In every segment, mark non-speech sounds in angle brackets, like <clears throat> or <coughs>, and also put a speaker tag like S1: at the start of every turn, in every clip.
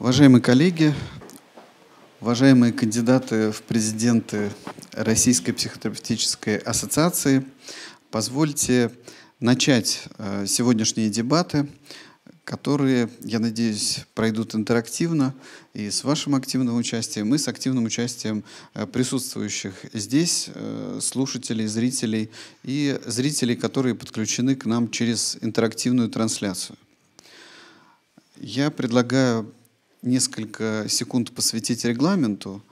S1: Уважаемые коллеги, уважаемые кандидаты в президенты Российской психотерапевтической ассоциации, позвольте начать э, сегодняшние дебаты, которые, я надеюсь, пройдут интерактивно и с вашим активным участием, и с активным участием э, присутствующих здесь э, слушателей, зрителей и зрителей, которые подключены к нам через интерактивную трансляцию. Я предлагаю несколько секунд посвятить регламенту.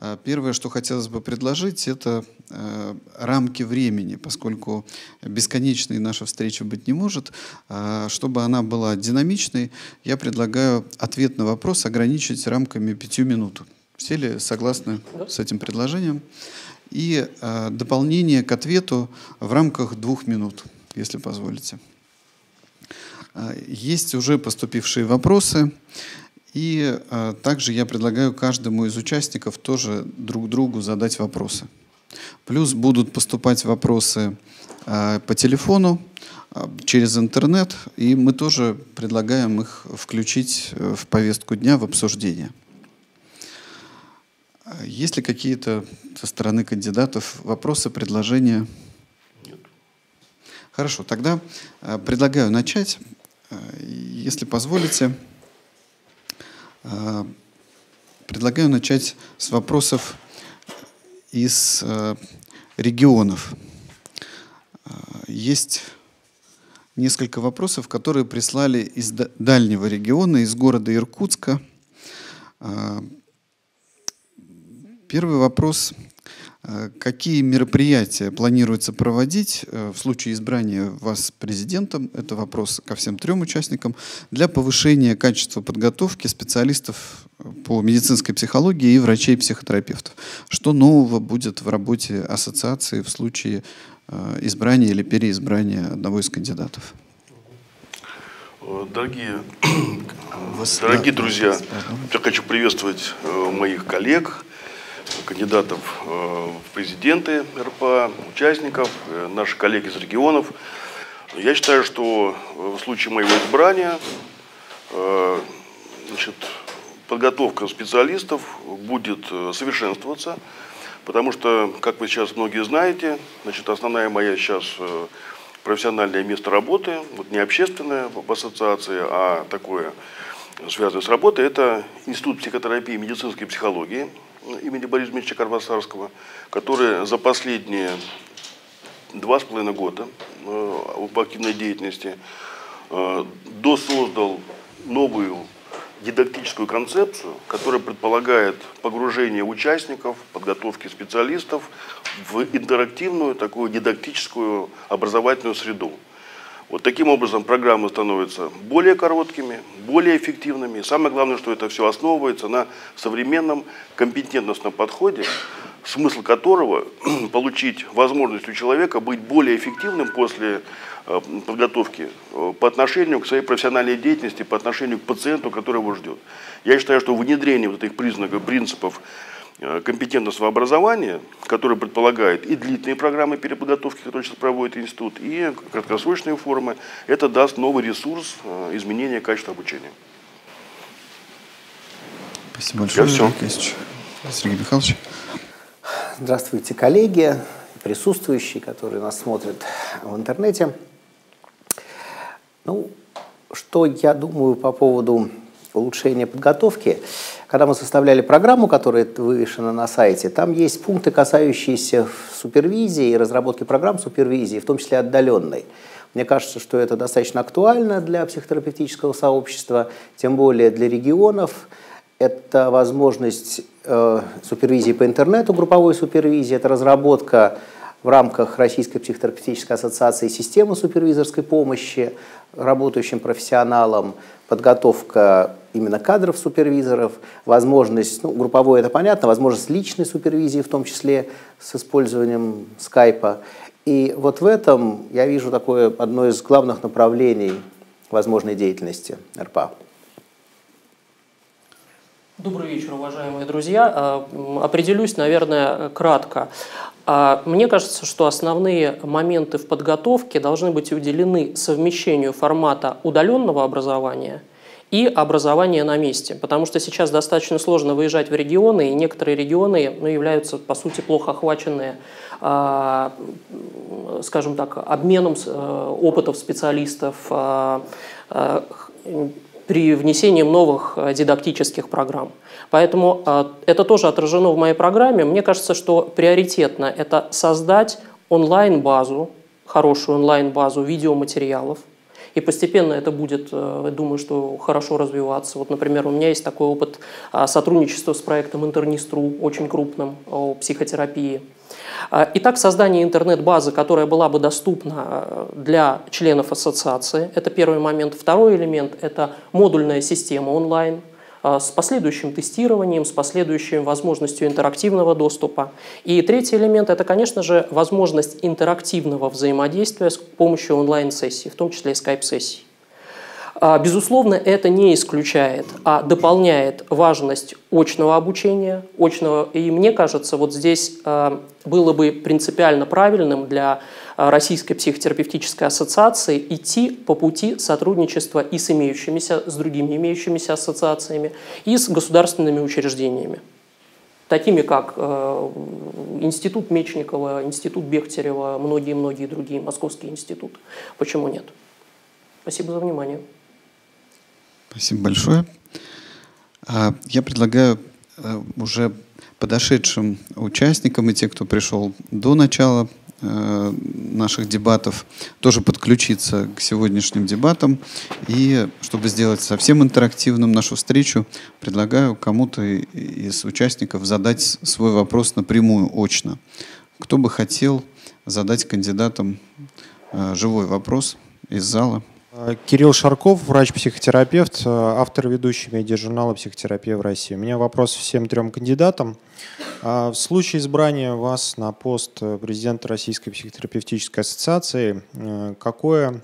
S1: А, первое, что хотелось бы предложить, это э, рамки времени, поскольку бесконечной наша встреча быть не может. А, чтобы она была динамичной, я предлагаю ответ на вопрос ограничить рамками пяти минут. Все ли согласны с этим предложением? И а, дополнение к ответу в рамках двух минут, если позволите. Есть уже поступившие вопросы. И э, также я предлагаю каждому из участников тоже друг другу задать вопросы. Плюс будут поступать вопросы э, по телефону, э, через интернет, и мы тоже предлагаем их включить в повестку дня в обсуждение. Есть ли какие-то со стороны кандидатов вопросы, предложения? Нет. Хорошо, тогда предлагаю начать. Если позволите, Э, предлагаю начать с вопросов из э, регионов. Э, есть несколько вопросов, которые прислали из дальнего региона, из города Иркутска. Первый вопрос Э, какие мероприятия планируется проводить э, в случае избрания вас президентом? Это вопрос ко всем трем участникам. Для повышения качества подготовки специалистов э, по медицинской психологии и врачей-психотерапевтов. Что нового будет в работе ассоциации в случае избрания или переизбрания одного из кандидатов?
S2: Дорогие, дорогие друзья, я хочу приветствовать моих коллег, кандидатов э, в президенты РПА, участников, э, наших коллег из регионов. Я считаю, что в случае моего избрания э, значит, подготовка специалистов будет совершенствоваться, потому что, как вы сейчас многие знаете, значит, основная моя сейчас профессиональное место работы, вот не общественное в ассоциации, а такое связанное с работой, это Институт психотерапии и медицинской психологии имени Бориса Дмитриевича Карвасарского, который за последние два с половиной года э, в активной деятельности э, досоздал новую дидактическую концепцию, которая предполагает погружение участников, подготовки специалистов в интерактивную такую дидактическую образовательную среду. Вот таким образом программы становятся более короткими, более эффективными. И самое главное, что это все основывается на современном компетентностном подходе, смысл которого <clears throat> получить возможность у человека быть более эффективным после э, подготовки э, по отношению к своей профессиональной деятельности, по отношению к пациенту, который его ждет. Я считаю, что внедрение вот этих признаков, принципов Э, компетентностного образования, которое предполагает и длительные программы переподготовки, которые сейчас проводит институт, и краткосрочные формы, это даст новый ресурс э, изменения качества обучения.
S1: Спасибо большое, Сергей Сергей Михайлович.
S3: Здравствуйте, коллеги, присутствующие, которые нас смотрят в интернете. Ну, что я думаю по поводу улучшения подготовки? Когда мы составляли программу, которая вывешена на сайте, там есть пункты, касающиеся супервизии и разработки программ супервизии, в том числе отдаленной. Мне кажется, что это достаточно актуально для психотерапевтического сообщества, тем более для регионов. Это возможность э, супервизии по интернету, групповой супервизии, это разработка в рамках Российской психотерапевтической ассоциации системы супервизорской помощи работающим профессионалам, подготовка именно кадров супервизоров, возможность, ну, групповой это понятно, возможность личной супервизии, в том числе с использованием скайпа. И вот в этом я вижу такое одно из главных направлений возможной деятельности РПА.
S4: Добрый вечер, уважаемые друзья. А, определюсь, наверное, кратко. А, мне кажется, что основные моменты в подготовке должны быть уделены совмещению формата удаленного образования и образование на месте. Потому что сейчас достаточно сложно выезжать в регионы, и некоторые регионы ну, являются, по сути, плохо охваченные а, скажем так, обменом э, опытов специалистов, при внесении новых дидактических программ. Поэтому это тоже отражено в моей программе. Мне кажется, что приоритетно это создать онлайн-базу, хорошую онлайн-базу видеоматериалов, и постепенно это будет, э, думаю, что хорошо развиваться. Вот, например, у меня есть такой опыт сотрудничества с проектом Интернистру, очень крупным, о психотерапии. А, итак, создание интернет-базы, которая была бы доступна э, для членов ассоциации, это первый момент. Второй элемент – это модульная система онлайн э, с последующим тестированием, с последующей возможностью интерактивного доступа. И третий элемент – это, конечно же, возможность интерактивного взаимодействия с помощью онлайн-сессий, в том числе и скайп-сессий. А, безусловно, это не исключает, а дополняет важность очного обучения. Очного, и мне кажется, вот здесь а, было бы принципиально правильным для а, Российской психотерапевтической ассоциации идти по пути сотрудничества и с имеющимися, с другими имеющимися ассоциациями, и с государственными учреждениями такими как э, Институт Мечникова, Институт Бехтерева, многие-многие другие, Московский институт. Почему нет? Спасибо за внимание.
S1: Спасибо большое. А, я предлагаю э, уже подошедшим участникам и те, кто пришел до начала э, наших дебатов, тоже подключиться к сегодняшним дебатам. И чтобы сделать совсем интерактивным нашу встречу, предлагаю кому-то из участников задать свой вопрос напрямую, очно. Кто бы хотел задать кандидатам э, живой вопрос из зала?
S5: Э, Кирилл Шарков, врач-психотерапевт, э, автор ведущий медиажурнала «Психотерапия в России». У меня вопрос всем трем кандидатам. А, в случае избрания вас на пост президента Российской психотерапевтической ассоциации, э, какое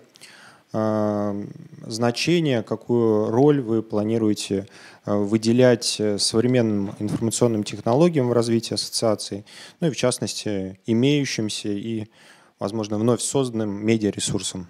S5: значение, какую роль вы планируете выделять современным информационным технологиям в развитии ассоциации, ну и в частности имеющимся и, возможно, вновь созданным медиаресурсам?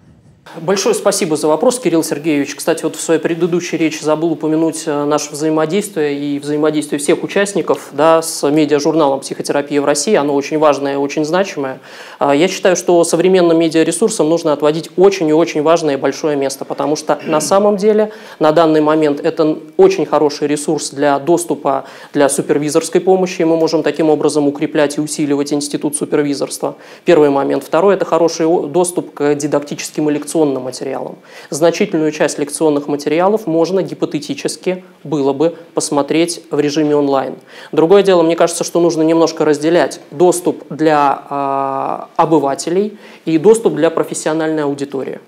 S4: Большое спасибо за вопрос, Кирилл Сергеевич. Кстати, вот в своей предыдущей речи забыл упомянуть э, наше взаимодействие и взаимодействие всех участников да, с медиажурналом «Психотерапия в России». Оно очень важное очень значимое. А, я считаю, что современным медиаресурсам нужно отводить очень и очень важное большое место, потому что на самом деле на данный момент это очень хороший ресурс для доступа для супервизорской помощи. Мы можем таким образом укреплять и усиливать институт супервизорства. Первый момент. Второй – это хороший доступ к дидактическим и лекционным лекционным материалам. Значительную часть лекционных материалов можно гипотетически было бы посмотреть в режиме онлайн. Другое дело, мне кажется, что нужно немножко разделять доступ для э, обывателей и доступ для профессиональной аудитории.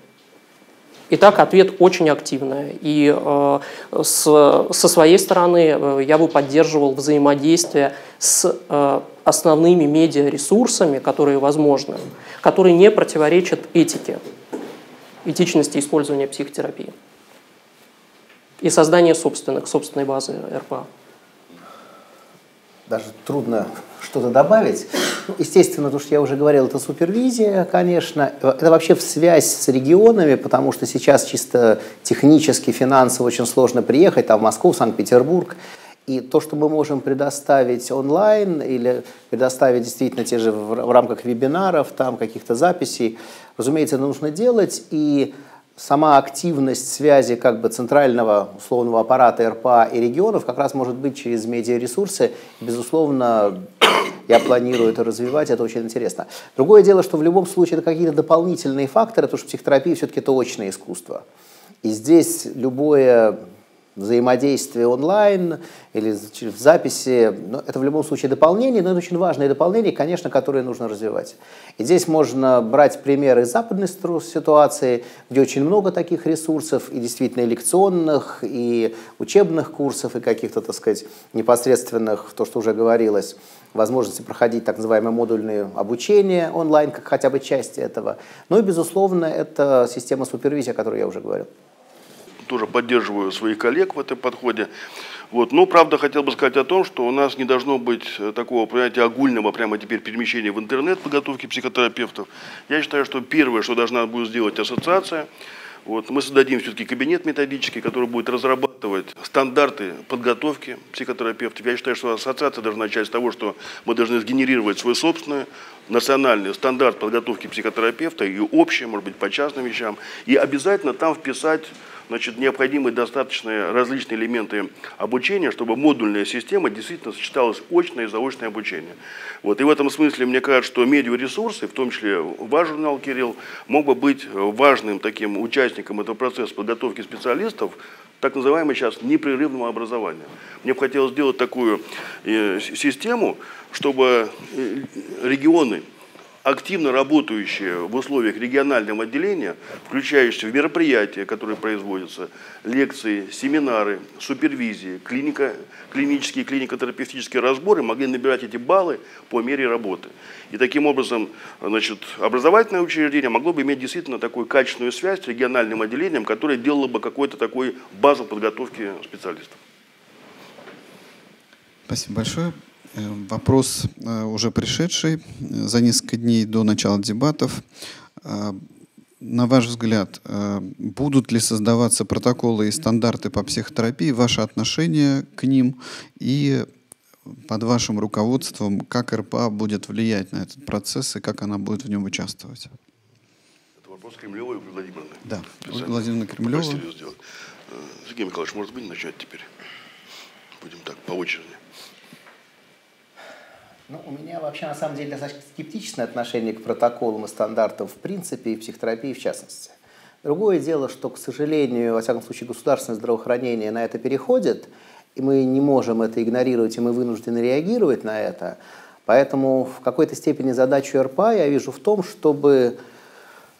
S4: Итак, ответ очень активный. И э, с, со своей стороны э, я бы поддерживал взаимодействие с э, основными медиаресурсами, которые возможны, которые не противоречат этике этичности использования психотерапии и создания собственных, собственной базы РПА.
S3: Даже трудно что-то добавить. Ну, естественно, то, что я уже говорил, это супервизия, конечно. Это вообще в связь с регионами, потому что сейчас чисто технически, финансово очень сложно приехать там, в Москву, в Санкт-Петербург. И то, что мы можем предоставить онлайн или предоставить действительно те же в рамках вебинаров, там каких-то записей, разумеется, нужно делать. И сама активность связи как бы центрального условного аппарата РПА и регионов как раз может быть через медиаресурсы. Безусловно, я планирую это развивать, это очень интересно. Другое дело, что в любом случае это какие-то дополнительные факторы, потому что психотерапия все-таки это очное искусство. И здесь любое взаимодействие онлайн или в записи. Но это в любом случае дополнение, но это очень важное дополнение, конечно, которое нужно развивать. И здесь можно брать примеры западной ситуации, где очень много таких ресурсов, и действительно и лекционных, и учебных курсов, и каких-то, так сказать, непосредственных, то, что уже говорилось, возможности проходить так называемое модульное обучение онлайн, как хотя бы часть этого. Ну и, безусловно, это система супервизии, о которой я уже говорил
S2: тоже поддерживаю своих коллег в этом подходе. Вот. Но, правда, хотел бы сказать о том, что у нас не должно быть э, такого понятия огульного прямо теперь перемещения в интернет подготовки психотерапевтов. Я считаю, что первое, что должна будет сделать ассоциация, Вот. Мы создадим все-таки кабинет методический, который будет разрабатывать стандарты подготовки психотерапевтов. Я считаю, что ассоциация должна начать с того, что мы должны сгенерировать свой собственный национальный стандарт подготовки психотерапевта и общий, может быть, по частным вещам. И обязательно там вписать значит, необходимые достаточные различные элементы обучения, чтобы модульная система действительно сочеталась очное и заочное обучение. Вот. И в этом смысле мне кажется, что медиаресурсы, в том числе ваш журнал «Кирилл», мог бы быть важным таким участником этого процесса подготовки специалистов, так называемого сейчас непрерывного образования. Мне бы хотелось сделать такую э, систему, чтобы э, регионы, активно работающие в условиях регионального отделения, включающие в мероприятия, которые производятся, лекции, семинары, супервизии, клиника, клинические клинико-терапевтические разборы, могли набирать эти баллы по мере работы. И таким образом значит, образовательное учреждение могло бы иметь действительно такую качественную связь с региональным отделением, которое делало бы какой-то такой базу подготовки специалистов.
S1: Спасибо большое. Э, вопрос э, уже пришедший э, за несколько дней до начала дебатов. На ваш взгляд, будут ли создаваться протоколы и стандарты по психотерапии, ваше отношение к ним и под вашим руководством, как РПА будет влиять на этот процесс и как она будет в нем участвовать?
S2: Это вопрос Кремлева и Владимировны.
S1: Да, Владимир Кремлева.
S2: Сергей Михайлович, может быть, начать теперь? Будем так, по очереди.
S3: Ну, у меня вообще на самом деле достаточно скептичное отношение к протоколам и стандартам в принципе и психотерапии в частности. Другое дело, что, к сожалению, во всяком случае, государственное здравоохранение на это переходит, и мы не можем это игнорировать, и мы вынуждены реагировать на это. Поэтому в какой-то степени задачу РПА я вижу в том, чтобы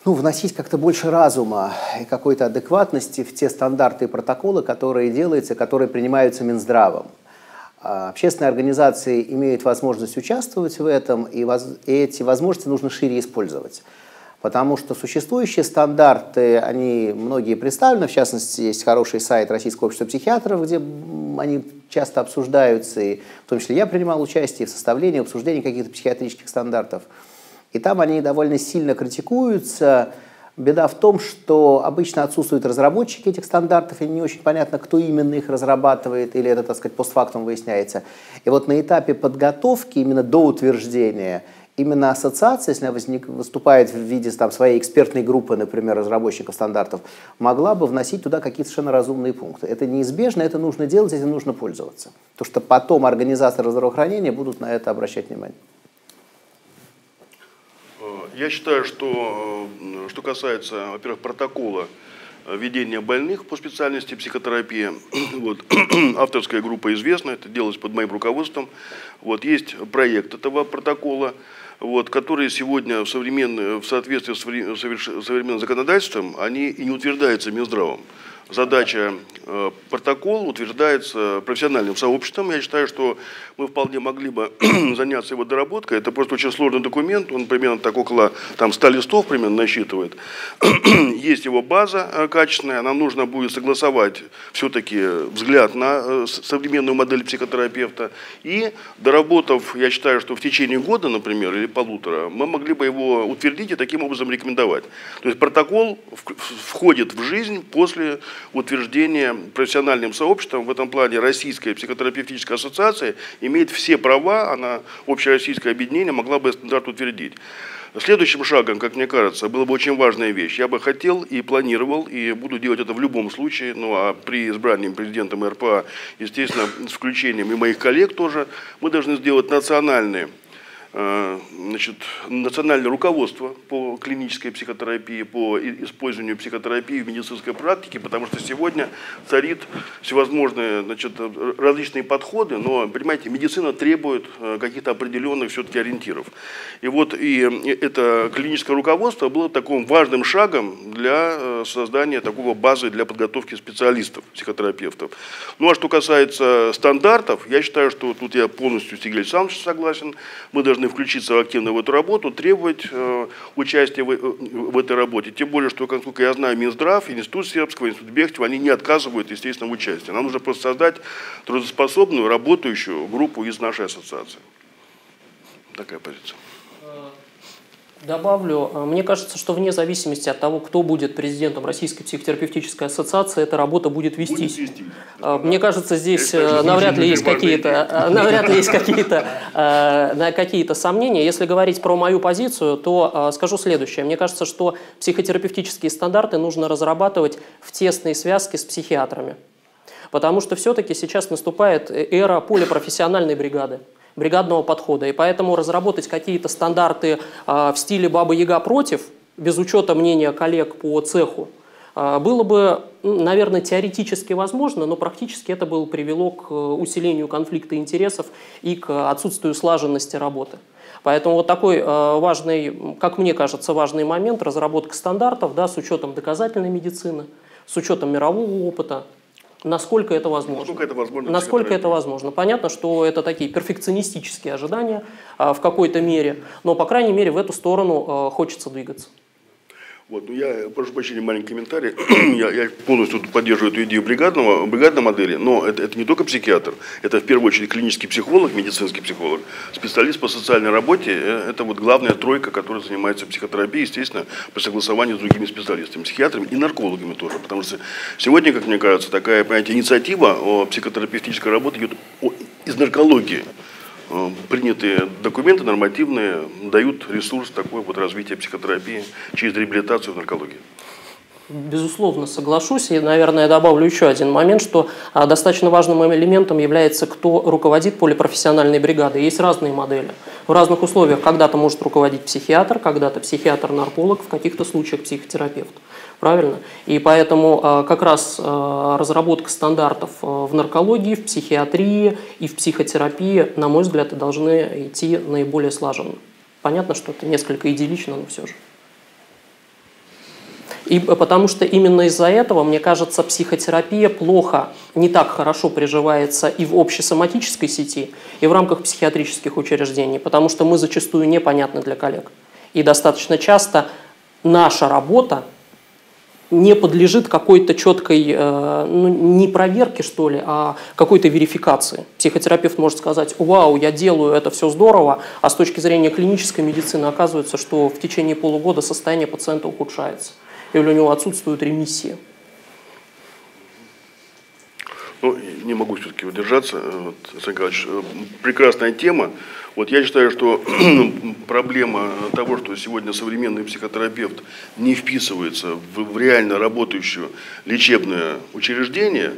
S3: ну, вносить как-то больше разума и какой-то адекватности в те стандарты и протоколы, которые делаются, которые принимаются Минздравом. А общественные организации имеют возможность участвовать в этом, и, воз, и эти возможности нужно шире использовать. Потому что существующие стандарты, они многие представлены, в частности, есть хороший сайт Российского общества психиатров, где они часто обсуждаются, и в том числе я принимал участие в составлении, обсуждении каких-то психиатрических стандартов. И там они довольно сильно критикуются, Беда в том, что обычно отсутствуют разработчики этих стандартов, и не очень понятно, кто именно их разрабатывает, или это, так сказать, постфактум выясняется. И вот на этапе подготовки, именно до утверждения, именно ассоциация, если она возник, выступает в виде там, своей экспертной группы, например, разработчиков стандартов, могла бы вносить туда какие-то совершенно разумные пункты. Это неизбежно, это нужно делать, этим нужно пользоваться. Потому что потом организаторы здравоохранения будут на это обращать внимание.
S2: Я считаю, что э, что касается, во-первых, протокола э, ведения больных по специальности психотерапия, <clears throat> вот, <clears throat> авторская группа известна, это делалось под моим руководством. Вот, есть проект этого протокола, вот, которые сегодня в, в соответствии с современным законодательством, они и не утверждаются Минздравом задача э, протокол утверждается профессиональным сообществом. Я считаю, что мы вполне могли бы <clears throat> заняться его доработкой. Это просто очень сложный документ, он примерно так около там, 100 листов примерно насчитывает. <clears throat> Есть его база э, качественная, нам нужно будет согласовать все-таки взгляд на э, современную модель психотерапевта. И доработав, я считаю, что в течение года, например, или полутора, мы могли бы его утвердить и таким образом рекомендовать. То есть протокол входит в жизнь после утверждения профессиональным сообществом. В этом плане Российская психотерапевтическая ассоциация имеет все права, она общероссийское объединение могла бы стандарт утвердить. Следующим шагом, как мне кажется, была бы очень важная вещь. Я бы хотел и планировал, и буду делать это в любом случае, ну а при избрании президентом РПА, естественно, с включением и моих коллег тоже, мы должны сделать национальные значит, национальное руководство по клинической психотерапии, по использованию психотерапии в медицинской практике, потому что сегодня царит всевозможные значит, различные подходы, но, понимаете, медицина требует э, каких-то определенных все-таки ориентиров. И вот и это клиническое руководство было таким важным шагом для э, создания такого базы для подготовки специалистов, психотерапевтов. Ну а что касается стандартов, я считаю, что тут я полностью с Игорем Александровичем согласен, мы должны должны включиться активно в эту работу, требовать э, участия в, э, в этой работе. Тем более, что, насколько я знаю, Минздрав, Институт Сербского, Институт Бехтева, они не отказывают, естественно, в участии. Нам нужно просто создать трудоспособную, работающую группу из нашей ассоциации. Такая позиция.
S4: Добавлю, э, мне кажется, что вне зависимости от того, кто будет президентом Российской психотерапевтической ассоциации, эта работа будет вестись. Будет вести. Э, мне кажется, здесь э, навряд ли есть какие-то, навряд ли есть какие-то, какие-то сомнения. Если говорить про мою позицию, то скажу следующее. Мне кажется, что психотерапевтические стандарты нужно разрабатывать в тесной связке с психиатрами. Потому что все-таки сейчас наступает эра полипрофессиональной бригады бригадного подхода. И поэтому разработать какие-то стандарты а, в стиле «Баба Яга против», без учета мнения коллег по цеху, а, было бы, наверное, теоретически возможно, но практически это было привело к усилению конфликта интересов и к отсутствию слаженности работы. Поэтому вот такой а, важный, как мне кажется, важный момент – разработка стандартов да, с учетом доказательной медицины, с учетом мирового опыта, Насколько это возможно?
S2: Насколько это возможно?
S4: Насколько это возможно? Понятно, что это такие перфекционистические ожидания а, в какой-то мере, но, по крайней мере, в эту сторону а, хочется двигаться.
S2: Вот, ну я прошу прощения, маленький комментарий. <clears throat> я, я полностью поддерживаю эту идею бригадного, бригадной модели, но это, это не только психиатр, это в первую очередь клинический психолог, медицинский психолог, специалист по социальной работе. Э, это вот главная тройка, которая занимается психотерапией, естественно, по согласованию с другими специалистами, психиатрами и наркологами тоже. Потому что сегодня, как мне кажется, такая понимаете, инициатива о психотерапевтической работе идет из наркологии. Э, принятые документы нормативные дают ресурс такой вот развития психотерапии через реабилитацию в наркологии.
S4: Безусловно, соглашусь. И, наверное, добавлю еще один момент, что а, достаточно важным элементом является, кто руководит полипрофессиональной бригадой. Есть разные модели. В разных условиях когда-то может руководить психиатр, когда-то психиатр-нарколог, в каких-то случаях психотерапевт правильно? И поэтому а, как раз а, разработка стандартов а, в наркологии, в психиатрии и в психотерапии, на мой взгляд, должны идти наиболее слаженно. Понятно, что это несколько идиллично, но все же. И потому что именно из-за этого, мне кажется, психотерапия плохо, не так хорошо приживается и в общесоматической сети, и в рамках психиатрических учреждений, потому что мы зачастую непонятны для коллег. И достаточно часто наша работа не подлежит какой-то четкой, э, ну, не проверке, что ли, а какой-то верификации. Психотерапевт может сказать, вау, я делаю это все здорово, а с точки зрения клинической медицины оказывается, что в течение полугода состояние пациента ухудшается, или у него отсутствует ремиссия.
S2: Ну, не могу все-таки удержаться, вот, Александр э, прекрасная тема. Вот я считаю, что <clears throat> проблема того, что сегодня современный психотерапевт не вписывается в, в реально работающее лечебное учреждение,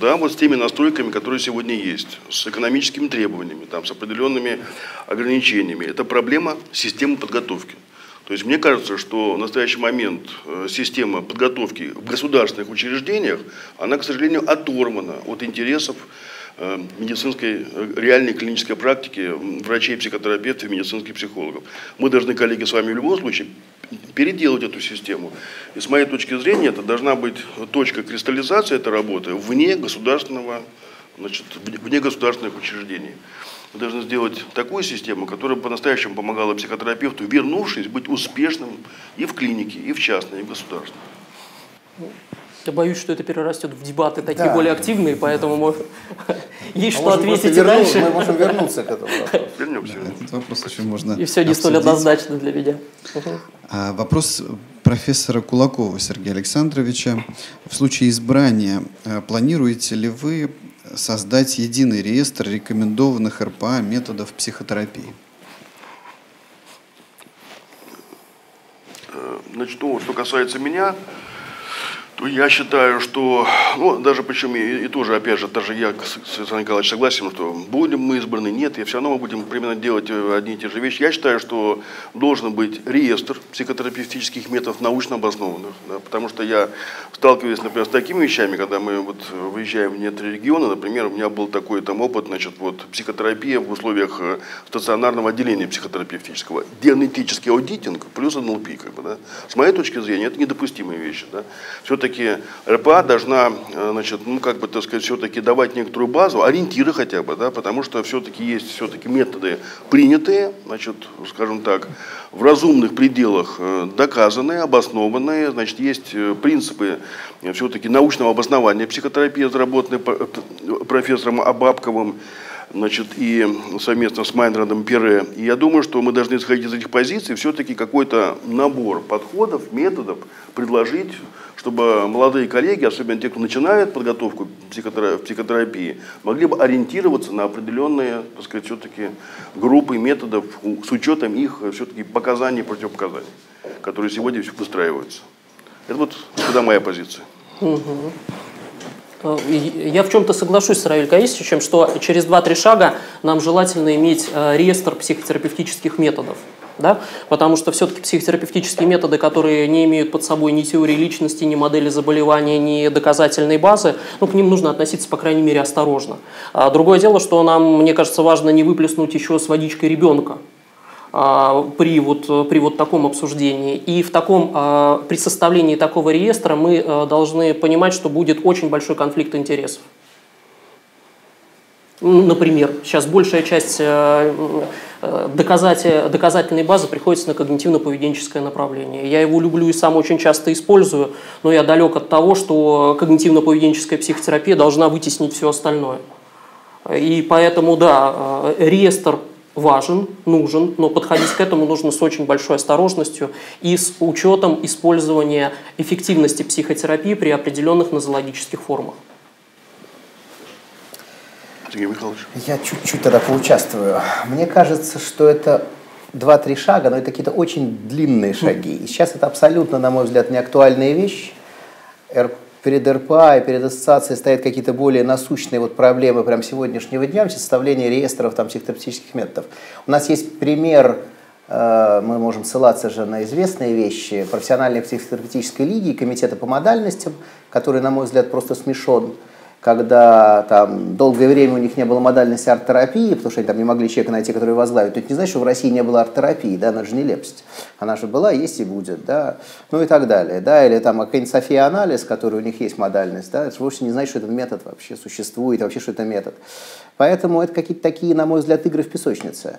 S2: да, вот с теми настройками, которые сегодня есть, с экономическими требованиями, там, с определенными ограничениями. Это проблема системы подготовки. То есть мне кажется, что в настоящий момент э, система подготовки в государственных учреждениях, она, к сожалению, оторвана от интересов Э, медицинской, э, реальной клинической практики врачей, психотерапевтов, медицинских психологов. Мы должны, коллеги, с вами в любом случае переделать эту систему. И с моей точки зрения, это должна быть точка кристаллизации этой работы вне государственного, значит, вне государственных учреждений. Мы должны сделать такую систему, которая по-настоящему помогала психотерапевту, вернувшись, быть успешным и в клинике, и в частной, и в государственной.
S4: Я боюсь, что это перерастет в дебаты такие да. более активные, поэтому мы... <laughs> есть а что ответить и дальше.
S3: Мы можем вернуться к этому вопросу. <laughs>
S1: Вернемся. Да, этот вопрос еще можно
S4: И все не столь однозначно для меня.
S1: А, вопрос профессора Кулакова Сергея Александровича. В случае избрания а, планируете ли вы создать единый реестр рекомендованных РПА методов психотерапии?
S2: Э, значит, ну, что касается меня, я считаю, что, ну, даже причем и, и тоже, опять же, даже я с Александром Николаевичем согласен, что будем мы избраны, нет, и все равно мы будем примерно делать э, одни и те же вещи. Я считаю, что должен быть реестр психотерапевтических методов научно обоснованных, да, потому что я сталкиваюсь, например, с такими вещами, когда мы вот выезжаем в некоторые регионы, например, у меня был такой там опыт, значит, вот психотерапия в условиях э, стационарного отделения психотерапевтического, диагностический аудитинг плюс НЛП, как бы, да. С моей точки зрения, это недопустимые вещи, да. Все-таки все-таки РПА должна, э, значит, ну, как бы, так сказать, все-таки давать некоторую базу, ориентиры хотя бы, да, потому что все-таки есть все-таки методы принятые, значит, скажем так, в разумных пределах э, доказанные, обоснованные, значит, есть э, принципы все-таки научного обоснования психотерапии, разработанные профессором Абабковым, значит, и совместно с Майнрадом Пере. И я думаю, что мы должны исходить из этих позиций, все-таки какой-то набор подходов, методов предложить, чтобы молодые коллеги, особенно те, кто начинает подготовку в психотерапии, могли бы ориентироваться на определенные, так сказать, все-таки группы методов с учетом их все-таки показаний и противопоказаний, которые сегодня выстраиваются. Это вот сюда моя позиция. Угу.
S4: Э, я в чем-то соглашусь с Равиль Каисовичем, что через 2-3 шага нам желательно иметь э, реестр психотерапевтических методов. Да? Потому что все-таки психотерапевтические методы, которые не имеют под собой ни теории личности, ни модели заболевания, ни доказательной базы, ну, к ним нужно относиться, по крайней мере, осторожно. А другое дело, что нам, мне кажется, важно не выплеснуть еще с водичкой ребенка. А, при вот, при вот таком обсуждении. И в таком, а, при составлении такого реестра мы а, должны понимать, что будет очень большой конфликт интересов. Например, сейчас большая часть доказательной базы приходится на когнитивно-поведенческое направление. Я его люблю и сам очень часто использую, но я далек от того, что когнитивно-поведенческая психотерапия должна вытеснить все остальное. И поэтому, да, реестр важен, нужен, но подходить к этому нужно с очень большой осторожностью и с учетом использования эффективности психотерапии при определенных нозологических формах.
S3: Сергей Михайлович. Я чуть-чуть тогда поучаствую. Мне кажется, что это два-три шага, но это какие-то очень длинные шаги. И сейчас это абсолютно, на мой взгляд, неактуальная вещь перед РПА и перед ассоциацией стоят какие-то более насущные вот проблемы прям сегодняшнего дня, составление реестров там, психотерапевтических методов. У нас есть пример, э, мы можем ссылаться же на известные вещи, профессиональной психотерапевтической лиги комитета по модальностям, который, на мой взгляд, просто смешон когда там долгое время у них не было модальности арт-терапии, потому что они там не могли человека найти, который возглавит, то это не значит, что в России не было арт-терапии, да, она же нелепость. Она же была, есть и будет, да, ну и так далее, да, или там какая-нибудь София анализ, который у них есть модальность, да, это вовсе не значит, что этот метод вообще существует, вообще, что это метод. Поэтому это какие-то такие, на мой взгляд, игры в песочнице.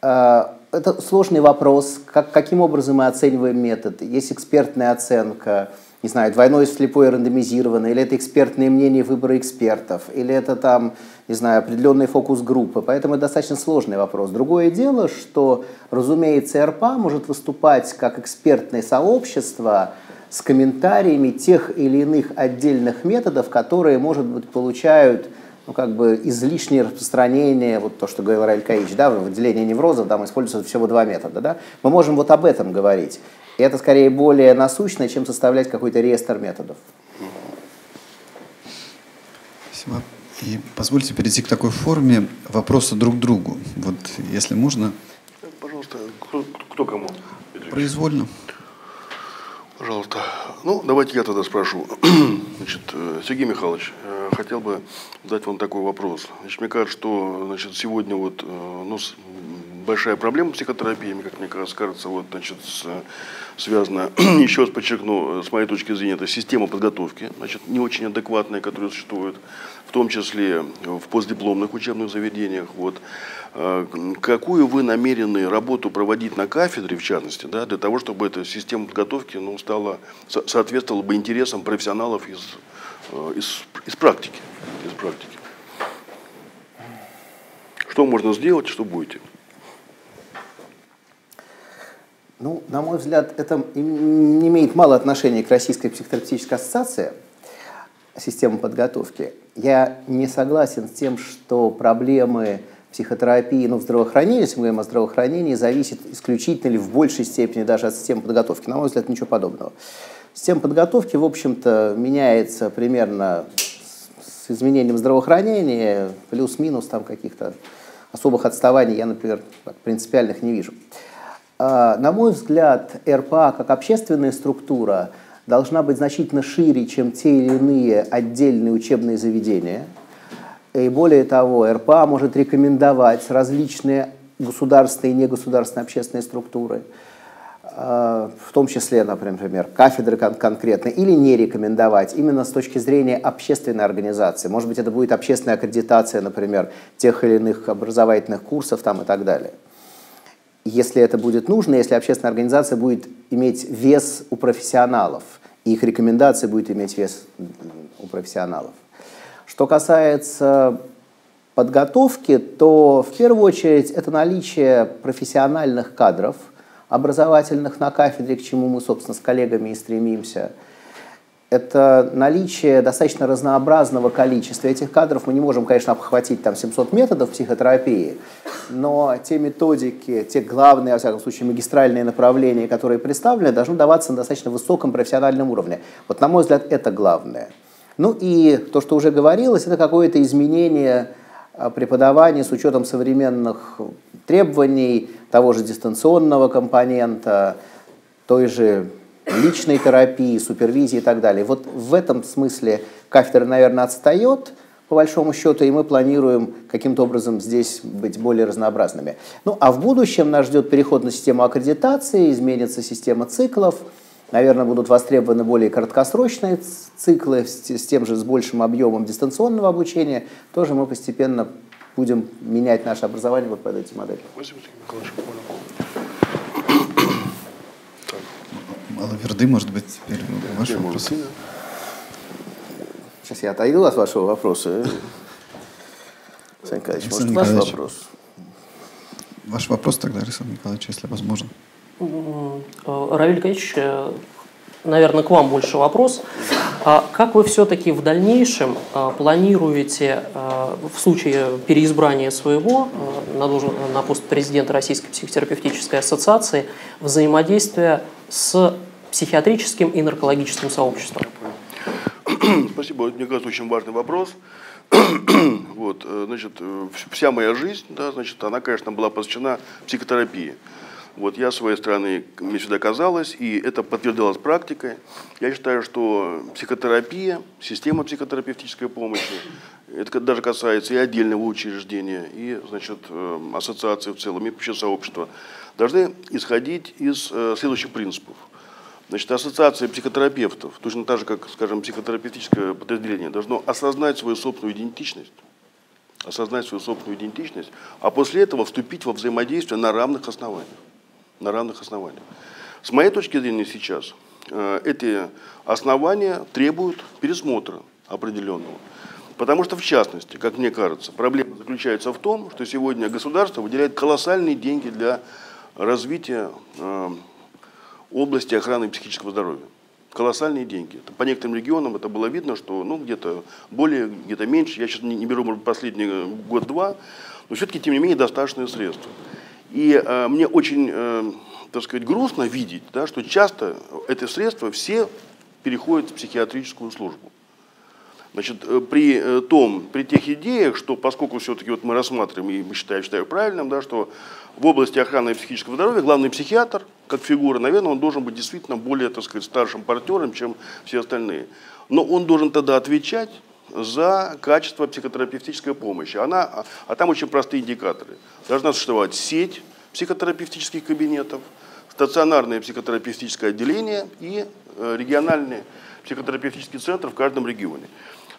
S3: А, это сложный вопрос, как, каким образом мы оцениваем метод. Есть экспертная оценка, не знаю, двойное слепое рандомизированное, или это экспертное мнение выбора экспертов, или это там, не знаю, определенные фокус-группы. Поэтому это достаточно сложный вопрос. Другое дело, что, разумеется, РПА может выступать как экспертное сообщество с комментариями тех или иных отдельных методов, которые, может быть, получают ну, как бы излишнее распространение, вот то, что говорил Раиль Каич, да, в отделении неврозов там используются всего два метода, да, мы можем вот об этом говорить. И это скорее более насущно, чем составлять какой-то реестр методов.
S1: Спасибо. И позвольте перейти к такой форме вопроса друг другу. Вот, если можно.
S2: Пожалуйста, кто, кто кому?
S1: Произвольно.
S2: Пожалуйста. Ну, давайте я тогда спрошу. <clears throat> Значит, э, Сергей Михайлович, э, хотел бы задать вам такой вопрос. Значит, мне кажется, что значит, сегодня вот, э, ну, большая проблема психотерапии, как мне кажется, вот, значит, с, связана, <clears throat> еще раз подчеркну, с моей точки зрения, это система подготовки, значит, не очень адекватная, которая существует, в том числе в постдипломных учебных заведениях. Вот. А, какую вы намерены работу проводить на кафедре, в частности, да, для того, чтобы эта система подготовки ну, стала, соответствовала бы интересам профессионалов из, э, из, из практики? Из практики. Что можно сделать, что будете?
S3: Ну, на мой взгляд, это не имеет мало отношения к Российской психотерапевтической ассоциации, системы подготовки. Я не согласен с тем, что проблемы психотерапии, ну, в здравоохранении, если мы говорим о здравоохранении, зависит исключительно или в большей степени даже от системы подготовки. На мой взгляд, ничего подобного. Система подготовки, в общем-то, меняется примерно с изменением здравоохранения, плюс-минус там каких-то особых отставаний я, например, принципиальных не вижу. А, на мой взгляд, РПА как общественная структура должна быть значительно шире, чем те или иные отдельные учебные заведения. И более того, РПА может рекомендовать различные государственные и негосударственные общественные структуры, а, в том числе, например, кафедры кон конкретно, или не рекомендовать именно с точки зрения общественной организации. Может быть, это будет общественная аккредитация, например, тех или иных образовательных курсов там, и так далее если это будет нужно, если общественная организация будет иметь вес у профессионалов, и их рекомендации будут иметь вес у профессионалов. Что касается подготовки, то в первую очередь это наличие профессиональных кадров, образовательных на кафедре, к чему мы, собственно, с коллегами и стремимся. Это наличие достаточно разнообразного количества этих кадров. Мы не можем, конечно, обхватить там 700 методов психотерапии, но те методики, те главные, во всяком случае, магистральные направления, которые представлены, должны даваться на достаточно высоком профессиональном уровне. Вот, на мой взгляд, это главное. Ну и то, что уже говорилось, это какое-то изменение а, преподавания с учетом современных требований, того же дистанционного компонента, той же личной терапии, супервизии и так далее. Вот в этом смысле кафедра, наверное, отстает, по большому счету, и мы планируем каким-то образом здесь быть более разнообразными. Ну, а в будущем нас ждет переход на систему аккредитации, изменится система циклов, наверное, будут востребованы более краткосрочные циклы с, тем же, с большим объемом дистанционного обучения. Тоже мы постепенно будем менять наше образование вот под эти модели. Спасибо,
S1: Алаверды, может быть, теперь ваши вопросы?
S3: Сейчас я отойду от вашего вопроса. Александр Николаевич, может, ваш вопрос?
S1: Ваш вопрос тогда, Александр Николаевич, если возможно.
S4: Равиль Николаевич, э, наверное, к вам больше вопрос. А как вы все-таки в дальнейшем а, планируете а, в случае переизбрания своего на, должен, на пост президента Российской психотерапевтической ассоциации взаимодействие с психиатрическим и наркологическим сообществом? <clears throat>
S2: Спасибо. Мне кажется, очень важный вопрос. <clears throat> вот, э, значит, э, вся моя жизнь, да, значит, она, конечно, была посвящена психотерапии. Вот я, с своей стороны, мне всегда казалось, и это подтвердилось практикой. Я считаю, что психотерапия, система психотерапевтической помощи, это даже касается и отдельного учреждения, и значит, э, ассоциации в целом, и вообще сообщества, должны исходить из следующих принципов. Значит, ассоциация психотерапевтов, точно так же, как, скажем, психотерапевтическое подразделение, должно осознать свою собственную идентичность, осознать свою собственную идентичность, а после этого вступить во взаимодействие на равных основаниях на равных основаниях. С моей точки зрения сейчас э, эти основания требуют пересмотра определенного. Потому что, в частности, как мне кажется, проблема заключается в том, что сегодня государство выделяет колоссальные деньги для развития э, области охраны психического здоровья. Колоссальные деньги. По некоторым регионам это было видно, что ну, где-то более, где-то меньше. Я сейчас не, беру может, последний год-два, но все-таки, тем не менее, достаточные средства. И э, мне очень, э, так сказать, грустно видеть, да, что часто эти средства все переходят в психиатрическую службу. Значит, э, при э, том, при тех идеях, что поскольку все-таки вот мы рассматриваем, и мы считаем, считаю правильным, да, что в области охраны психического здоровья главный психиатр, как фигура, наверное, он должен быть действительно более, так сказать, старшим партнером, чем все остальные. Но он должен тогда отвечать за качество психотерапевтической помощи. Она, а там очень простые индикаторы. Должна существовать сеть психотерапевтических кабинетов, стационарное психотерапевтическое отделение и э, региональные психотерапевтические центры в каждом регионе.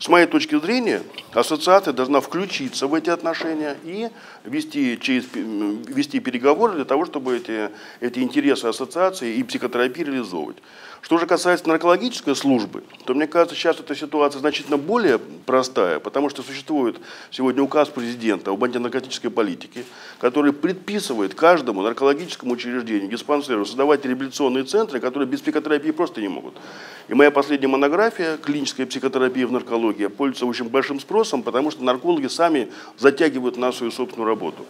S2: С моей точки зрения, ассоциация должна включиться в эти отношения и вести, через, вести переговоры для того, чтобы эти, эти интересы ассоциации и психотерапии реализовывать. Что же касается наркологической службы, то мне кажется, сейчас эта ситуация значительно более простая, потому что существует сегодня указ президента об антинаркотической политике, который предписывает каждому наркологическому учреждению, диспансеру создавать реабилитационные центры, которые без психотерапии просто не могут. И моя последняя монография «Клиническая психотерапия в наркологии» пользуется очень большим спросом, потому что наркологи сами затягивают на свою собственную работу.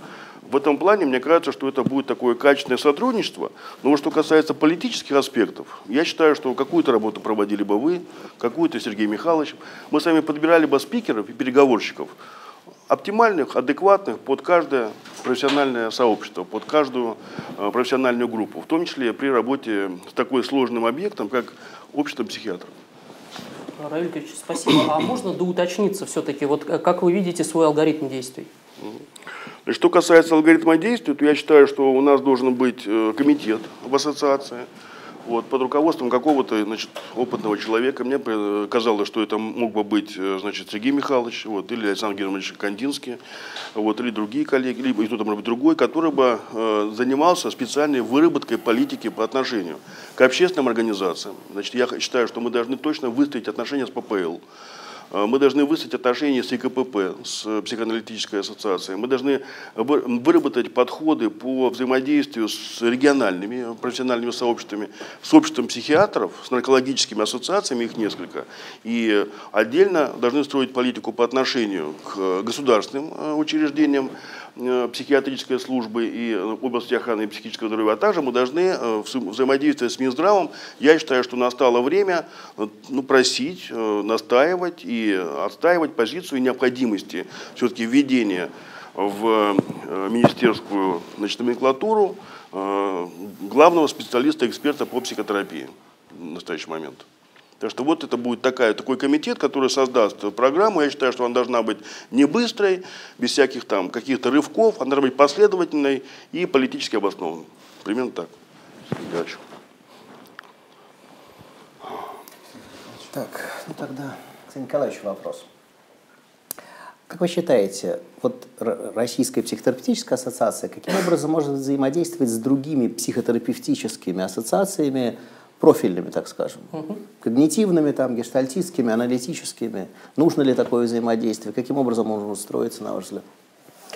S2: В этом плане, мне кажется, что это будет такое качественное сотрудничество. Но что касается политических аспектов, я считаю, что какую-то работу проводили бы вы, какую-то Сергей Михайлович. Мы с вами подбирали бы спикеров и переговорщиков, оптимальных, адекватных под каждое профессиональное сообщество, под каждую э, профессиональную группу, в том числе при работе с такой сложным объектом, как общество психиатров.
S4: Равиль Ильич, спасибо. А можно доуточниться все-таки, вот э, как вы видите свой алгоритм действий?
S2: Что касается алгоритма действий, то я считаю, что у нас должен быть э, комитет в ассоциации, вот, под руководством какого-то значит, опытного человека. Мне казалось, что это мог бы быть э, значит, Сергей Михайлович вот, или Александр Германович Кандинский, вот, или другие коллеги, либо кто-то, может быть, другой, который бы э, занимался специальной выработкой политики по отношению к общественным организациям. Значит, я считаю, что мы должны точно выстроить отношения с ППЛ мы должны выстроить отношения с ИКПП, с психоаналитической ассоциацией. Мы должны выработать подходы по взаимодействию с региональными профессиональными сообществами, с обществом психиатров, с наркологическими ассоциациями, их несколько. И отдельно должны строить политику по отношению к государственным учреждениям, Э, психиатрической службы и э, области охраны и психического здоровья, а также мы должны э, взаимодействовать с Минздравом. Я считаю, что настало время ну, просить, настаивать и отстаивать позицию необходимости все-таки введения в министерскую значит, номенклатуру главного специалиста-эксперта по психотерапии в настоящий момент. Так что вот это будет такая, такой комитет, который создаст программу. Я считаю, что она должна быть не быстрой, без всяких там каких-то рывков, она должна быть последовательной и политически обоснованной. Примерно так. Дальше.
S3: Так, ну тогда к Николаевичу вопрос. Как вы считаете, вот Российская психотерапевтическая ассоциация каким образом может взаимодействовать с другими психотерапевтическими ассоциациями, профильными, так скажем, угу. когнитивными, там, гештальтистскими, аналитическими. Нужно ли такое взаимодействие? Каким образом он устроится, на ваш взгляд?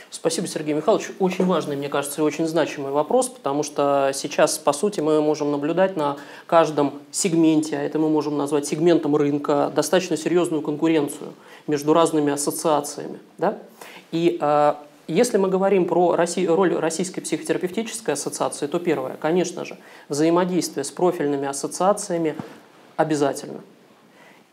S4: Спасибо, Сергей Михайлович. Очень важный, мне кажется, и очень значимый вопрос, потому что сейчас, по сути, мы можем наблюдать на каждом сегменте, а это мы можем назвать сегментом рынка, достаточно серьезную конкуренцию между разными ассоциациями. Да? И э, если мы говорим про роль Российской психотерапевтической ассоциации, то первое, конечно же, взаимодействие с профильными ассоциациями обязательно.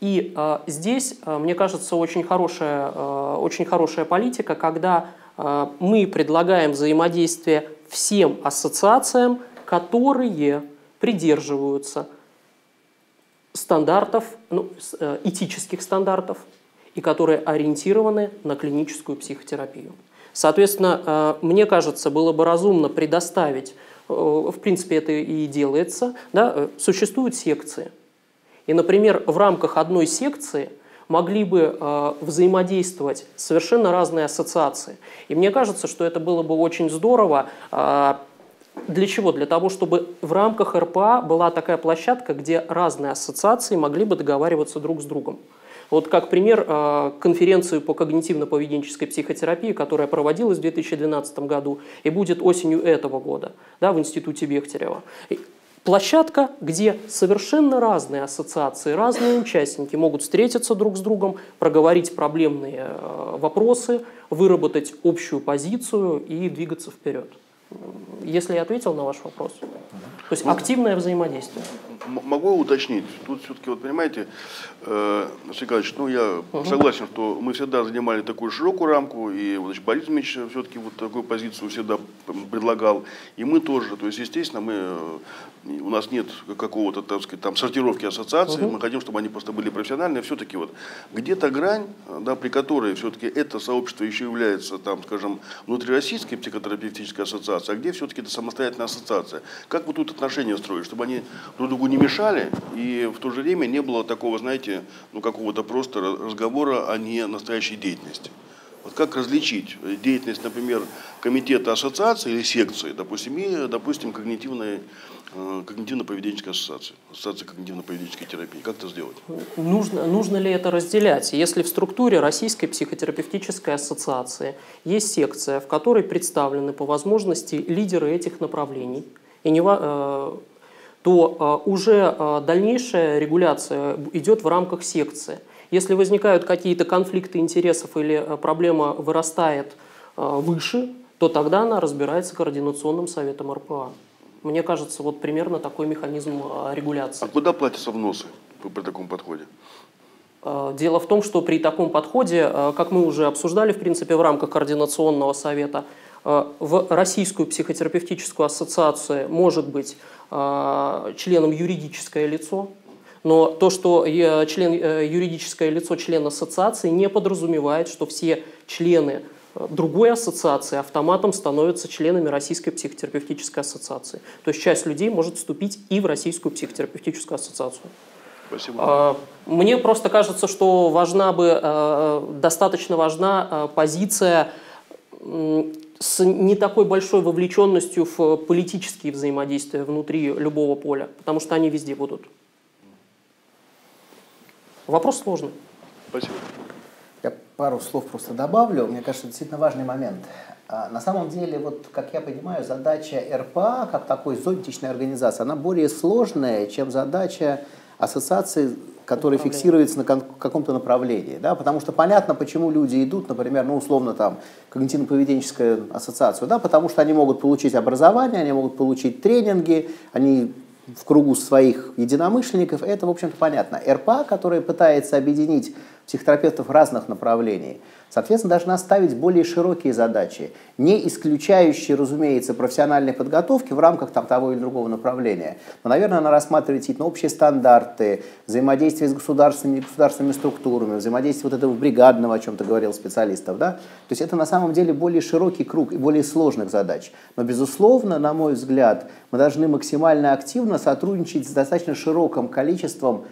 S4: И э, здесь, э, мне кажется, очень хорошая, э, очень хорошая политика, когда э, мы предлагаем взаимодействие всем ассоциациям, которые придерживаются стандартов, ну, э, этических стандартов и которые ориентированы на клиническую психотерапию. Соответственно, э, мне кажется, было бы разумно предоставить, э, в принципе, это и делается, да, э, существуют секции. И, например, в рамках одной секции могли бы взаимодействовать совершенно разные ассоциации. И мне кажется, что это было бы очень здорово. Для чего? Для того, чтобы в рамках РПА была такая площадка, где разные ассоциации могли бы договариваться друг с другом. Вот как пример э, конференцию по когнитивно-поведенческой психотерапии, которая проводилась в 2012 году и будет осенью этого года да, в Институте Бехтерева. Площадка, где совершенно разные ассоциации, разные участники могут встретиться друг с другом, проговорить проблемные э, вопросы, выработать общую позицию и двигаться вперед. Если я ответил на ваш вопрос. То есть активное взаимодействие.
S2: Могу уточнить. Тут все-таки, вот понимаете, э, Николаевич, ну я угу. согласен, что мы всегда занимали такую широкую рамку, и вот, значит, Борис Ильич все-таки вот такую позицию всегда предлагал, и мы тоже. То есть, естественно, мы у нас нет какого-то, так сказать, там сортировки ассоциаций, угу. мы хотим, чтобы они просто были профессиональные. Все-таки вот где-то грань, да, при которой все-таки это сообщество еще является, там, скажем, внутрироссийской психотерапевтической ассоциацией, а где все-таки это самостоятельная ассоциация. Как вы тут отношения строить, чтобы они друг другу не мешали, и в то же время не было такого, знаете, ну какого-то просто разговора о не настоящей деятельности. Вот как различить деятельность, например, комитета ассоциации или секции, допустим, и, допустим, когнитивной Э, когнитивно-поведенческой ассоциации, ассоциации когнитивно-поведенческой терапии. Как это сделать?
S4: Нужно, нужно ли это разделять? Если в структуре Российской психотерапевтической ассоциации есть секция, в которой представлены по возможности лидеры этих направлений, и не, э, то э, уже дальнейшая регуляция идет в рамках секции. Если возникают какие-то конфликты интересов или проблема вырастает выше, то тогда она разбирается координационным советом РПА. Мне кажется, вот примерно такой механизм а, регуляции.
S2: А куда платятся взносы при таком подходе?
S4: А, дело в том, что при таком подходе, а, как мы уже обсуждали, в принципе, в рамках координационного совета, в Российскую психотерапевтическую ассоциацию может быть членом юридическое лицо, но то, что член, э, юридическое лицо член ассоциации, не подразумевает, что все члены другой ассоциации автоматом становятся членами Российской психотерапевтической ассоциации. То есть часть людей может вступить и в Российскую психотерапевтическую ассоциацию.
S2: Спасибо. А,
S4: мне просто кажется, что важна бы, э, достаточно важна э, позиция с не такой большой вовлеченностью в политические взаимодействия внутри любого поля, потому что они везде будут. Вопрос сложный.
S2: Спасибо.
S3: Пару слов просто добавлю. Мне кажется, действительно важный момент. А, на самом деле, вот, как я понимаю, задача РПА, как такой зонтичной организации, она более сложная, чем задача ассоциации, которая фиксируется на каком-то направлении. Да? Потому что понятно, почему люди идут, например, ну, условно, там, когнитивно-поведенческую ассоциацию, да? потому что они могут получить образование, они могут получить тренинги, они в кругу своих единомышленников, это, в общем-то, понятно. РПА, которая пытается объединить психотерапевтов разных направлений, соответственно, должна ставить более широкие задачи, не исключающие, разумеется, профессиональной подготовки в рамках там, того или другого направления. Но, наверное, она рассматривает действительно общие стандарты, взаимодействие с государственными государственными структурами, взаимодействие вот этого бригадного, о чем ты говорил, специалистов. Да? То есть это на самом деле более широкий круг и более сложных задач. Но, безусловно, на мой взгляд, мы должны максимально активно сотрудничать с достаточно широким количеством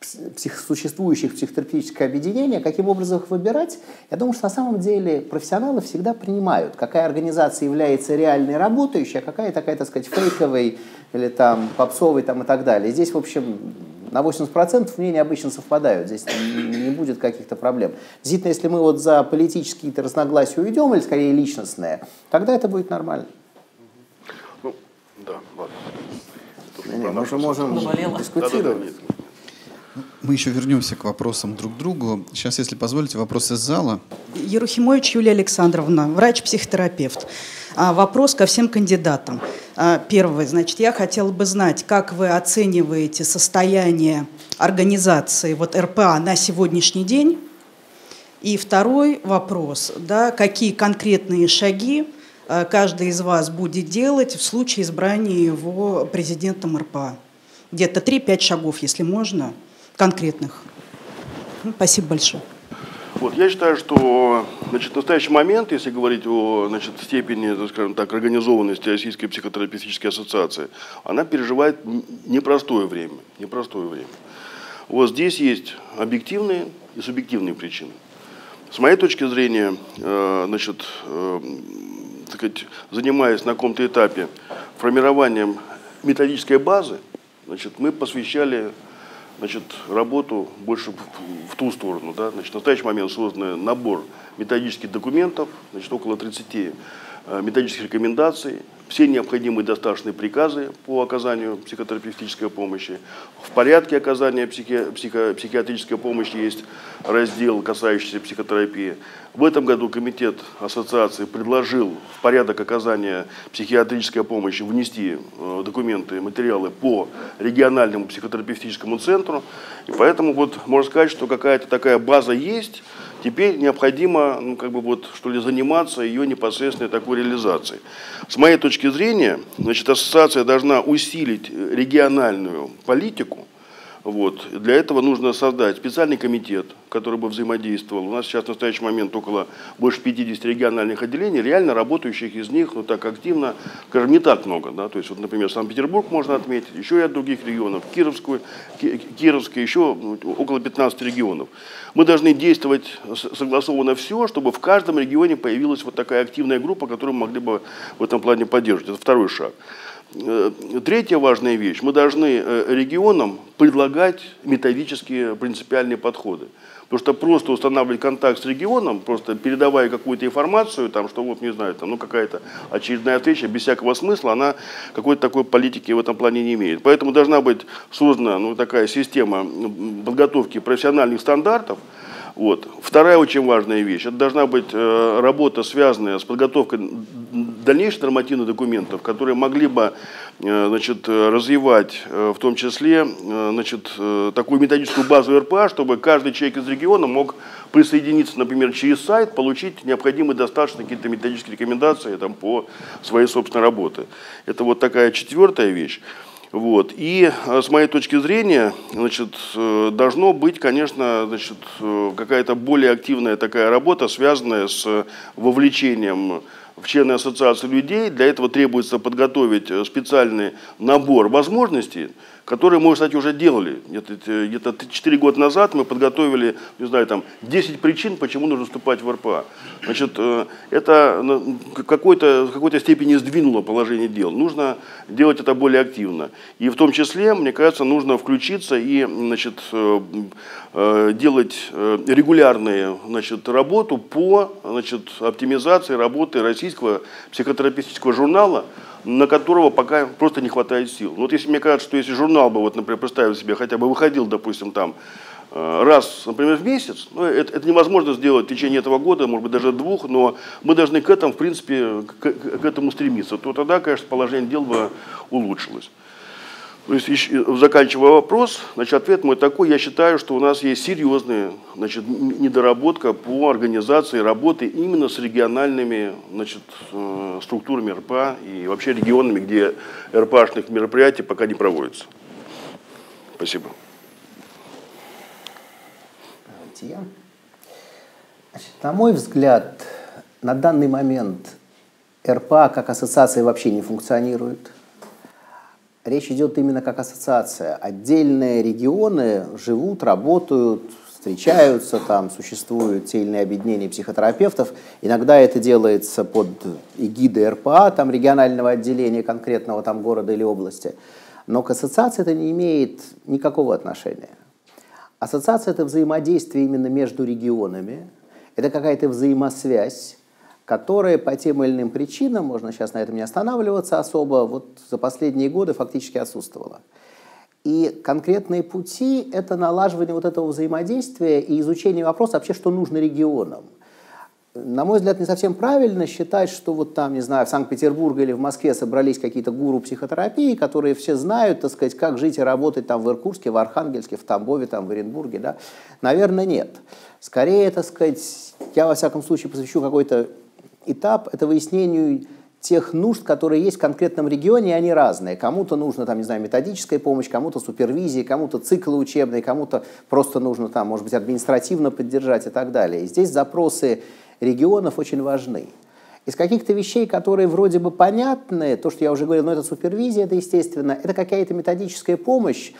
S3: псих, существующих психотерапевтических объединений, каким образом их выбирать, я думаю, что на самом деле профессионалы всегда принимают, какая организация является реальной работающей, а какая такая, так сказать, фейковой или там попсовой там, и так далее. Здесь, в общем, на 80% мнения обычно совпадают, здесь не будет каких-то проблем. Действительно, если мы вот за политические разногласия уйдем, или скорее личностные, тогда это будет нормально.
S2: Ну, да, ладно.
S3: Не, мы же можем дискутировать. Да, да, да,
S1: мы еще вернемся к вопросам друг к другу. Сейчас, если позволите, вопрос из зала.
S6: Ерухимович Юлия Александровна, врач-психотерапевт. А, вопрос ко всем кандидатам. А, первый, значит, я хотела бы знать, как вы оцениваете состояние организации вот РПА на сегодняшний день? И второй вопрос, да, какие конкретные шаги а, каждый из вас будет делать в случае избрания его президентом РПА? Где-то 3-5 шагов, если можно конкретных. Ну, спасибо большое.
S2: Вот, я считаю, что значит, в настоящий момент, если говорить о значит, степени, так скажем так, организованности Российской психотерапевтической ассоциации, она переживает непростое время. Непростое время. Вот здесь есть объективные и субъективные причины. С моей точки зрения, э, значит, э, сказать, занимаясь на каком-то этапе формированием методической базы, значит, мы посвящали значит, работу больше в, ту сторону. Да? Значит, в настоящий момент создан набор методических документов, значит, около 30 э, методических рекомендаций, все необходимые достаточные приказы по оказанию психотерапевтической помощи. В порядке оказания психи, психо, психиатрической помощи есть раздел, касающийся психотерапии. В этом году комитет ассоциации предложил в порядок оказания психиатрической помощи внести э, документы, материалы по региональному психотерапевтическому центру. И поэтому вот можно сказать, что какая-то такая база есть, Теперь необходимо, ну, как бы вот, что ли, заниматься ее непосредственной такой реализацией. С моей точки зрения, значит, ассоциация должна усилить региональную политику, вот. Для этого нужно создать специальный комитет, который бы взаимодействовал. У нас сейчас в настоящий момент около больше 50 региональных отделений, реально работающих из них ну, так активно, скажем, не так много. Да? То есть, вот, например, Санкт-Петербург можно отметить, еще ряд других регионов, Кировскую, Кировская, еще ну, около 15 регионов. Мы должны действовать согласованно все, чтобы в каждом регионе появилась вот такая активная группа, которую мы могли бы в этом плане поддерживать. Это второй шаг. Э, третья важная вещь. Мы должны э, регионам предлагать методические принципиальные подходы. Потому что просто устанавливать контакт с регионом, просто передавая какую-то информацию, там, что вот, не знаю, там, ну, какая-то очередная встреча без всякого смысла, она какой-то такой политики в этом плане не имеет. Поэтому должна быть создана ну, такая система подготовки профессиональных стандартов, вот. Вторая очень важная вещь, это должна быть э, работа, связанная с подготовкой дальнейших нормативных документов, которые могли бы э, значит, развивать э, в том числе э, значит, э, такую методическую базу РПА, чтобы каждый человек из региона мог присоединиться, например, через сайт, получить необходимые достаточно какие-то методические рекомендации там, по своей собственной работе. Это вот такая четвертая вещь. Вот. И э, с моей точки зрения, значит, э, должно быть, конечно, значит, э, какая-то более активная такая работа, связанная с вовлечением в члены ассоциации людей. Для этого требуется подготовить специальный набор возможностей, которые мы, кстати, уже делали. Где-то, где-то 4 года назад мы подготовили, не знаю, там 10 причин, почему нужно вступать в РПА. Значит, э, это ну, какой-то, в какой-то степени сдвинуло положение дел. Нужно делать это более активно. И в том числе, мне кажется, нужно включиться и значит, э, э, делать регулярную значит, работу по значит, оптимизации работы российского психотерапевтического журнала, на которого пока просто не хватает сил. Ну, вот если мне кажется, что если журнал бы, вот, например, представил себе, хотя бы выходил, допустим, там э, раз, например, в месяц, ну, это, это невозможно сделать в течение этого года, может быть, даже двух, но мы должны к этому, в принципе, к, к этому стремиться. То тогда, конечно, положение дел бы улучшилось. То есть, заканчивая вопрос, значит, ответ мой такой, я считаю, что у нас есть серьезная значит, недоработка по организации работы именно с региональными значит, э, структурами РПА и вообще регионами, где РПАшных мероприятий пока не проводятся. Спасибо.
S3: Значит, на мой взгляд, на данный момент РПА как ассоциация вообще не функционирует – речь идет именно как ассоциация. Отдельные регионы живут, работают, встречаются, там существуют те объединения психотерапевтов. Иногда это делается под эгидой РПА, там регионального отделения конкретного там города или области. Но к ассоциации это не имеет никакого отношения. Ассоциация – это взаимодействие именно между регионами, это какая-то взаимосвязь, которая по тем или иным причинам, можно сейчас на этом не останавливаться особо, вот за последние годы фактически отсутствовала. И конкретные пути – это налаживание вот этого взаимодействия и изучение вопроса вообще, что нужно регионам. На мой взгляд, не совсем правильно считать, что вот там, не знаю, в Санкт-Петербурге или в Москве собрались какие-то гуру психотерапии, которые все знают, так сказать, как жить и работать там в Иркутске, в Архангельске, в Тамбове, там, в Оренбурге. Да? Наверное, нет. Скорее, так сказать, я во всяком случае посвящу какой-то этап – это выяснению тех нужд, которые есть в конкретном регионе, и они разные. Кому-то нужно, там, не знаю, методическая помощь, кому-то супервизия, кому-то циклы учебные, кому-то просто нужно, там, может быть, административно поддержать и так далее. И здесь запросы регионов очень важны. Из каких-то вещей, которые вроде бы понятны, то, что я уже говорил, но это супервизия, это естественно, это какая-то методическая помощь,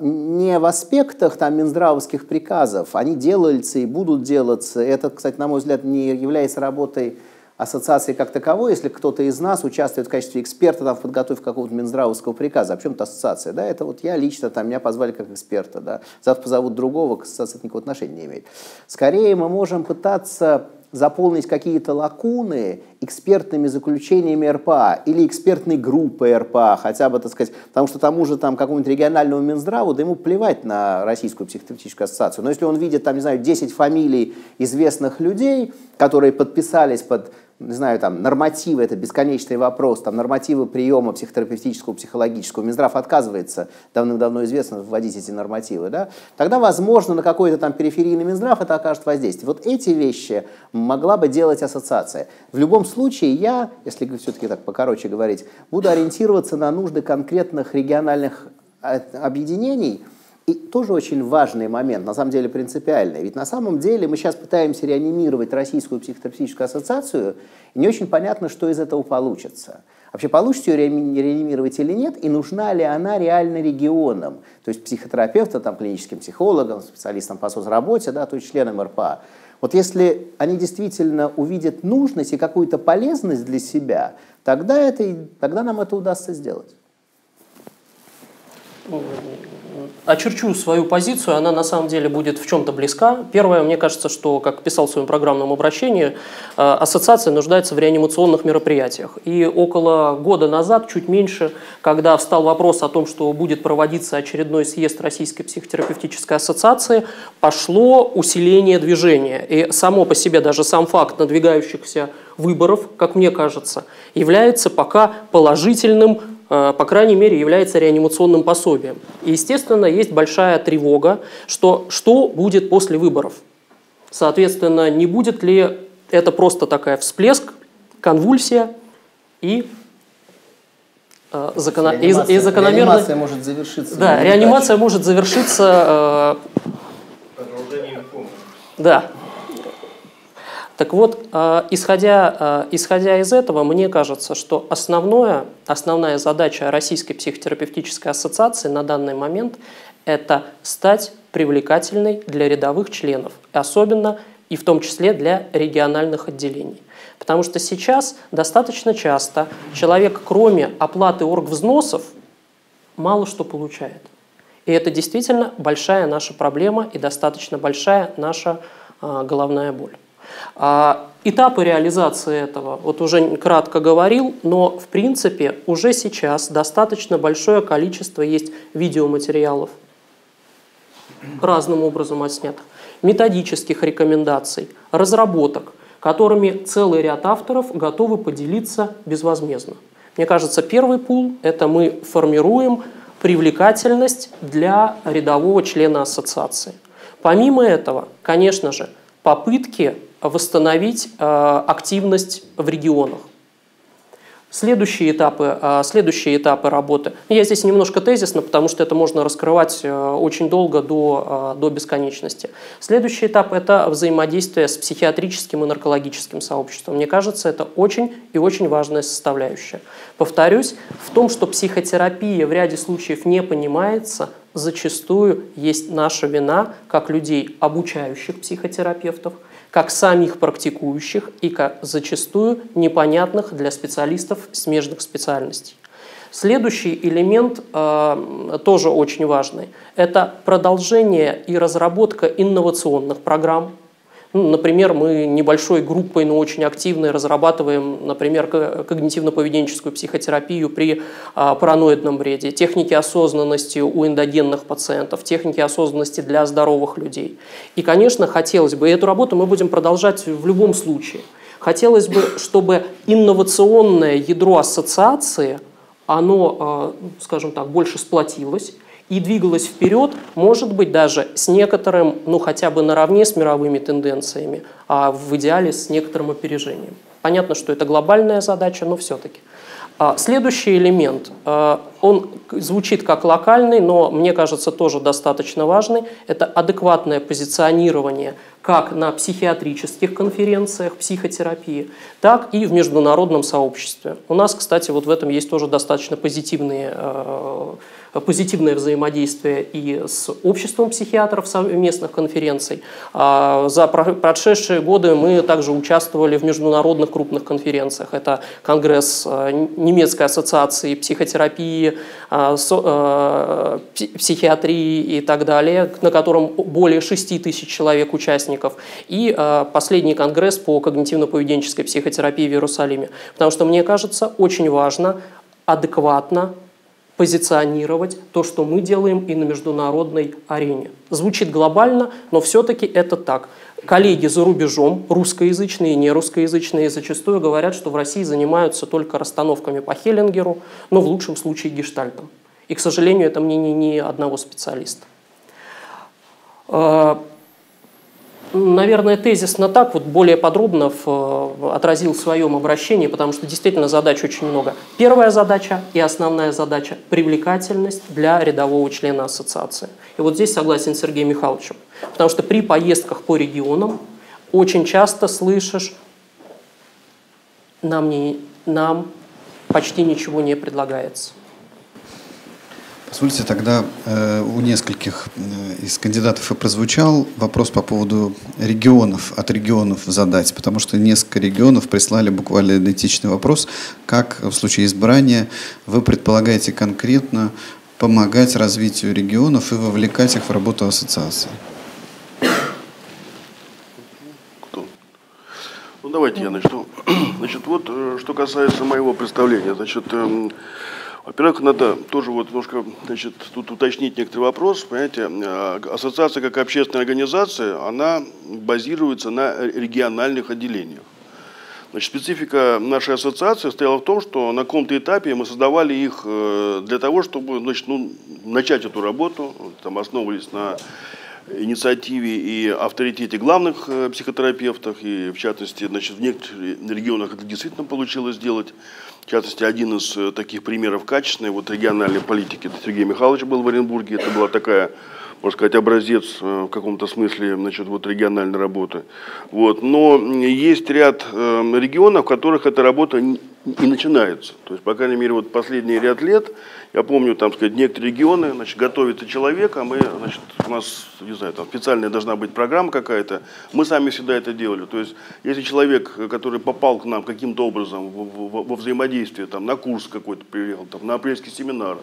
S3: не в аспектах там, минздравовских приказов, они делаются и будут делаться. Это, кстати, на мой взгляд, не является работой ассоциации как таковой, если кто-то из нас участвует в качестве эксперта там, в подготовке какого-то Минздравовского приказа. А почему это ассоциация? Да? Это вот я лично, там, меня позвали как эксперта. Да? Завтра позовут другого, к ассоциации никакого отношения не имеет. Скорее мы можем пытаться заполнить какие-то лакуны экспертными заключениями РПА или экспертной группой РПА, хотя бы, так сказать, потому что тому же там какому-нибудь региональному Минздраву, да ему плевать на Российскую психотерапевтическую ассоциацию. Но если он видит, там, не знаю, 10 фамилий известных людей, которые подписались под не знаю, там, нормативы, это бесконечный вопрос, там, нормативы приема психотерапевтического, психологического, Минздрав отказывается, давным-давно известно, вводить эти нормативы, да, тогда, возможно, на какой-то там периферийный Минздрав это окажет воздействие. Вот эти вещи могла бы делать ассоциация. В любом случае, я, если все-таки так покороче говорить, буду ориентироваться на нужды конкретных региональных э, объединений, и тоже очень важный момент, на самом деле принципиальный. Ведь на самом деле мы сейчас пытаемся реанимировать Российскую психотерапевтическую ассоциацию, и не очень понятно, что из этого получится. Вообще получится ее реанимировать или нет, и нужна ли она реально регионам, то есть психотерапевтам, там, клиническим психологам, специалистам по соцработе, да, то есть членам РПА. Вот если они действительно увидят нужность и какую-то полезность для себя, тогда, это, тогда нам это удастся сделать.
S4: Очерчу свою позицию, она на самом деле будет в чем-то близка. Первое, мне кажется, что, как писал в своем программном обращении, э, ассоциация нуждается в реанимационных мероприятиях. И около года назад, чуть меньше, когда встал вопрос о том, что будет проводиться очередной съезд Российской психотерапевтической ассоциации, пошло усиление движения. И само по себе, даже сам факт надвигающихся выборов, как мне кажется, является пока положительным по крайней мере, является реанимационным пособием. И, естественно, есть большая тревога, что, что будет после выборов. Соответственно, не будет ли это просто такая всплеск, конвульсия и
S3: э, закона... реанимация, и, и закономерно... Реанимация может завершиться.
S4: Да, реанимация может завершиться... Э... Да. Так вот, э, исходя, э, исходя из этого, мне кажется, что основное, основная задача Российской психотерапевтической ассоциации на данный момент – это стать привлекательной для рядовых членов, особенно и в том числе для региональных отделений. Потому что сейчас достаточно часто человек, кроме оплаты оргвзносов, мало что получает. И это действительно большая наша проблема и достаточно большая наша а, головная боль. А, этапы реализации этого, вот уже кратко говорил, но в принципе уже сейчас достаточно большое количество есть видеоматериалов, разным образом отснятых, методических рекомендаций, разработок, которыми целый ряд авторов готовы поделиться безвозмездно. Мне кажется, первый пул – это мы формируем привлекательность для рядового члена ассоциации. Помимо этого, конечно же, попытки восстановить э, активность в регионах. Следующие этапы, э, следующие этапы работы. Я здесь немножко тезисно, потому что это можно раскрывать э, очень долго до, до бесконечности. Следующий этап – это взаимодействие с психиатрическим и наркологическим сообществом. Мне кажется, это очень и очень важная составляющая. Повторюсь, в том, что психотерапия в ряде случаев не понимается, зачастую есть наша вина как людей, обучающих психотерапевтов – как самих практикующих и как зачастую непонятных для специалистов смежных специальностей. Следующий элемент э, тоже очень важный – это продолжение и разработка инновационных программ, ну, например, мы небольшой группой, но очень активной разрабатываем, например, когнитивно-поведенческую психотерапию при а, параноидном бреде, техники осознанности у эндогенных пациентов, техники осознанности для здоровых людей. И, конечно, хотелось бы, и эту работу мы будем продолжать в любом случае, хотелось бы, чтобы инновационное ядро ассоциации, оно, а, скажем так, больше сплотилось, и двигалась вперед, может быть, даже с некоторым, ну хотя бы наравне с мировыми тенденциями, а в идеале с некоторым опережением. Понятно, что это глобальная задача, но все-таки. А, следующий элемент, а, он звучит как локальный, но мне кажется тоже достаточно важный, это адекватное позиционирование как на психиатрических конференциях психотерапии, так и в международном сообществе. У нас, кстати, вот в этом есть тоже достаточно позитивные а, позитивное взаимодействие и с обществом психиатров совместных конференций. А за прошедшие годы мы также участвовали в международных крупных конференциях. Это Конгресс э, немецкой ассоциации психотерапии, э, э, психиатрии и так далее, на котором более 6 тысяч человек участников, и последний конгресс по когнитивно-поведенческой психотерапии в Иерусалиме. Потому что, мне кажется, очень важно адекватно позиционировать то, что мы делаем и на международной арене. Звучит глобально, но все-таки это так. Коллеги за рубежом, русскоязычные и нерусскоязычные, зачастую говорят, что в России занимаются только расстановками по Хеллингеру, но в лучшем случае гештальтом. И, к сожалению, это мнение ни одного специалиста. Наверное, тезисно так, вот более подробно в, отразил в своем обращении, потому что действительно задач очень много. Первая задача и основная задача – привлекательность для рядового члена ассоциации. И вот здесь согласен с Сергеем потому что при поездках по регионам очень часто слышишь, нам, не, нам почти ничего не предлагается.
S1: Позвольте тогда э, у нескольких э, из кандидатов и прозвучал вопрос по поводу регионов, от регионов задать, потому что несколько регионов прислали буквально идентичный вопрос, как в случае избрания вы предполагаете конкретно помогать развитию регионов и вовлекать их в работу ассоциации.
S2: Кто? Ну давайте я начну. <clears throat> Значит, вот э, что касается моего представления, значит, эм, во-первых, надо тоже вот немножко значит, тут уточнить некоторый вопрос. Понимаете, э, ассоциация как общественная организация, она базируется на региональных отделениях. Значит, специфика нашей ассоциации стояла в том, что на каком-то этапе мы создавали их э, для того, чтобы значит, ну, начать эту работу, там основывались на инициативе и авторитете главных э, психотерапевтов, и в частности, значит, в некоторых регионах это действительно получилось сделать. В частности, один из э, таких примеров качественной вот, региональной политики, Сергей Михайлович был в Оренбурге, это была такая можно сказать, образец э, в каком-то смысле значит, вот, региональной работы. Вот. Но есть ряд э, регионов, в которых эта работа не начинается. То есть, по крайней мере, вот последний ряд лет, я помню, там, сказать, некоторые регионы, значит, готовится человек, а мы, значит, у нас, не знаю, там специальная должна быть программа какая-то, мы сами всегда это делали. То есть, если человек, который попал к нам каким-то образом во взаимодействие, там, на курс какой-то приехал, там, на апрельский семинар,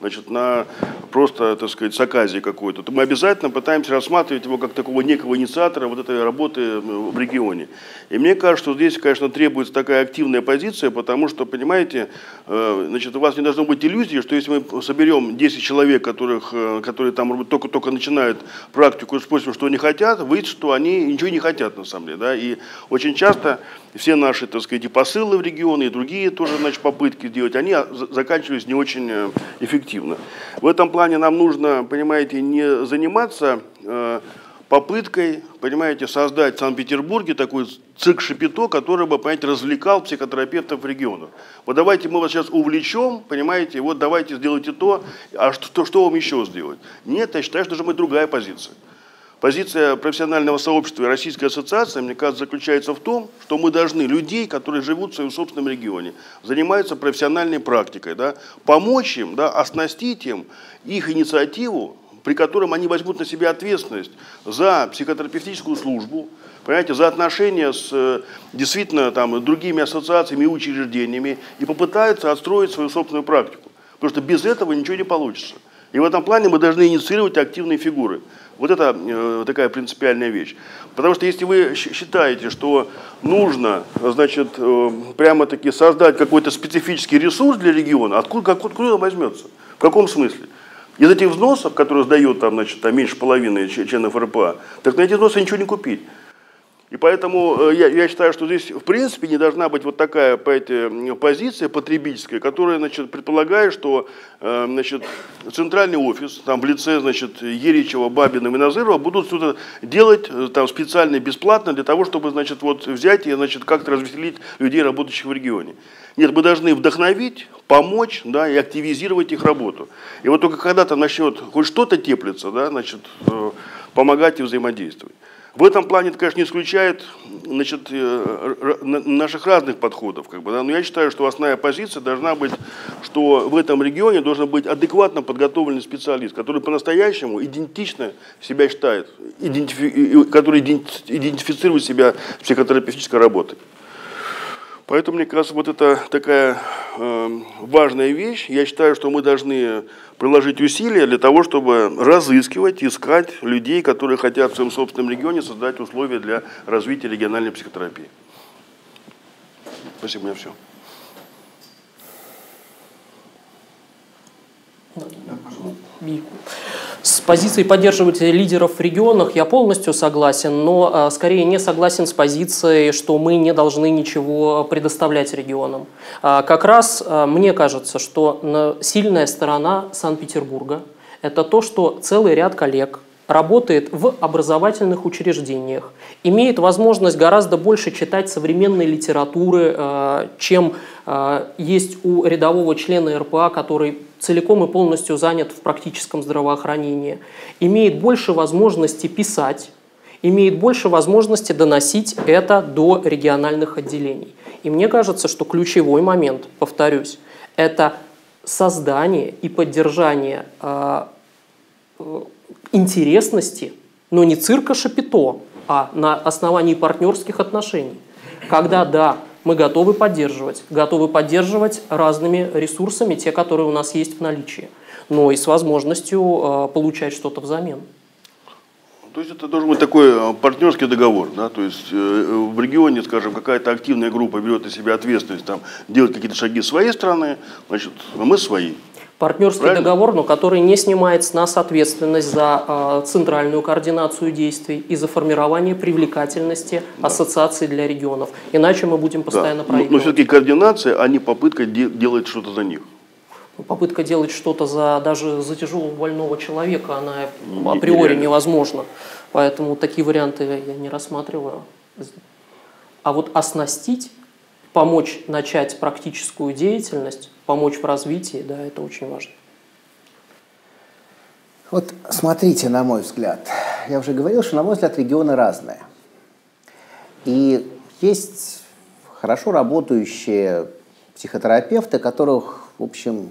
S2: значит, на просто, так сказать, с какой-то, то мы обязательно пытаемся рассматривать его как такого некого инициатора вот этой работы в регионе. И мне кажется, что здесь, конечно, требуется такая активная позиция, потому что, понимаете, э, значит, у вас не должно быть иллюзии, что если мы соберем 10 человек, которых, э, которые там только-только начинают практику и спросим, что они хотят, выйдет, что они ничего не хотят на самом деле. Да? И очень часто все наши, так сказать, посылы в регионы, и другие тоже, значит, попытки сделать, они заканчивались не очень э, эффективно. В этом плане нам нужно, понимаете, не заниматься э, попыткой, понимаете, создать в Санкт-Петербурге такой цирк Шапито, который бы, понимаете, развлекал психотерапевтов в регионах. Вот давайте мы вас сейчас увлечем, понимаете, вот давайте сделайте то, а что, что вам еще сделать? Нет, я считаю, что должна быть другая позиция. Позиция профессионального сообщества и Российской ассоциации, мне кажется, заключается в том, что мы должны людей, которые живут в своем собственном регионе, занимаются профессиональной практикой, да, помочь им, да, оснастить им их инициативу, при котором они возьмут на себя ответственность за психотерапевтическую службу, понимаете, за отношения с э, действительно там, другими ассоциациями и учреждениями и попытаются отстроить свою собственную практику. Потому что без этого ничего не получится. И в этом плане мы должны инициировать активные фигуры. Вот это э, такая принципиальная вещь. Потому что если вы считаете, что нужно, значит, э, прямо-таки создать какой-то специфический ресурс для региона, откуда, откуда он возьмется? В каком смысле? Из этих взносов, которые сдают там, значит, там меньше половины членов РПА, так на эти взносы ничего не купить. И поэтому э, я, я считаю, что здесь в принципе не должна быть вот такая понимаете, позиция потребительская, которая значит, предполагает, что э, значит, центральный офис там, в лице значит, Еричева, Бабина и Назырова будут что-то делать э, там, специально бесплатно для того, чтобы значит, вот, взять и значит, как-то развеселить людей, работающих в регионе. Нет, мы должны вдохновить, помочь да, и активизировать их работу. И вот только когда то начнет хоть что-то теплиться, да, значит, помогать и взаимодействовать. В этом плане это, конечно, не исключает значит, э, наших разных подходов. Как бы, да? Но я считаю, что основная позиция должна быть, что в этом регионе должен быть адекватно подготовленный специалист, который по-настоящему идентично себя считает, идентифи, который идентифицирует себя психотерапевтической работой. Поэтому, мне кажется, вот это такая э, важная вещь. Я считаю, что мы должны приложить усилия для того, чтобы разыскивать, искать людей, которые хотят в своем собственном регионе создать условия для развития региональной психотерапии. Спасибо, у меня все.
S4: С позицией поддерживать лидеров в регионах я полностью согласен, но а, скорее не согласен с позицией, что мы не должны ничего предоставлять регионам. А, как раз а, мне кажется, что сильная сторона Санкт-Петербурга – это то, что целый ряд коллег, работает в образовательных учреждениях, имеет возможность гораздо больше читать современной литературы, чем есть у рядового члена РПА, который целиком и полностью занят в практическом здравоохранении, имеет больше возможности писать, имеет больше возможности доносить это до региональных отделений. И мне кажется, что ключевой момент, повторюсь, это создание и поддержание э, э интересности, но не цирка Шапито, а на основании партнерских отношений. Когда, да, мы готовы поддерживать. Готовы поддерживать разными ресурсами, те, которые у нас есть в наличии, но и с возможностью э, получать что-то взамен.
S2: То есть это должен быть такой э, партнерский договор, да, то есть э, в регионе, скажем, какая-то активная группа берет на себя ответственность, там, делать какие-то шаги своей страны, значит, а мы свои.
S4: Партнерский Правильно? договор, но который не снимает с нас ответственность за э, центральную координацию действий и за формирование привлекательности да. ассоциаций для регионов. Иначе мы будем постоянно да. проигрывать.
S2: Но, но все-таки координация, а не попытка де- делать что-то за них.
S4: Попытка делать что-то за даже за тяжелого больного человека, она не, априори не невозможна. Поэтому такие варианты я не рассматриваю. А вот оснастить помочь начать практическую деятельность, помочь в развитии, да, это очень важно.
S3: Вот смотрите, на мой взгляд, я уже говорил, что, на мой взгляд, регионы разные. И есть хорошо работающие психотерапевты, которых, в общем,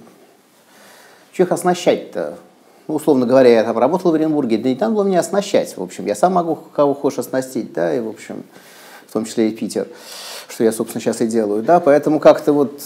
S3: что их оснащать-то? Ну, условно говоря, я там работал в Оренбурге, да не там было мне оснащать, в общем. Я сам могу кого хочешь оснастить, да, и, в общем, в том числе и Питер, что я, собственно, сейчас и делаю, да, поэтому как-то вот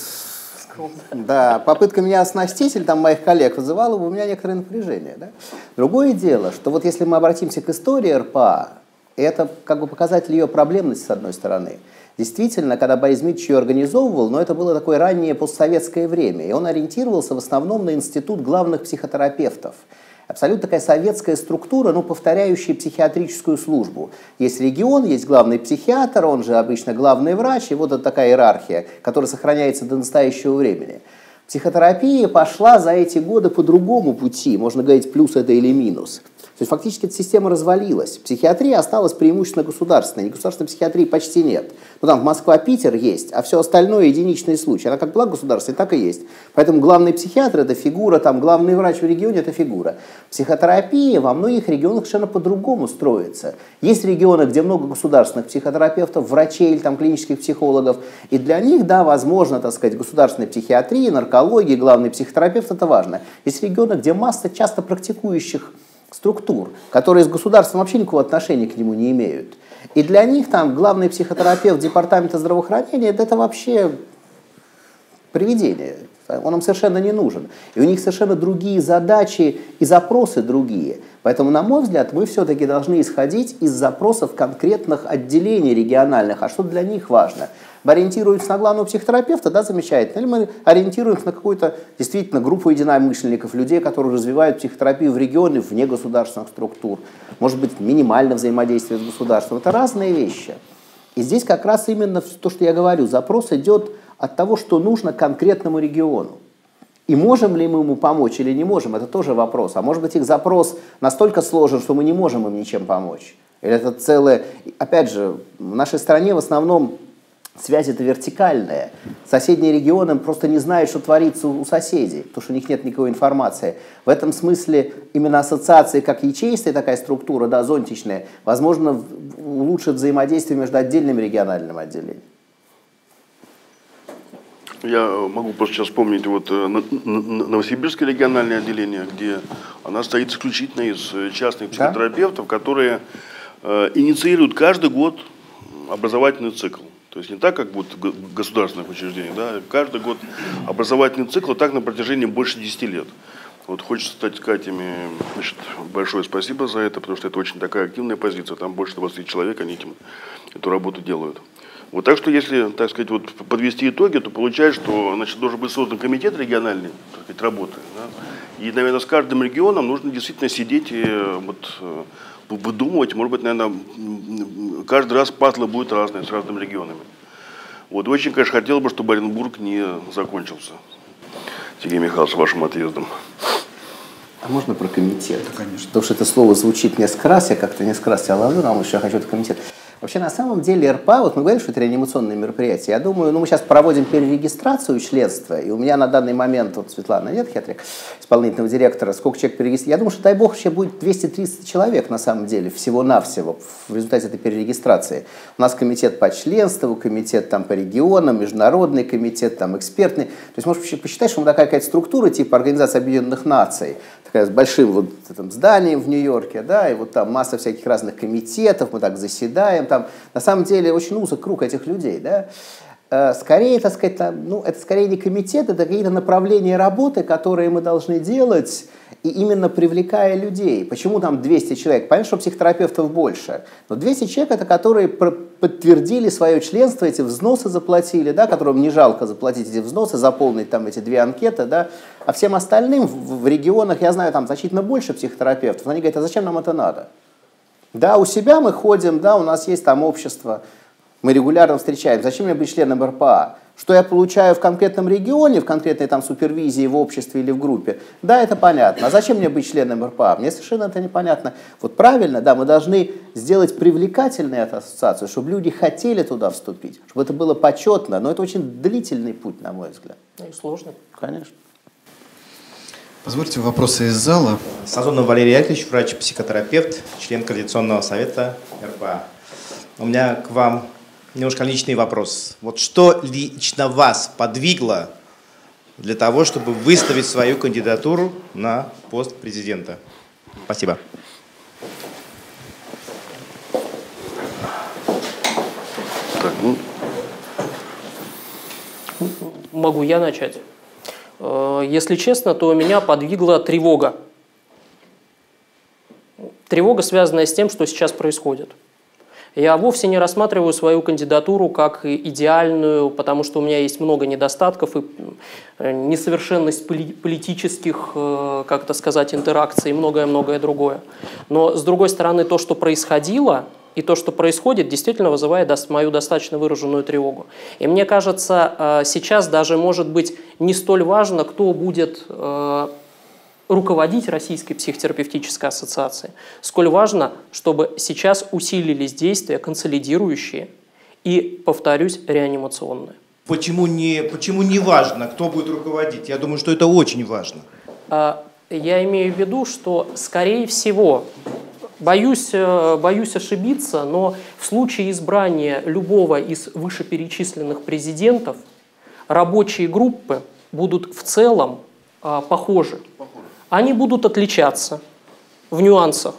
S3: <laughs> да, попытка меня оснастить или там моих коллег вызывала у меня некоторое напряжение. Да? Другое дело, что вот если мы обратимся к истории РПА, это как бы показатель ее проблемности, с одной стороны. Действительно, когда Борис Дмитриевич ее организовывал, но это было такое раннее постсоветское время, и он ориентировался в основном на институт главных психотерапевтов – Абсолютно такая советская структура, ну, повторяющая психиатрическую службу. Есть регион, есть главный психиатр, он же обычно главный врач, и вот это такая иерархия, которая сохраняется до настоящего времени. Психотерапия пошла за эти годы по другому пути, можно говорить, плюс это или минус – то есть фактически эта система развалилась. Психиатрия осталась преимущественно государственной. Государственной психиатрии почти нет. Ну там Москва-Питер есть, а все остальное единичные случаи. Она как была государственной, так и есть. Поэтому главный психиатр это фигура, там главный врач в регионе это фигура. Психотерапия во многих регионах совершенно по-другому строится. Есть регионы, где много государственных психотерапевтов, врачей или там клинических психологов. И для них, да, возможно, так сказать, государственная психиатрия, наркология, главный психотерапевт это важно. Есть регионы, где масса часто практикующих структур, которые с государством вообще никакого отношения к нему не имеют. И для них там главный психотерапевт департамента здравоохранения это вообще привидение. Он им совершенно не нужен. И у них совершенно другие задачи и запросы другие. Поэтому, на мой взгляд, мы все-таки должны исходить из запросов конкретных отделений региональных. А что для них важно? Ориентируемся на главного психотерапевта, да, замечательно. Или мы ориентируемся на какую-то действительно группу единомышленников, людей, которые развивают психотерапию в регионе вне государственных структур. Может быть, минимально взаимодействие с государством. Это разные вещи. И здесь как раз именно то, что я говорю, запрос идет от того, что нужно конкретному региону. И можем ли мы ему помочь или не можем, это тоже вопрос. А может быть их запрос настолько сложен, что мы не можем им ничем помочь. Или это целое... Опять же, в нашей стране в основном Связь это вертикальная. Соседние регионы просто не знают, что творится у соседей, потому что у них нет никакой информации. В этом смысле именно ассоциации как ячеистая такая структура, да, зонтичная, возможно, улучшит взаимодействие между отдельными региональными отделениями.
S2: Я могу просто сейчас вспомнить вот э, Новосибирское региональное отделение, где она состоит исключительно из э, частных психотерапевтов, да? которые э, инициируют каждый год образовательный цикл. То есть не так, как в государственных учреждениях, да, каждый год образовательный цикл, так на протяжении больше 10 лет. Вот хочется стать Катями, значит, большое спасибо за это, потому что это очень такая активная позиция, там больше 20 человек, они этим, эту работу делают. Вот так что, если, так сказать, вот подвести итоги, то получается, что значит, должен быть создан комитет региональный, так сказать, работы. Да? И, наверное, с каждым регионом нужно действительно сидеть и вот, выдумывать, может быть, наверное, каждый раз пазлы будут разные, с разными регионами. Вот очень, конечно, хотел бы, чтобы Оренбург не закончился. Сергей Михайлович, с вашим отъездом.
S3: А можно про комитет? Да, конечно. Потому что это слово звучит несколько раз, я как-то несколько раз тебя ловлю, но еще я хочу этот комитет. Вообще, на самом деле, РПА, вот мы говорим, что это реанимационное мероприятие. Я думаю, ну, мы сейчас проводим перерегистрацию членства, и у меня на данный момент, вот Светлана Ветхетрик, исполнительного директора, сколько человек перерегистрировали. Я думаю, что, дай бог, вообще будет 230 человек, на самом деле, всего-навсего в результате этой перерегистрации. У нас комитет по членству, комитет там по регионам, международный комитет, там экспертный. То есть, можешь посчитать, что мы такая какая-то структура типа Организации Объединенных Наций, такая с большим вот этим зданием в Нью-Йорке, да, и вот там масса всяких разных комитетов, мы так заседаем, там, на самом деле очень узок круг этих людей, да, э, скорее, так сказать, ну, это скорее не комитет, это какие-то направления работы, которые мы должны делать, и именно привлекая людей. Почему там 200 человек? Понятно, что психотерапевтов больше, но 200 человек это которые подтвердили свое членство, эти взносы заплатили, да, которым не жалко заплатить эти взносы, заполнить там эти две анкеты, да, а всем остальным в регионах, я знаю, там значительно больше психотерапевтов, они говорят, а зачем нам это надо? Да, у себя мы ходим, да, у нас есть там общество, мы регулярно встречаем. Зачем мне быть членом РПА? Что я получаю в конкретном регионе, в конкретной там супервизии, в обществе или в группе, да, это понятно. А зачем мне быть членом РПА? Мне совершенно это непонятно. Вот правильно, да, мы должны сделать привлекательной эту ассоциацию, чтобы люди хотели туда вступить, чтобы это было почетно. Но это очень длительный путь, на мой взгляд.
S4: Ну и сложно.
S3: Конечно.
S1: Позвольте вопросы из зала.
S7: Сазонов Валерий Яковлевич, врач-психотерапевт, член Координационного совета РПА. У меня к вам немножко личный вопрос. Вот что лично вас подвигло для того, чтобы выставить свою кандидатуру на пост президента? Спасибо.
S4: Так, ну. Могу я начать? Э, если честно, то меня подвигла тревога. Тревога, связанная с тем, что сейчас происходит. Я вовсе не рассматриваю свою кандидатуру как идеальную, потому что у меня есть много недостатков и э, несовершенность политических, э, как это сказать, интеракций и многое-многое другое. Но, с другой стороны, то, что происходило, и то, что происходит, действительно вызывает мою достаточно выраженную тревогу. И мне кажется, э, сейчас даже может быть не столь важно, кто будет руководить Российской психотерапевтической ассоциацией, сколь важно, чтобы сейчас усилились действия консолидирующие и, повторюсь, реанимационные.
S7: Почему не, почему не важно, кто будет руководить? Я думаю, что это очень важно.
S4: А, я имею в виду, что, скорее всего, боюсь, э, боюсь ошибиться, но в случае избрания любого из вышеперечисленных президентов рабочие группы будут в целом а, похожи они будут отличаться в нюансах,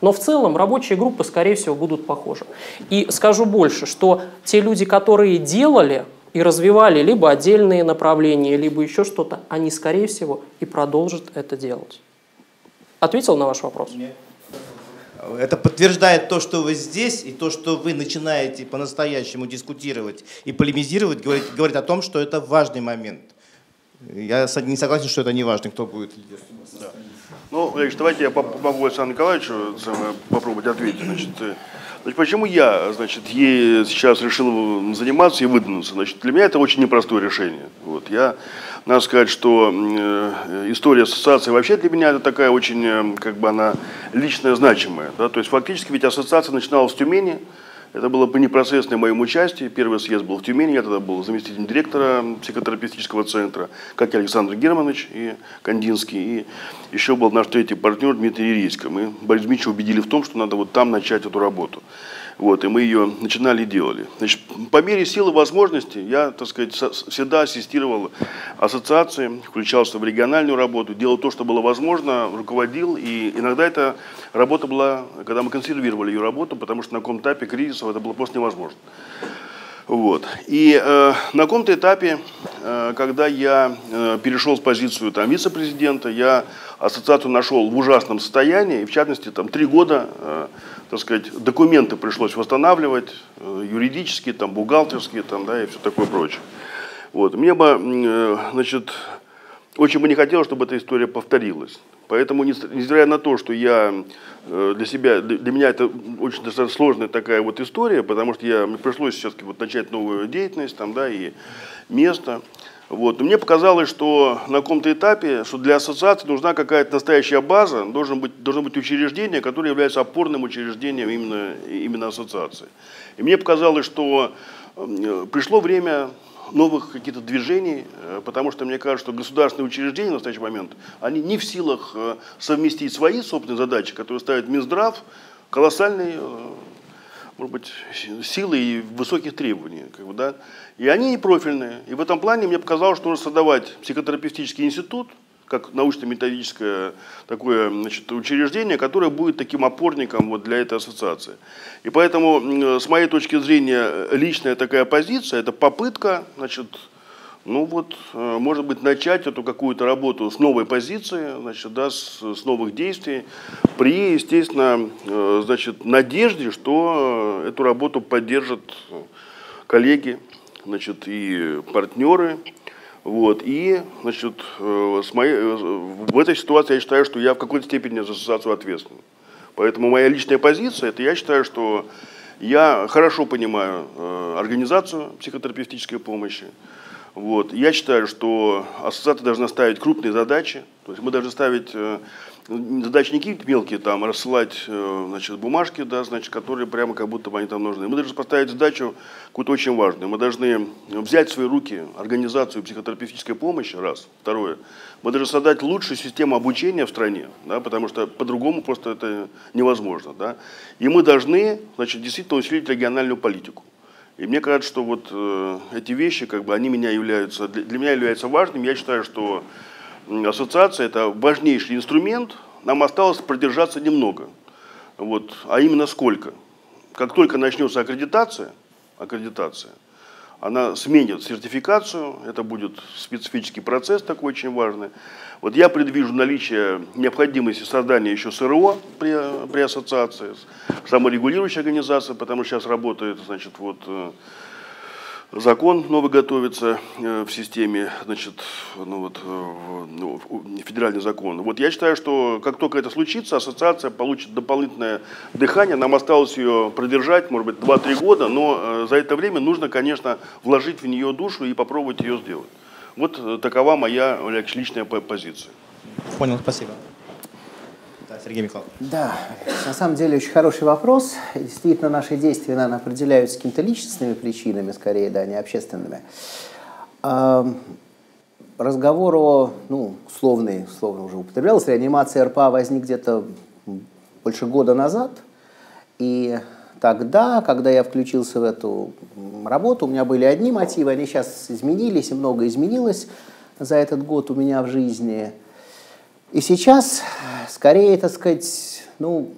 S4: но в целом рабочие группы, скорее всего, будут похожи. И скажу больше, что те люди, которые делали и развивали либо отдельные направления, либо еще что-то, они, скорее всего, и продолжат это делать. Ответил на ваш вопрос? Нет.
S7: Это подтверждает то, что вы здесь, и то, что вы начинаете по-настоящему дискутировать и полемизировать, говорит, говорит о том, что это важный момент. Я не согласен, что это не важно, кто будет лидером.
S2: Да. Ну, Владимир, давайте я помогу Александру Николаевичу попробовать ответить. Значит, э, значит, почему я значит, ей сейчас решил заниматься и выдвинуться? Значит, для меня это очень непростое решение. Вот, я, надо сказать, что э, история ассоциации вообще для меня это такая очень, э, как бы она личная, значимая. Да? То есть фактически ведь ассоциация начиналась в Тюмени, это было по непосредственному моему участию. Первый съезд был в Тюмени, я тогда был заместителем директора психотерапевтического центра, как и Александр Германович и Кандинский. И еще был наш третий партнер Дмитрий Ерийско. Мы Борис Дмитриевича убедили в том, что надо вот там начать эту работу. Вот, и мы ее начинали и делали. Значит, по мере силы возможностей я, так сказать, всегда ассистировал ассоциации, включался в региональную работу, делал то, что было возможно, руководил. И иногда эта работа была, когда мы консервировали ее работу, потому что на каком этапе кризисов это было просто невозможно. Вот. И э, на каком-то этапе, э, когда я э, перешел с позицию там, вице-президента, я ассоциацию нашел в ужасном состоянии, и в частности, там, три года э, так сказать, документы пришлось восстанавливать, э, юридические, там, бухгалтерские, там, да, и все такое прочее. Вот. Мне бы, э, значит, очень бы не хотелось, чтобы эта история повторилась. Поэтому, несмотря на то, что я э, для себя, для меня это очень достаточно сложная такая вот история, потому что я, мне пришлось все-таки вот начать новую деятельность, там, да, и место. Вот. Мне показалось, что на каком-то этапе, что для ассоциации нужна какая-то настоящая база, должен быть, должно быть учреждение, которое является опорным учреждением именно, именно ассоциации. И мне показалось, что э, пришло время новых каких-то движений, э, потому что мне кажется, что государственные учреждения в настоящий момент, они не в силах э, совместить свои собственные задачи, которые ставит Минздрав, колоссальные может быть, силы и высоких требований. Как бы, да? И они не профильные. И в этом плане мне показалось, что нужно создавать психотерапевтический институт, как научно-методическое такое значит, учреждение, которое будет таким опорником вот для этой ассоциации. И поэтому, с моей точки зрения, личная такая позиция – это попытка значит, ну вот, э, может быть, начать эту какую-то работу с новой позиции, значит, да, с, с новых действий, при, естественно, э, значит, надежде, что эту работу поддержат коллеги, значит, и партнеры, вот, и, значит, э, с моей, в этой ситуации я считаю, что я в какой-то степени за ассоциацию ответственен. Поэтому моя личная позиция, это я считаю, что я хорошо понимаю организацию психотерапевтической помощи, Вот. Я считаю, что ассоциация должна ставить крупные задачи. То есть мы должны ставить э, задачи не какие-то мелкие, там, рассылать э, значит, бумажки, да, значит, которые прямо как будто бы они там нужны. Мы должны поставить задачу какую-то очень важную. Мы должны взять в свои руки организацию психотерапевтической помощи, раз. Второе. Мы должны создать лучшую систему обучения в стране, да, потому что по-другому просто это невозможно. Да. И мы должны значит, действительно усилить региональную политику. И мне кажется, что вот э, эти вещи, как бы, они меня являются, для, для меня являются важными. Я считаю, что ассоциация – это важнейший инструмент, нам осталось продержаться немного. Вот. А именно сколько? Как только начнется аккредитация, аккредитация, она сменит сертификацию, это будет специфический процесс такой очень важный. Вот я предвижу наличие необходимости создания еще СРО при, при ассоциации, саморегулирующей организации, потому что сейчас работает, значит, вот э, Закон новый готовится э, в системе, значит, ну вот, э, ну, федеральный закон. Вот я считаю, что как только это случится, ассоциация получит дополнительное дыхание. Нам осталось ее продержать, может быть, 2-3 года, но э, за это время нужно, конечно, вложить в нее душу и попробовать ее сделать. Вот такова моя личная позиция.
S7: Понял, спасибо. Сергей Михайлович.
S3: Да, на самом деле очень хороший вопрос. Действительно, наши действия, наверное, определяются какими-то личностными причинами, скорее, да, не общественными. Разговор о, ну, условный, условно уже употреблялась, реанимация РПА возник где-то больше года назад. И тогда, когда я включился в эту работу, у меня были одни мотивы, они сейчас изменились, и много изменилось за этот год у меня в жизни – и сейчас, скорее, так сказать, ну,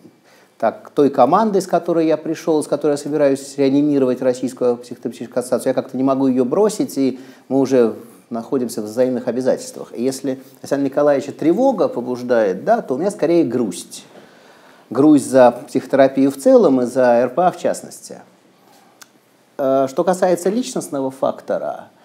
S3: так, той командой, с которой я пришел, с которой я собираюсь реанимировать Российскую психотерапевтическую ассоциацию, я как-то не могу ее бросить, и мы уже находимся в взаимных обязательствах. И если Александр Николаевича тревога побуждает, да, то у меня скорее грусть. Грусть за психотерапию в целом и за РПА в частности. Э, что касается личностного фактора –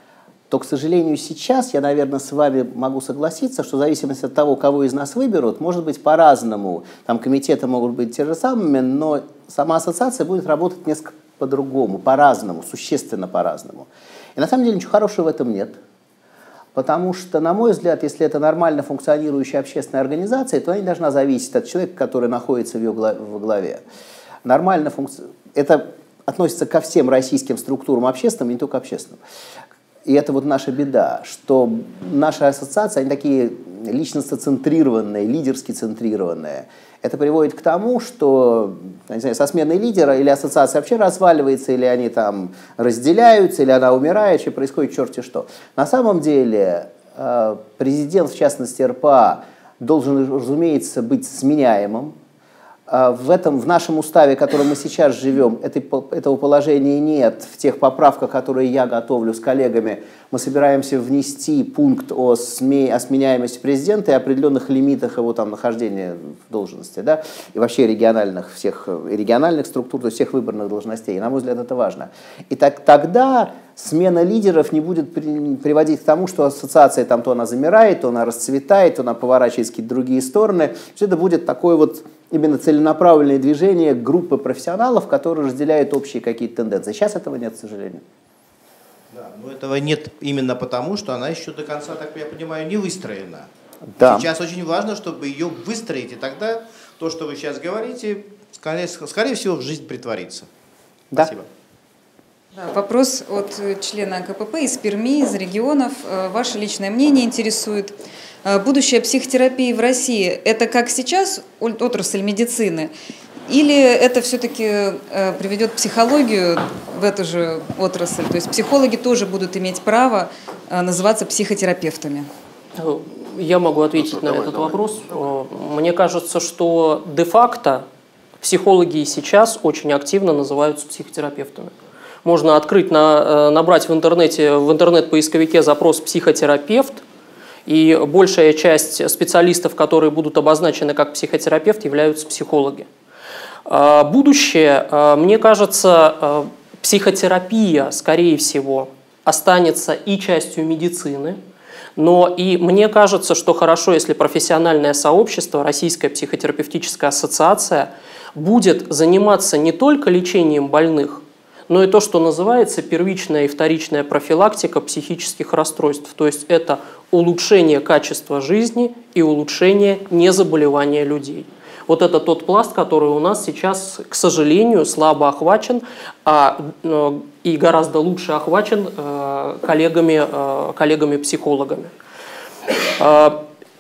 S3: то, к сожалению, сейчас я, наверное, с вами могу согласиться, что в зависимости от того, кого из нас выберут, может быть по-разному. Там комитеты могут быть те же самыми, но сама ассоциация будет работать несколько по-другому, по-разному, существенно по-разному. И на самом деле ничего хорошего в этом нет. Потому что, на мой взгляд, если это нормально функционирующая общественная организация, то она не должна зависеть от человека, который находится в ее главе. Нормально функци... Это относится ко всем российским структурам общественным, не только общественным. И это вот наша беда, что наши ассоциации, они такие личностно-центрированные, лидерски центрированные. Это приводит к тому, что не знаю, со сменой лидера или ассоциация вообще разваливается, или они там разделяются, или она умирает, что происходит черти что. На самом деле э, президент, в частности РПА, должен, разумеется, быть сменяемым, в, этом, в нашем уставе, в котором мы сейчас живем, этой, этого положения нет. В тех поправках, которые я готовлю с коллегами, мы собираемся внести пункт о, сме, о сменяемости президента и определенных лимитах его там, нахождения в должности. Да? И вообще региональных, всех, региональных структур, то есть всех выборных должностей. И, на мой взгляд, это важно. И так, тогда смена лидеров не будет при, приводить к тому, что ассоциация там то она замирает, то она расцветает, то она поворачивает в какие-то другие стороны. Что это будет такой вот именно целенаправленное движение группы профессионалов, которые разделяют общие какие-то тенденции. Сейчас этого нет, к сожалению.
S7: Да, но этого нет именно потому, что она еще до конца, так я понимаю, не выстроена.
S3: Да.
S7: Сейчас очень важно, чтобы ее выстроить, и тогда то, что вы сейчас говорите, скорее, скорее всего, в жизнь притворится.
S3: Да.
S7: Спасибо.
S8: Да, вопрос от члена КПП из Перми, из регионов. Э, ваше личное мнение интересует. Э, будущее психотерапии в России – это как сейчас отрасль медицины, или это все-таки э, приведет психологию в эту же отрасль? То есть психологи тоже будут иметь право называться психотерапевтами?
S4: Я могу ответить на этот вопрос. Мне кажется, что де-факто психологи сейчас очень активно называются психотерапевтами. Можно открыть, на, э, набрать в интернете, в интернет-поисковике запрос «психотерапевт», и большая часть специалистов, которые будут обозначены как психотерапевт, являются психологи. А, будущее, а, мне кажется, а, психотерапия, скорее всего, останется и частью медицины, но и мне кажется, что хорошо, если профессиональное сообщество, Российская психотерапевтическая ассоциация, будет заниматься не только лечением больных, но и то, что называется первичная и вторичная профилактика психических расстройств. То есть это улучшение качества жизни и улучшение незаболевания людей. Вот это тот пласт, который у нас сейчас, к сожалению, слабо охвачен а, э, и гораздо лучше охвачен э, коллегами, э, коллегами-психологами.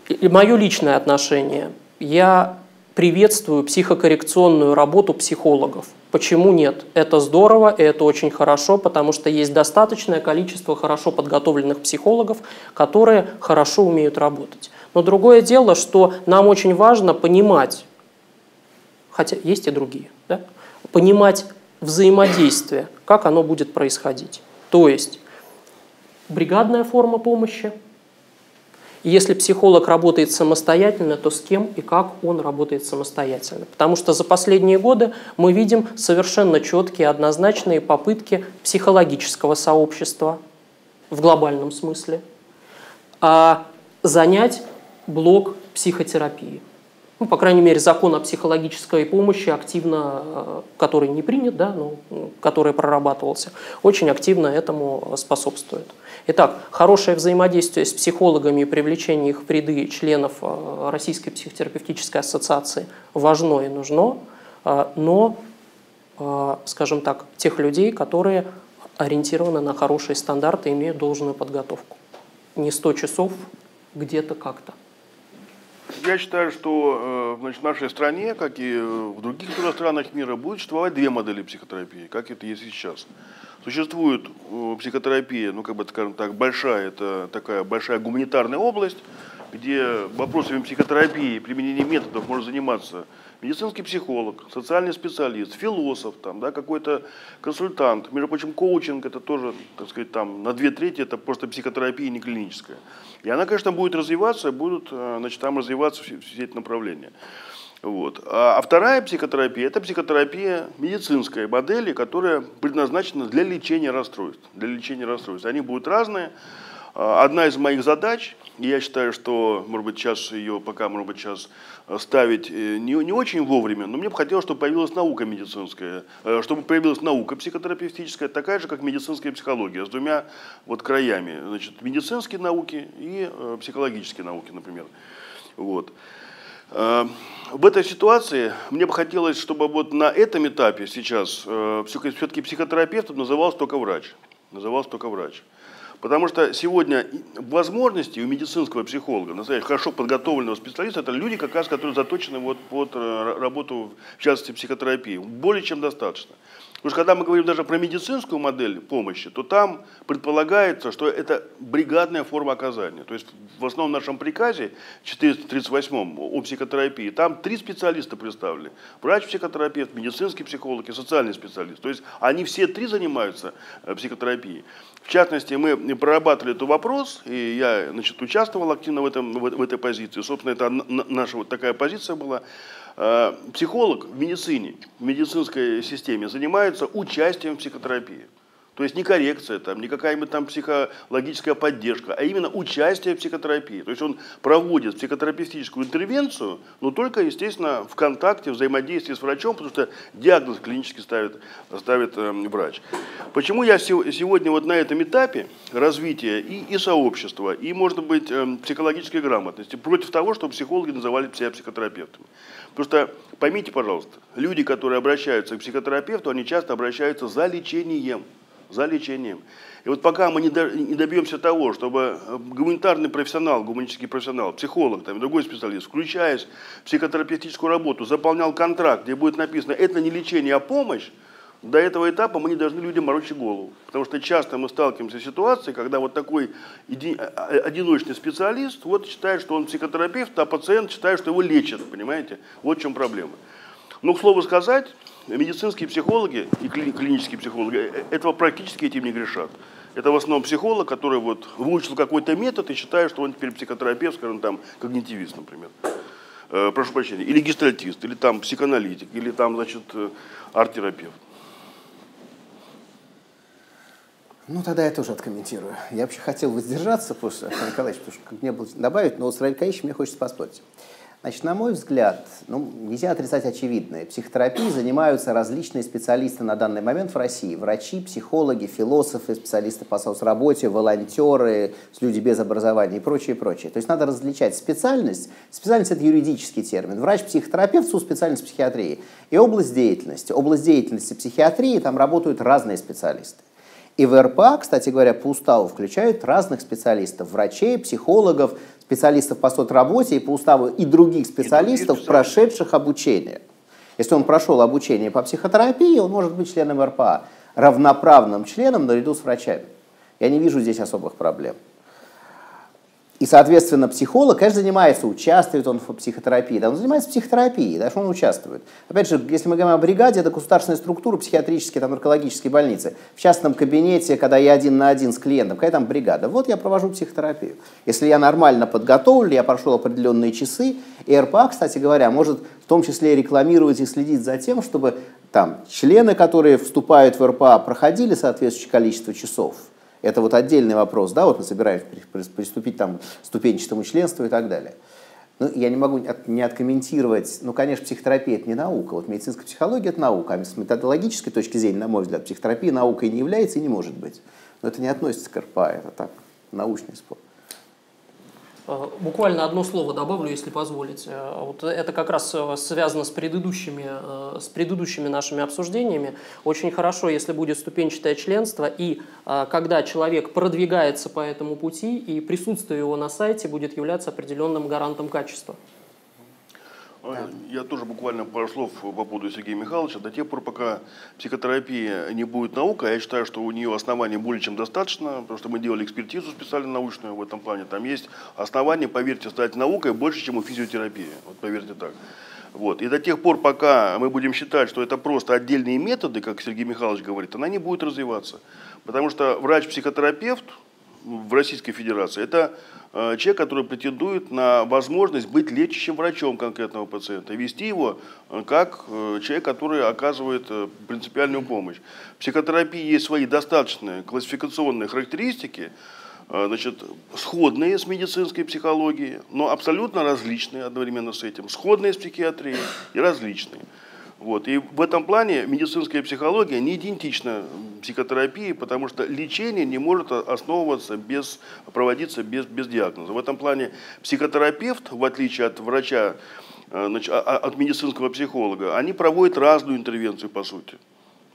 S4: И мое личное отношение. Я приветствую психокоррекционную работу психологов. Почему нет? Это здорово, и это очень хорошо, потому что есть достаточное количество хорошо подготовленных психологов, которые хорошо умеют работать. Но другое дело, что нам очень важно понимать, хотя есть и другие, да? понимать взаимодействие, как оно будет происходить. То есть бригадная форма помощи. Если психолог работает самостоятельно, то с кем и как он работает самостоятельно. Потому что за последние годы мы видим совершенно четкие, однозначные попытки психологического сообщества в глобальном смысле а занять блок психотерапии ну, по крайней мере, закон о психологической помощи активно, э, который не принят, да, но который прорабатывался, очень активно этому способствует. Итак, хорошее взаимодействие с психологами и привлечение их в ряды членов э, Российской психотерапевтической ассоциации важно и нужно, э, но, скажем так, тех людей, которые ориентированы на хорошие стандарты, имеют должную подготовку. Не 100 часов где-то как-то.
S2: Я считаю, что э, значит, в нашей стране, как и в других странах мира, будет существовать две модели психотерапии, как это есть сейчас. Существует э, психотерапия, ну как бы скажем так, большая, это такая большая гуманитарная область, где вопросами психотерапии, применения методов может заниматься медицинский психолог, социальный специалист, философ, там, да, какой-то консультант. Между прочим, коучинг это тоже, так сказать, там, на две трети это просто психотерапия, не клиническая. И она, конечно, будет развиваться, будут э, значит, там развиваться все, все эти направления. Вот. А, а вторая психотерапия – это психотерапия медицинской модели, которая предназначена для лечения расстройств. Для лечения расстройств. Они будут разные. А, одна из моих задач, я считаю, что, может быть, сейчас ее пока, может быть, сейчас ставить э, не, не очень вовремя, но мне бы хотелось, чтобы появилась наука медицинская, э, чтобы появилась наука психотерапевтическая, такая же, как медицинская психология, с двумя вот краями. Значит, медицинские науки и э, психологические науки, например. Вот. В этой ситуации мне бы хотелось, чтобы вот на этом этапе сейчас все-таки психотерапевтом назывался только врач. Назывался только врач. Потому что сегодня возможности у медицинского психолога, настоящего хорошо подготовленного специалиста, это люди, как раз, которые заточены вот под э, работу, в частности, психотерапии. Более чем достаточно. Потому что когда мы говорим даже про медицинскую модель помощи, то там предполагается, что это бригадная форма оказания. То есть в основном нашем приказе 438 о психотерапии, там три специалиста представлены. Врач-психотерапевт, медицинский психолог и социальный специалист. То есть они все три занимаются э, психотерапией. В частности, мы прорабатывали этот вопрос, и я значит, участвовал активно в, этом, в этой позиции. Собственно, это наша вот такая позиция была. Э, психолог в медицине, в медицинской системе занимается участием в психотерапии. То есть не коррекция, там, не какая-нибудь там психологическая поддержка, а именно участие в психотерапии. То есть он проводит психотерапевтическую интервенцию, но только, естественно, в контакте, взаимодействии с врачом, потому что диагноз клинически ставит, ставит э, врач. Почему я сегодня вот на этом этапе развития и, и сообщества, и, может быть, э, психологической грамотности против того, чтобы психологи называли себя психотерапевтами? Что, поймите, пожалуйста, люди, которые обращаются к психотерапевту, они часто обращаются за лечением за лечением. И вот пока мы не добьемся того, чтобы э, гуманитарный профессионал, гуманический профессионал, психолог, там, другой специалист, включаясь в психотерапевтическую работу, заполнял контракт, где будет написано «это не лечение, а помощь», до этого этапа мы не должны людям морочить голову. Потому что часто мы сталкиваемся с ситуацией, когда вот такой э, одиночный специалист вот считает, что он психотерапевт, а пациент считает, что его лечат. Понимаете? Вот в чем проблема. Но, к слову сказать, медицинские психологи и клинические психологи э, этого практически этим не грешат. Это в основном психолог, который вот выучил какой-то метод и считает, что он теперь психотерапевт, скажем, там, когнитивист, например. Э, прошу прощения. Или гистальтист, или там психоаналитик, или там, значит, э, арт-терапевт.
S3: Ну, тогда я тоже откомментирую. Я вообще хотел воздержаться после Александра Николаевича, потому что мне было добавить, но с Равиль мне хочется поспорить. Значит, на мой взгляд, ну, нельзя отрицать очевидное. Психотерапией занимаются различные специалисты на данный момент в России. Врачи, психологи, философы, специалисты по соцработе, волонтеры, люди без образования и прочее, прочее. То есть надо различать специальность. Специальность – это юридический термин. Врач-психотерапевт – специальность психиатрии. И область деятельности. Область деятельности психиатрии, там работают разные специалисты. И в РПА, кстати говоря, по уставу включают разных специалистов, врачей, психологов, специалистов по соцработе и по уставу и других специалистов, и других прошедших обучение. Если он прошел обучение по психотерапии, он может быть членом РПА, равноправным членом наряду с врачами. Я не вижу здесь особых проблем. И, соответственно, психолог, конечно, занимается, участвует он в психотерапии, да, он занимается психотерапией, да, что он участвует. Опять же, если мы говорим о бригаде, это государственная структура, психиатрические, там, наркологические больницы. В частном кабинете, когда я один на один с клиентом, какая там бригада? Вот я провожу психотерапию. Если я нормально подготовлен, я прошел определенные часы, и РПА, кстати говоря, может в том числе рекламировать и следить за тем, чтобы там члены, которые вступают в РПА, проходили соответствующее количество часов – это вот отдельный вопрос, да, вот мы собираемся приступить там, к ступенчатому членству и так далее. Ну, я не могу не откомментировать, ну, конечно, психотерапия – это не наука, вот медицинская психология – это наука, а с методологической точки зрения, на мой взгляд, психотерапия наукой не является и не может быть. Но это не относится к РПА, это так, научный спор.
S4: Э, буквально одно слово добавлю, если позволите. Э, вот это как раз э, связано с предыдущими, с предыдущими нашими обсуждениями. Очень хорошо, если будет ступенчатое членство, и когда человек продвигается по этому пути, и присутствие его на сайте будет являться определенным гарантом качества.
S2: Да. Я тоже буквально пару слов по поводу Сергея Михайловича. До тех пор, пока психотерапия не будет наука, я считаю, что у нее оснований более чем достаточно, потому что мы делали экспертизу специально научную в этом плане. Там есть основания, поверьте, стать наукой больше, чем у физиотерапии. Вот поверьте так. Вот. И до тех пор, пока мы будем считать, что это просто отдельные методы, как Сергей Михайлович говорит, она не будет развиваться. Потому что врач-психотерапевт в Российской Федерации – это Э, человек, который претендует на возможность быть лечащим врачом конкретного пациента, вести его э, как э, человек, который оказывает принципиальную помощь. В психотерапии есть свои достаточные классификационные характеристики, значит, сходные с медицинской психологией, но абсолютно различные одновременно с этим, сходные с психиатрией и различные. Вот. И в этом плане медицинская психология не идентична психотерапии, потому что лечение не может основываться без, проводиться без, без диагноза. В этом плане психотерапевт, в отличие от врача, э, значит, а, а, от медицинского психолога, они проводят разную интервенцию по сути.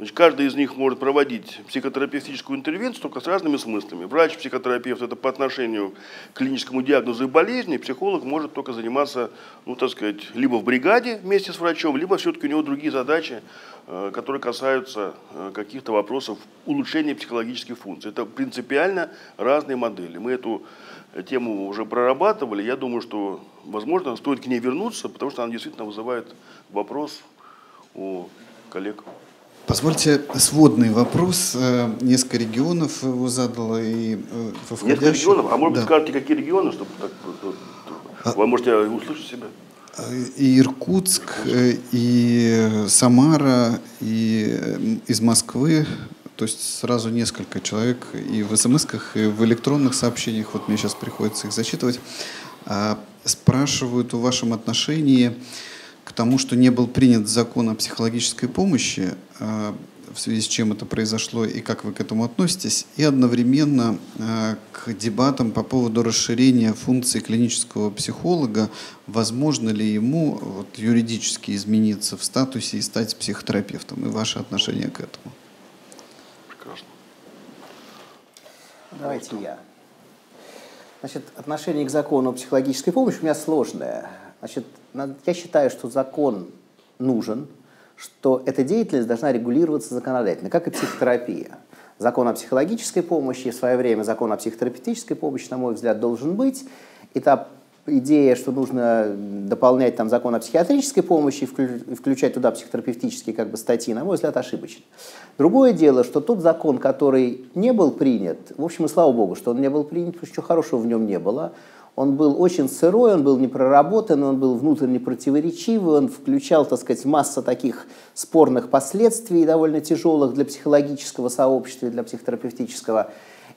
S2: Значит, каждый из них может проводить психотерапевтическую интервенцию только с разными смыслами. Врач-психотерапевт – это по отношению к клиническому диагнозу и болезни, психолог может только заниматься, ну, так сказать, либо в бригаде вместе с врачом, либо все-таки у него другие задачи, э, которые касаются э, каких-то вопросов улучшения психологических функций. Это принципиально разные модели. Мы эту тему уже прорабатывали. Я думаю, что, возможно, стоит к ней вернуться, потому что она действительно вызывает вопрос у коллег.
S1: Позвольте сводный вопрос. Э, несколько регионов его задало и э,
S2: во входящих... Несколько регионов? А может быть, да. скажете, какие регионы, чтобы так, а... вы можете услышать себя?
S1: И Иркутск, э, и Самара, и из Москвы, то есть сразу несколько человек и в смс-ках, и в электронных сообщениях, вот мне сейчас приходится их зачитывать, а, спрашивают о вашем отношении к тому, что не был принят закон о психологической помощи, а, в связи с чем это произошло и как вы к этому относитесь, и одновременно а, к дебатам по поводу расширения функции клинического психолога, возможно ли ему вот, юридически измениться в статусе и стать психотерапевтом, и ваше отношение к этому.
S2: Прекрасно.
S3: Давайте я. Значит, отношение к закону о психологической помощи у меня сложное. Значит, я считаю, что закон нужен, что эта деятельность должна регулироваться законодательно, как и психотерапия. Закон о психологической помощи, в свое время закон о психотерапевтической помощи, на мой взгляд, должен быть. И та идея, что нужно дополнять там закон о психиатрической помощи и включать туда психотерапевтические как бы, статьи, на мой взгляд, ошибочно. Другое дело, что тот закон, который не был принят, в общем, и слава богу, что он не был принят, потому что ничего хорошего в нем не было, он был очень сырой, он был непроработан, он был внутренне противоречивый, он включал, так сказать, массу таких спорных последствий, довольно тяжелых для психологического сообщества и для психотерапевтического.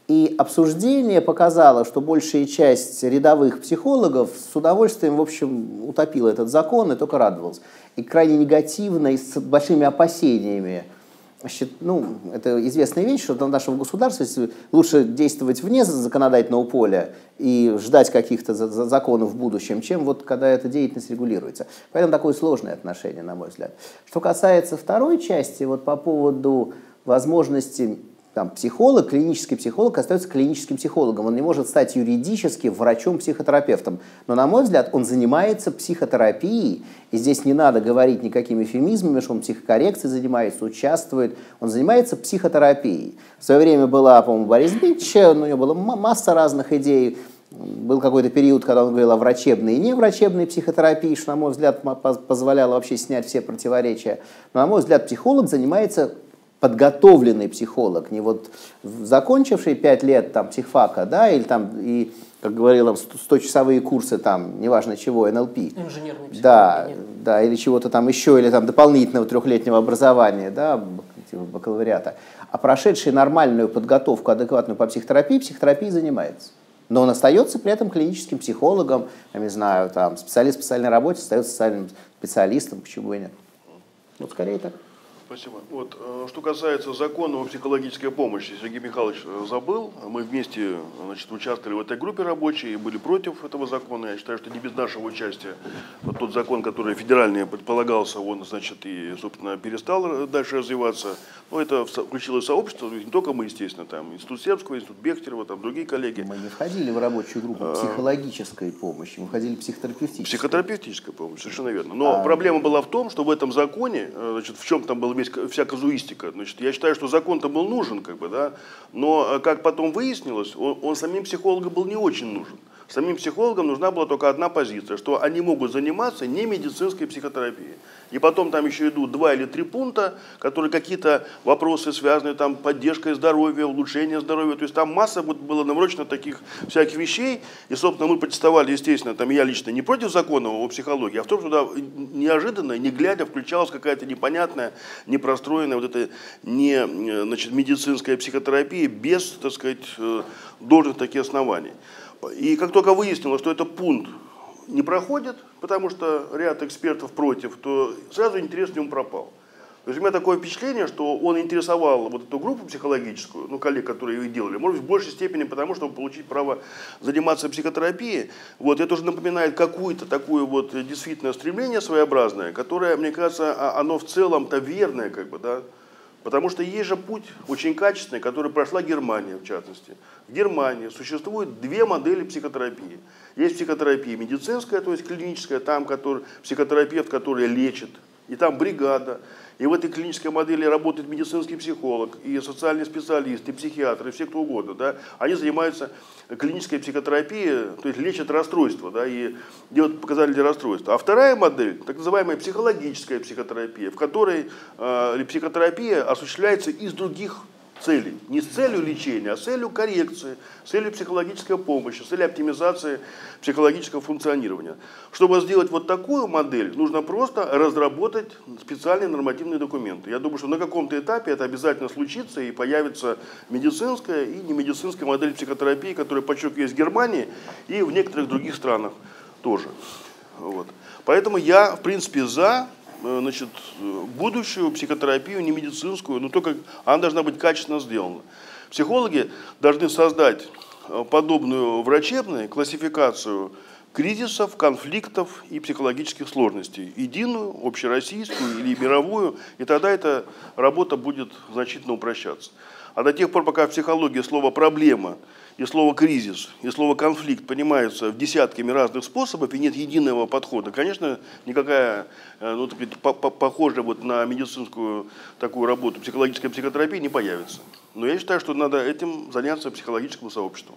S3: И обсуждение показало, что большая часть рядовых психологов с удовольствием, в общем, утопила этот закон и только радовалась. И крайне негативно и с большими опасениями ну, это известная вещь, что для нашего государства лучше действовать вне законодательного поля и ждать каких-то законов в будущем, чем вот когда эта деятельность регулируется. Поэтому такое сложное отношение, на мой взгляд. Что касается второй части, вот по поводу возможности там, психолог, клинический психолог остается клиническим психологом. Он не может стать юридически врачом-психотерапевтом. Но, на мой взгляд, он занимается психотерапией. И здесь не надо говорить никакими эфемизмами, что он психокоррекцией занимается, участвует. Он занимается психотерапией. В свое время была, по-моему, Борис Бич, у него была масса разных идей. Был какой-то период, когда он говорил о врачебной и неврачебной психотерапии, что, на мой взгляд, позволяло вообще снять все противоречия. Но, на мой взгляд, психолог занимается подготовленный психолог, не вот закончивший 5 лет там психфака, да, или там, и, как говорил, 100-часовые курсы там, неважно чего, НЛП.
S4: Инженерный психолог.
S3: Да, да, или чего-то там еще, или там дополнительного трехлетнего образования, да, типа бакалавриата. А прошедший нормальную подготовку, адекватную по психотерапии, психотерапией занимается. Но он остается при этом клиническим психологом, я не знаю, там, специалист в специальной работе, остается социальным специалистом, почему и нет. Вот скорее так.
S2: Спасибо. Вот, э, что касается закона о психологической помощи, Сергей Михайлович э, забыл. Мы вместе значит, участвовали в этой группе рабочей и были против этого закона. Я считаю, что не без нашего участия вот тот закон, который федеральный предполагался, он, значит, и, собственно, перестал дальше развиваться. Но это включилось сообщество, не только мы, естественно, там, Институт Сербского, Институт Бехтерева, там, другие коллеги.
S3: Мы не входили в рабочую группу а. психологической помощи, мы входили в психотерапевтическую.
S2: Психотерапевтическая помощь, совершенно верно. Но а... проблема была в том, что в этом законе, э, значит, в чем там был весь, вся казуистика. Значит, я считаю, что закон-то был нужен, как бы, да, но, э, как потом выяснилось, он, он самим психологам был не очень нужен. Самим психологам нужна была только одна позиция, что они могут заниматься не медицинской психотерапией. И потом там еще идут два или три пункта, которые какие-то вопросы связаны там поддержкой здоровья, улучшение здоровья. То есть там масса было намрочено таких всяких вещей. И, собственно, мы протестовали, естественно, там я лично не против закона о психологии, а в том, что туда неожиданно, не глядя, включалась какая-то непонятная, непростроенная вот эта не, значит, медицинская психотерапия без, так сказать, э, должных таких оснований. И как только выяснилось, что это пункт не проходит, потому что ряд экспертов против, то сразу интерес к нему пропал. То есть у меня такое впечатление, что он интересовал вот эту группу психологическую, ну, коллег, которые ее делали, может быть, в большей степени потому, чтобы получить право заниматься психотерапией. Вот, это уже напоминает какое-то такое вот действительно стремление своеобразное, которое, мне кажется, а, оно в целом-то верное, как бы, да, Потому что есть же путь очень качественный, который прошла Германия, в частности. В Германии существует две модели психотерапии. Есть психотерапия медицинская, то есть клиническая, там который, психотерапевт, который лечит, и там бригада. И в этой клинической модели работает медицинский психолог, и социальный специалист, и психиатр, и все кто угодно. Да? Они занимаются клинической клиническая то есть лечат расстройства да, и делают показатели расстройства. А вторая модель, так называемая психологическая психотерапия, в которой э, психотерапия осуществляется из других целей. Не с целью лечения, а с целью коррекции, с целью психологической помощи, с целью оптимизации психологического функционирования. Чтобы сделать вот такую модель, нужно просто разработать специальные нормативные документы. Я думаю, что на каком-то этапе это обязательно случится и появится медицинская и немедицинская модель психотерапии, которая, подчеркиваю, есть в Германии и в некоторых других странах тоже. Вот. Поэтому я, в принципе, за значит, будущую психотерапию, не медицинскую, но только она должна быть качественно сделана. Психологи должны создать э, подобную врачебную классификацию кризисов, конфликтов и психологических сложностей. Единую, общероссийскую или мировую, и тогда эта работа будет значительно упрощаться. А до тех пор, пока в психологии слово «проблема» и слово «кризис», и слово «конфликт» понимаются в десятками разных способов, и нет единого подхода, конечно, никакая, э, ну, так сказать, похожая вот на медицинскую такую работу, психологическая психотерапия не появится. Но я считаю, что надо этим заняться психологическому сообществу.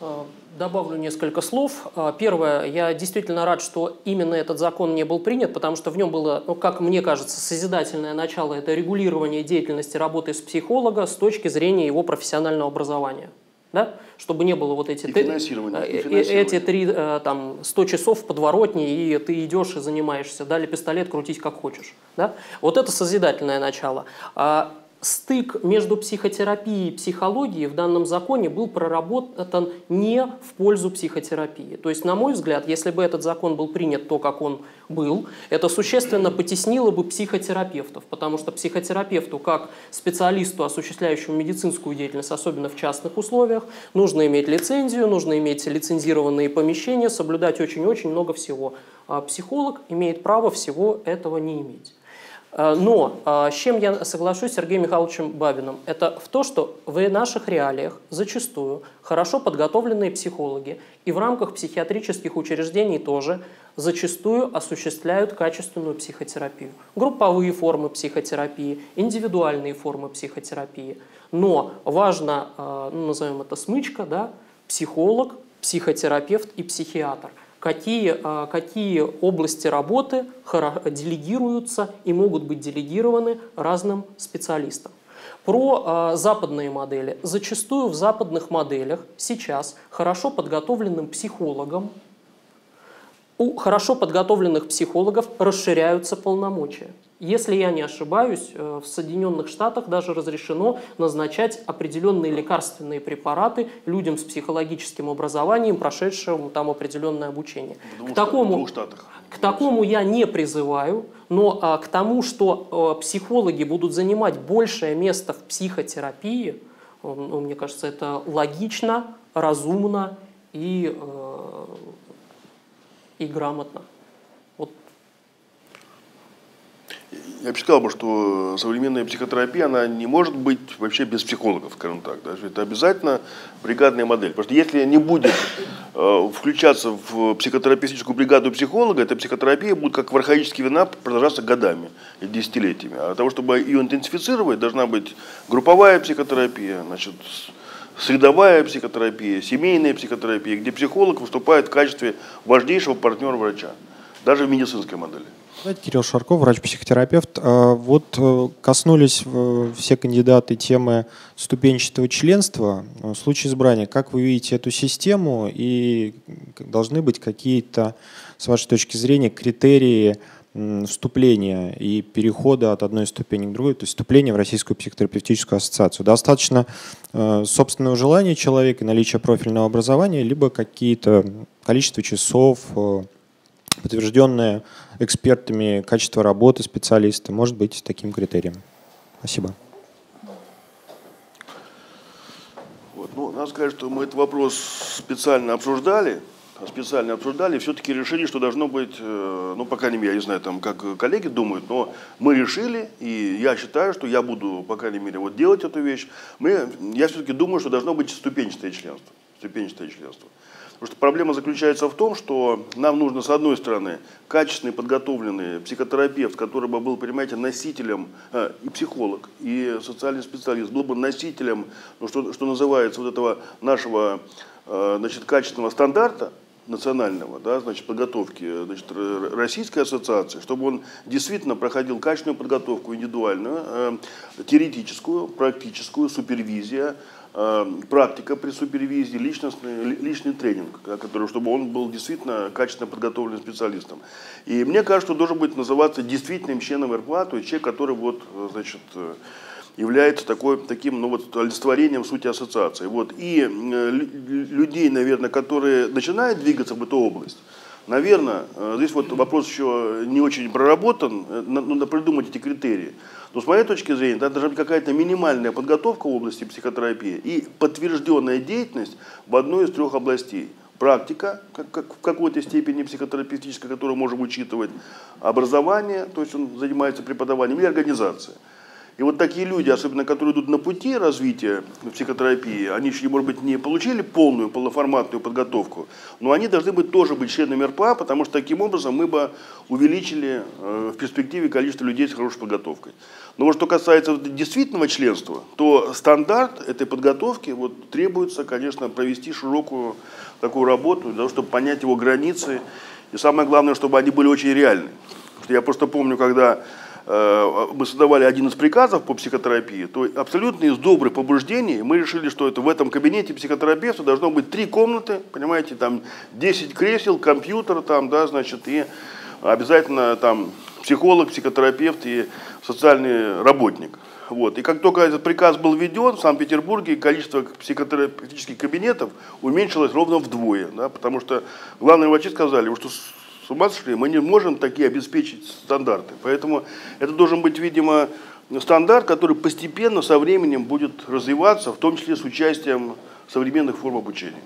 S4: Э, добавлю несколько слов. Э, первое, я действительно рад, что именно этот закон не был принят, потому что в нем было, ну, как мне кажется, созидательное начало – это регулирование деятельности работы с психолога с точки зрения его профессионального образования. Да? Чтобы не было вот эти,
S2: и финансирование,
S4: и э, эти три, там, 100 часов в подворотне, и ты идешь и занимаешься, дали пистолет, крутись как хочешь. Да? Вот это созидательное начало. Стык между психотерапией и психологией в данном законе был проработан не в пользу психотерапии. То есть, на мой взгляд, если бы этот закон был принят то, как он был, это существенно потеснило бы психотерапевтов, потому что психотерапевту, как специалисту, осуществляющему медицинскую деятельность, особенно в частных условиях, нужно иметь лицензию, нужно иметь лицензированные помещения, соблюдать очень-очень много всего. А психолог имеет право всего этого не иметь. Э, но э, с чем я соглашусь с Сергеем Михайловичем Бабиным, это в то, что в наших реалиях зачастую хорошо подготовленные психологи и в рамках психиатрических учреждений тоже зачастую осуществляют качественную психотерапию. Групповые формы психотерапии, индивидуальные формы психотерапии. Но важно, э, ну, назовем это смычка, да, психолог, психотерапевт и психиатр – какие, а, какие области работы делегируются и могут быть делегированы разным специалистам. Про э, западные модели. Зачастую в западных моделях сейчас хорошо подготовленным психологам, у хорошо подготовленных психологов расширяются полномочия. Если я не ошибаюсь, э, в Соединенных Штатах даже разрешено назначать определенные лекарственные препараты людям с психологическим образованием, прошедшим там определенное обучение.
S2: В к такому, штатах.
S4: К такому я не призываю, но а, к тому, что а, психологи будут занимать большее место в психотерапии, ну, мне кажется, это логично, разумно и, э, и грамотно.
S2: Я бы сказал, что современная психотерапия, она не может быть вообще без психологов, скажем так. Да? Это обязательно бригадная модель. Потому что если не будет э, включаться в психотерапевтическую бригаду психолога, эта психотерапия будет как в архаические вина продолжаться годами и десятилетиями. А для того, чтобы ее интенсифицировать, должна быть групповая психотерапия, значит, средовая психотерапия, семейная психотерапия, где психолог выступает в качестве важнейшего партнера врача, даже в медицинской модели.
S5: Кирилл Шарков, врач-психотерапевт. А, вот э, коснулись э, все кандидаты темы ступенчатого членства. В случае избрания, как вы видите эту систему и должны быть какие-то, с вашей точки зрения, критерии вступления и перехода от одной ступени к другой, то есть вступления в Российскую психотерапевтическую ассоциацию. Достаточно э, собственного желания человека, наличия профильного образования, либо какие-то количество часов, подтвержденное экспертами качество работы специалиста может быть таким критерием. Спасибо.
S2: Вот, ну, надо сказать, что мы этот вопрос специально обсуждали, специально обсуждали, все-таки решили, что должно быть, э, ну, по крайней мере, я не знаю, там, как коллеги думают, но мы решили, и я считаю, что я буду, по крайней мере, вот делать эту вещь. Мы, я все-таки думаю, что должно быть ступенчатое членство. Ступенчатое членство. Потому что проблема заключается в том, что нам нужно, с одной стороны, качественный, подготовленный психотерапевт, который бы был, понимаете, носителем, э, и психолог, и социальный специалист, был бы носителем, ну, что, что называется, вот этого нашего э, значит, качественного стандарта, национального, да, значит, подготовки значит, Российской ассоциации, чтобы он действительно проходил качественную подготовку индивидуальную, э, теоретическую, практическую, супервизия, практика при супервизии, личностный, личный тренинг, который, чтобы он был действительно качественно подготовленным специалистом. И мне кажется, что должен быть называться действительным членом РПА, то есть человек, который вот, э, значит, э, является такой, таким ну, вот, олицетворением сути ассоциации. Вот. И людей, наверное, которые начинают двигаться в эту область, Наверное, здесь вот вопрос еще не очень проработан, надо придумать эти критерии. Но с моей точки зрения, это быть какая-то минимальная подготовка в области психотерапии и подтвержденная деятельность в одной из трех областей. Практика, как, как, в какой-то степени психотерапевтическая, которую можем учитывать, образование, то есть он занимается преподаванием, и организация. И вот такие люди, особенно которые идут на пути развития психотерапии, они еще, может быть, не получили полную, полноформатную подготовку, но они должны быть тоже быть членами РПА, потому что таким образом мы бы увеличили э, в перспективе количество людей с хорошей подготовкой. Но вот что касается действительного членства, то стандарт этой подготовки вот, требуется, конечно, провести широкую такую работу, для того, чтобы понять его границы. И самое главное, чтобы они были очень реальны. Я просто помню, когда мы создавали один из приказов по психотерапии, то абсолютно из добрых побуждений мы решили, что это в этом кабинете психотерапевта должно быть три комнаты, понимаете, там 10 кресел, компьютер там, да, значит, и обязательно там психолог, психотерапевт и социальный работник. Вот. И как только этот приказ был введен, в Санкт-Петербурге количество психотерапевтических кабинетов уменьшилось ровно вдвое. Да, потому что главные врачи сказали, что с ума сошли, мы не можем такие обеспечить стандарты. Поэтому это должен быть, видимо, стандарт, который постепенно со временем будет развиваться, в том числе с участием современных форм обучения.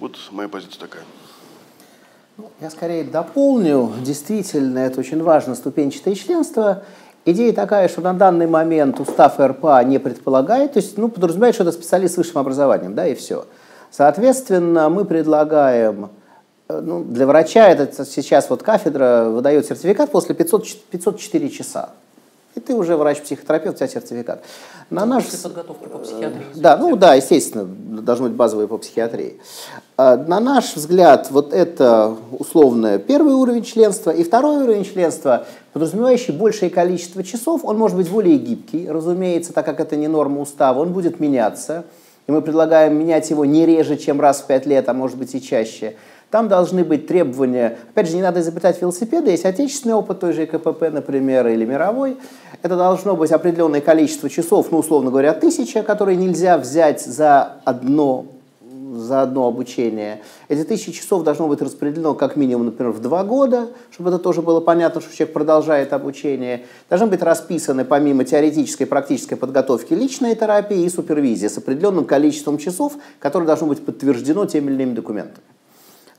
S2: Вот моя позиция такая.
S3: Ну, я скорее дополню. Действительно, это очень важно, ступенчатое членство. Идея такая, что на данный момент устав РПА не предполагает, то есть ну, подразумевает, что это специалист с высшим образованием, да, и все. Соответственно, мы предлагаем, ну, для врача это сейчас вот кафедра выдает сертификат после 500, 504 часа. И ты уже врач-психотерапевт, у тебя сертификат.
S4: На наш... подготовки по психиатрии.
S3: Да, ну да, естественно, должно быть базовые по психиатрии. А, на наш взгляд, вот это условно первый уровень членства и второй уровень членства, подразумевающий большее количество часов, он может быть более гибкий, разумеется, так как это не норма устава, он будет меняться. И мы предлагаем менять его не реже, чем раз в пять лет, а может быть и чаще. Там должны быть требования, опять же, не надо изобретать велосипеды, есть отечественный опыт той же КПП, например, или мировой. Это должно быть определенное количество часов, ну, условно говоря, тысяча, которые нельзя взять за одно за одно обучение. Эти тысячи часов должно быть распределено как минимум, например, в два года, чтобы это тоже было понятно, что человек продолжает обучение. Должны быть расписаны помимо теоретической и практической подготовки личная терапия и супервизия с определенным количеством часов, которое должно быть подтверждено теми или иными документами.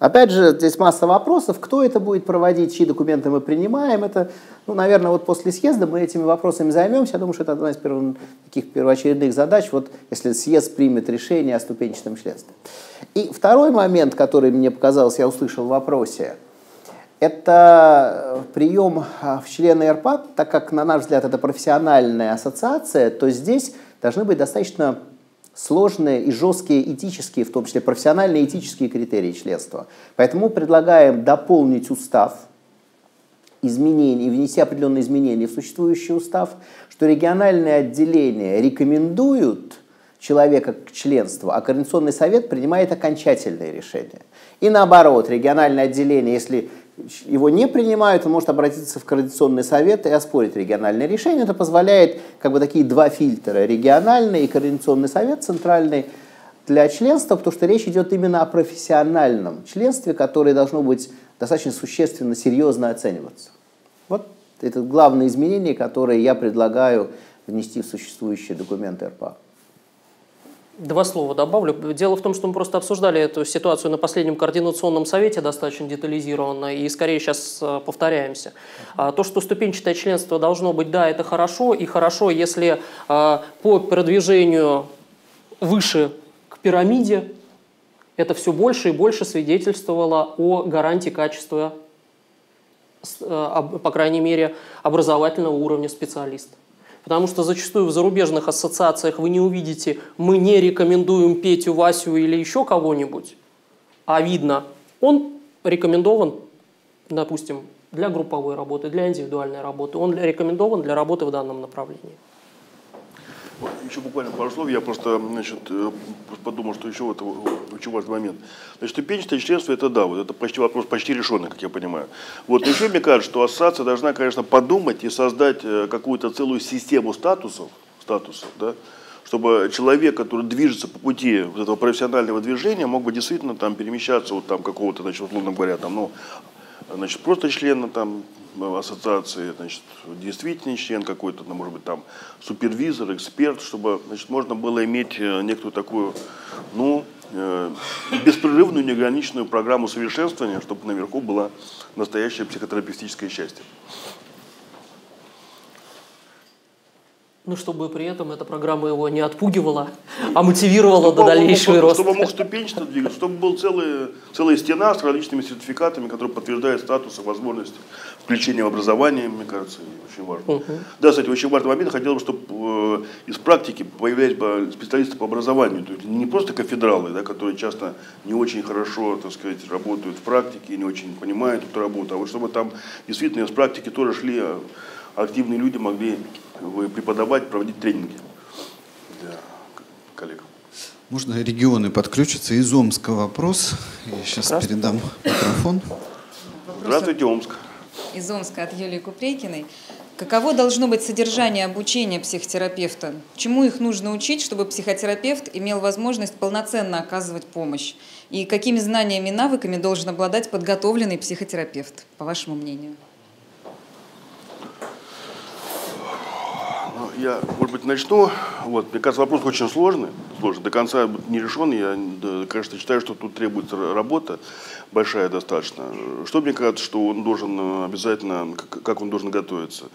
S3: Опять же, здесь масса вопросов, кто это будет проводить, чьи документы мы принимаем. Это, ну, наверное, вот после съезда мы этими вопросами займемся. Я думаю, что это одна из первых, таких первоочередных задач, вот если съезд примет решение о ступенчатом членстве. И второй момент, который мне показался, я услышал в вопросе, это прием а, в члены РПА, так как, на наш взгляд, это профессиональная ассоциация, то здесь должны быть достаточно сложные и жесткие этические, в том числе профессиональные этические критерии членства. Поэтому предлагаем дополнить устав, изменения, внести определенные изменения в существующий устав, что региональные отделения рекомендуют человека к членству, а Координационный совет принимает окончательное решение. И наоборот, региональное отделение, если его не принимают, он может обратиться в Координационный совет и оспорить региональное решение. Это позволяет как бы такие два фильтра, региональный и Координационный совет центральный, для членства, потому что речь идет именно о профессиональном членстве, которое должно быть достаточно существенно, серьезно оцениваться. Вот это главное изменение, которое я предлагаю внести в существующие документы РПА.
S4: Два слова добавлю. Дело в том, что мы просто обсуждали эту ситуацию на последнем координационном совете достаточно детализированно и скорее сейчас э, повторяемся. А, то, что ступенчатое членство должно быть, да, это хорошо, и хорошо, если а, по продвижению выше к пирамиде это все больше и больше свидетельствовало о гарантии качества, э, по крайней мере, образовательного уровня специалиста. Потому что зачастую в зарубежных ассоциациях вы не увидите «мы не рекомендуем Петю, Васю или еще кого-нибудь», а видно, он рекомендован, допустим, для групповой работы, для индивидуальной работы, он рекомендован для работы в данном направлении.
S2: Еще буквально пару слов, я просто значит, э, подумал, что еще вот очень важный момент. Значит, ступенчатое членство это да, вот это почти вопрос почти решенный, как я понимаю. Вот, еще мне кажется, что ассоциация должна, конечно, подумать и создать э, какую-то целую систему статусов, статусов, да, чтобы человек, который движется по пути вот этого профессионального движения, мог бы действительно там перемещаться вот там какого-то, значит, условно говоря, там, ну, значит, просто члена там ассоциации, значит, действительный член какой-то, ну, может быть, там супервизор, эксперт, чтобы, значит, можно было иметь э, некую такую, ну, э, беспрерывную, неограниченную программу совершенствования, чтобы наверху была настоящее психотерапевтическое счастье.
S4: Ну, чтобы при этом эта программа его не отпугивала, а мотивировала чтобы до дальнейшего роста.
S2: Чтобы мог ступенчато двигаться, чтобы была целая, целая стена с различными сертификатами, которые подтверждают статус и возможность включения в образование, мне кажется, очень важно. Угу. Да, кстати, очень важный момент. Хотел бы, чтобы э, из практики появлялись бы специалисты по образованию. То есть не просто кафедралы, да, которые часто не очень хорошо, так сказать, работают в практике, не очень понимают эту работу, а вот чтобы там действительно из практики тоже шли а активные люди могли преподавать, проводить тренинги для коллег.
S1: Можно регионы подключиться? Из Омска вопрос. Я сейчас передам микрофон.
S2: Здравствуйте, Омск.
S8: Из Омска от Юлии Купрейкиной. Каково должно быть содержание обучения психотерапевта? Чему их нужно учить, чтобы психотерапевт имел возможность полноценно оказывать помощь? И какими знаниями и навыками должен обладать подготовленный психотерапевт, по вашему мнению?
S2: Я, может быть, начну. Вот, мне кажется, вопрос очень сложный, сложный, до конца не решен. Я, конечно, считаю, что тут требуется работа большая достаточно. Что мне кажется, что он должен э, обязательно, как он должен готовиться?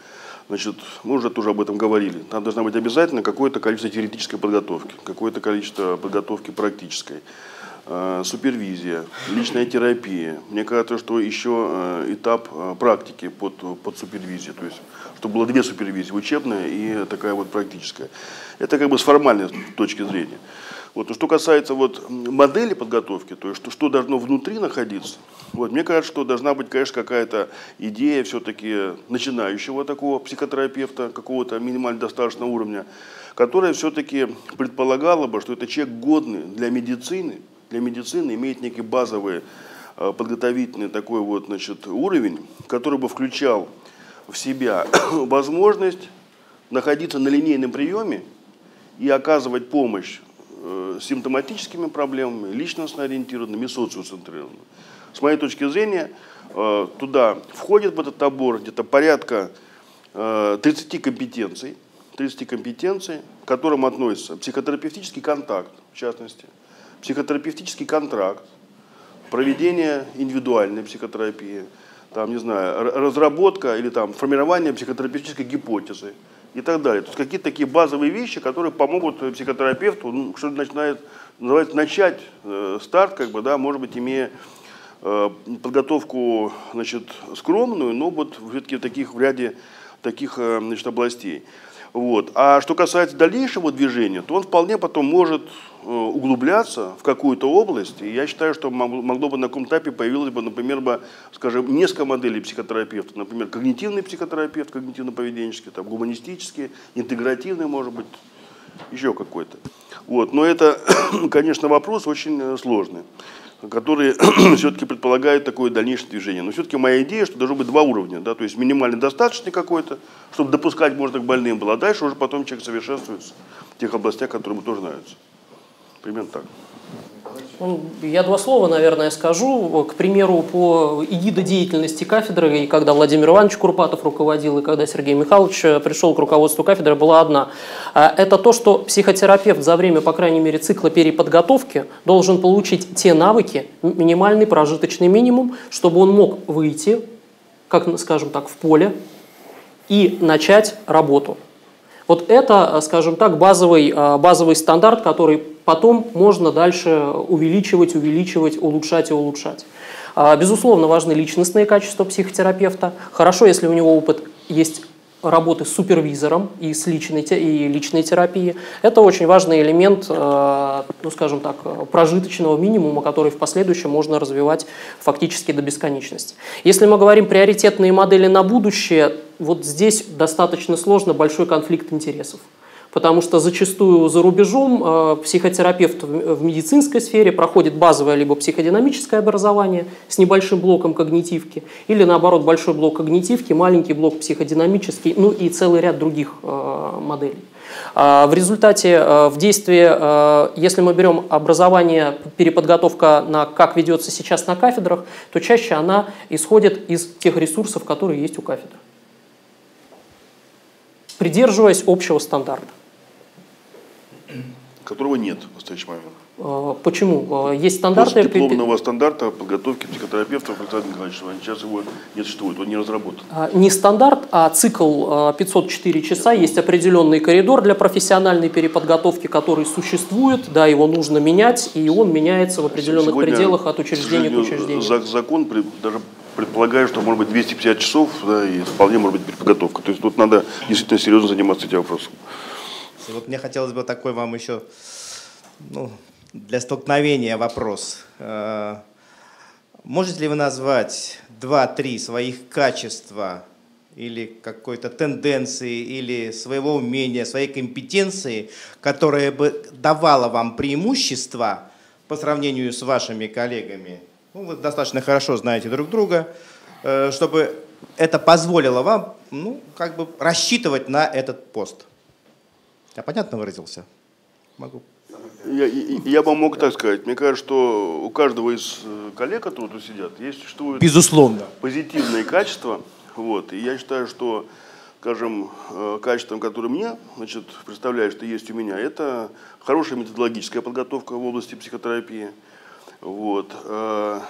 S2: Значит, мы уже тоже об этом говорили. Там должна быть обязательно какое-то количество теоретической подготовки, какое-то количество подготовки практической. Э, супервизия, личная терапия. Мне кажется, что еще э, этап практики под, под супервизией, то есть чтобы было две супервизии, учебная и такая вот практическая. Это как бы с формальной точки зрения. Вот. Но что касается вот модели подготовки, то есть что, что должно внутри находиться, вот, мне кажется, что должна быть, конечно, какая-то идея все-таки начинающего такого психотерапевта, какого-то минимально достаточного уровня, которая все-таки предполагала бы, что это человек годный для медицины, для медицины имеет некий базовый э, подготовительный такой вот, значит, уровень, который бы включал в себя <coughs> возможность находиться на линейном приеме и оказывать помощь э, симптоматическими проблемами, личностно ориентированными, социоцентрированными. С моей точки зрения, э, туда входит в этот набор где-то порядка 30 компетенций, 30 компетенций, к которым относятся психотерапевтический контакт, в частности – психотерапевтический контракт, проведение индивидуальной психотерапии, там, не знаю, разработка или там формирование психотерапевтической гипотезы и так далее. То есть какие-то такие базовые вещи, которые помогут психотерапевту, ну, что начинает, называется, начать э, старт, как бы, да, может быть, имея э, подготовку, значит, скромную, но вот все-таки таких в ряде таких, э, значит, областей. Вот. А что касается дальнейшего движения, то он вполне потом может э, углубляться в какую-то область. И я считаю, что могло бы на каком этапе появилось бы, например, бы, скажем, несколько моделей психотерапевта. Например, когнитивный психотерапевт, когнитивно-поведенческий, там, гуманистический, интегративный, может быть, еще какой-то. Вот. Но это, <coughs> конечно, вопрос очень э, сложный которые <clears throat> все-таки предполагают такое дальнейшее движение. Но все-таки моя идея, что должно быть два уровня, да, то есть минимально достаточный какой-то, чтобы допускать можно к больным было, а дальше уже потом человек совершенствуется в тех областях, которые ему тоже нравятся. Примерно так.
S4: Ну, я два слова, наверное, скажу. К примеру, по деятельности кафедры, и когда Владимир Иванович Курпатов руководил, и когда Сергей Михайлович э, пришел к руководству кафедры, была одна. А, это то, что психотерапевт за время, по крайней мере, цикла переподготовки должен получить те навыки, минимальный прожиточный минимум, чтобы он мог выйти, как, скажем так, в поле и начать работу. Вот это, скажем так, базовый, э, базовый стандарт, который потом можно дальше увеличивать, увеличивать, улучшать и улучшать. А, безусловно, важны личностные качества психотерапевта. Хорошо, если у него опыт есть работы с супервизором и с личной, и личной терапии. Это очень важный элемент, э, ну, скажем так, прожиточного минимума, который в последующем можно развивать фактически до бесконечности. Если мы говорим приоритетные модели на будущее, вот здесь достаточно сложно большой конфликт интересов потому что зачастую за рубежом э, психотерапевт в медицинской сфере проходит базовое либо психодинамическое образование с небольшим блоком когнитивки, или наоборот большой блок когнитивки, маленький блок психодинамический, ну и целый ряд других э, моделей. А в результате э, в действии, если мы берем образование, переподготовка на как ведется сейчас на кафедрах, то чаще она исходит из тех ресурсов, которые есть у кафедры придерживаясь общего стандарта
S2: которого нет в настоящий момент.
S4: А, почему? А, есть стандарты...
S2: дипломного стандарта подготовки психотерапевтов Александр Николаевич, сейчас его не существует, он не разработан.
S4: А, не стандарт, а цикл 504 часа. Есть определенный коридор для профессиональной переподготовки, который существует, да, его нужно менять, и он меняется в определенных Сегодня, пределах от учреждения к, учреждению.
S2: Закон даже предполагает, что может быть 250 часов, да, и вполне может быть переподготовка. То есть тут надо действительно серьезно заниматься этим вопросом.
S7: И вот мне хотелось бы такой вам еще ну, для столкновения вопрос. Э, можете ли вы назвать два-три своих качества или какой-то тенденции, или своего умения, своей компетенции, которая бы давала вам преимущество по сравнению с вашими коллегами? Ну, вы достаточно хорошо знаете друг друга, э, чтобы это позволило вам, ну, как бы рассчитывать на этот пост? Я понятно выразился?
S2: Могу. Я, я бы мог так сказать. Мне кажется, что у каждого из э, коллег, которые тут сидят, есть существует
S7: Безусловно.
S2: позитивные качества. Вот. И я считаю, что, скажем, э, качеством, которое мне значит, представляет, что есть у меня, это хорошая методологическая подготовка в области психотерапии. Вот. Э,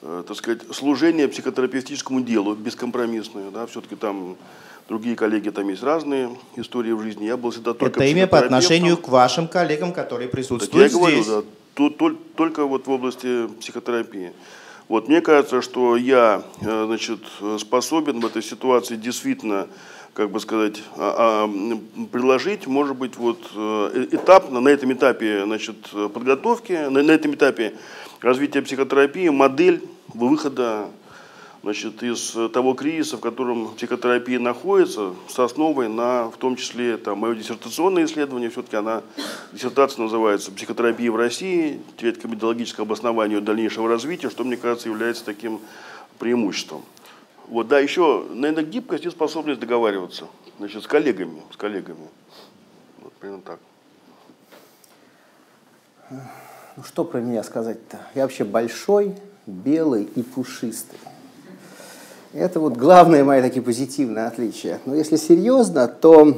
S2: так сказать, служение психотерапевтическому делу бескомпромиссное. Да, все-таки там Другие коллеги, там есть разные истории в жизни. Я был всегда только
S7: Это имя по отношению к вашим коллегам, которые присутствуют так я
S2: здесь. Говорю, да, тут, только вот в области психотерапии. Вот, мне кажется, что я э, значит, способен в этой ситуации действительно как бы сказать, а, а, предложить, может быть, вот э, этапно, на этом этапе значит, подготовки, на, на этом этапе развития психотерапии модель выхода значит, из того кризиса, в котором психотерапия находится, с основой на, в том числе, там, мое диссертационное исследование, все-таки она, диссертация называется «Психотерапия в России. Теоретика методологического обоснования дальнейшего развития», что, мне кажется, является таким преимуществом. Вот, да, еще, наверное, гибкость и способность договариваться, значит, с коллегами, с коллегами. Вот, примерно так.
S3: Ну, что про меня сказать-то? Я вообще большой, белый и пушистый. Это вот главные мои такие позитивные отличия. Но если серьезно, то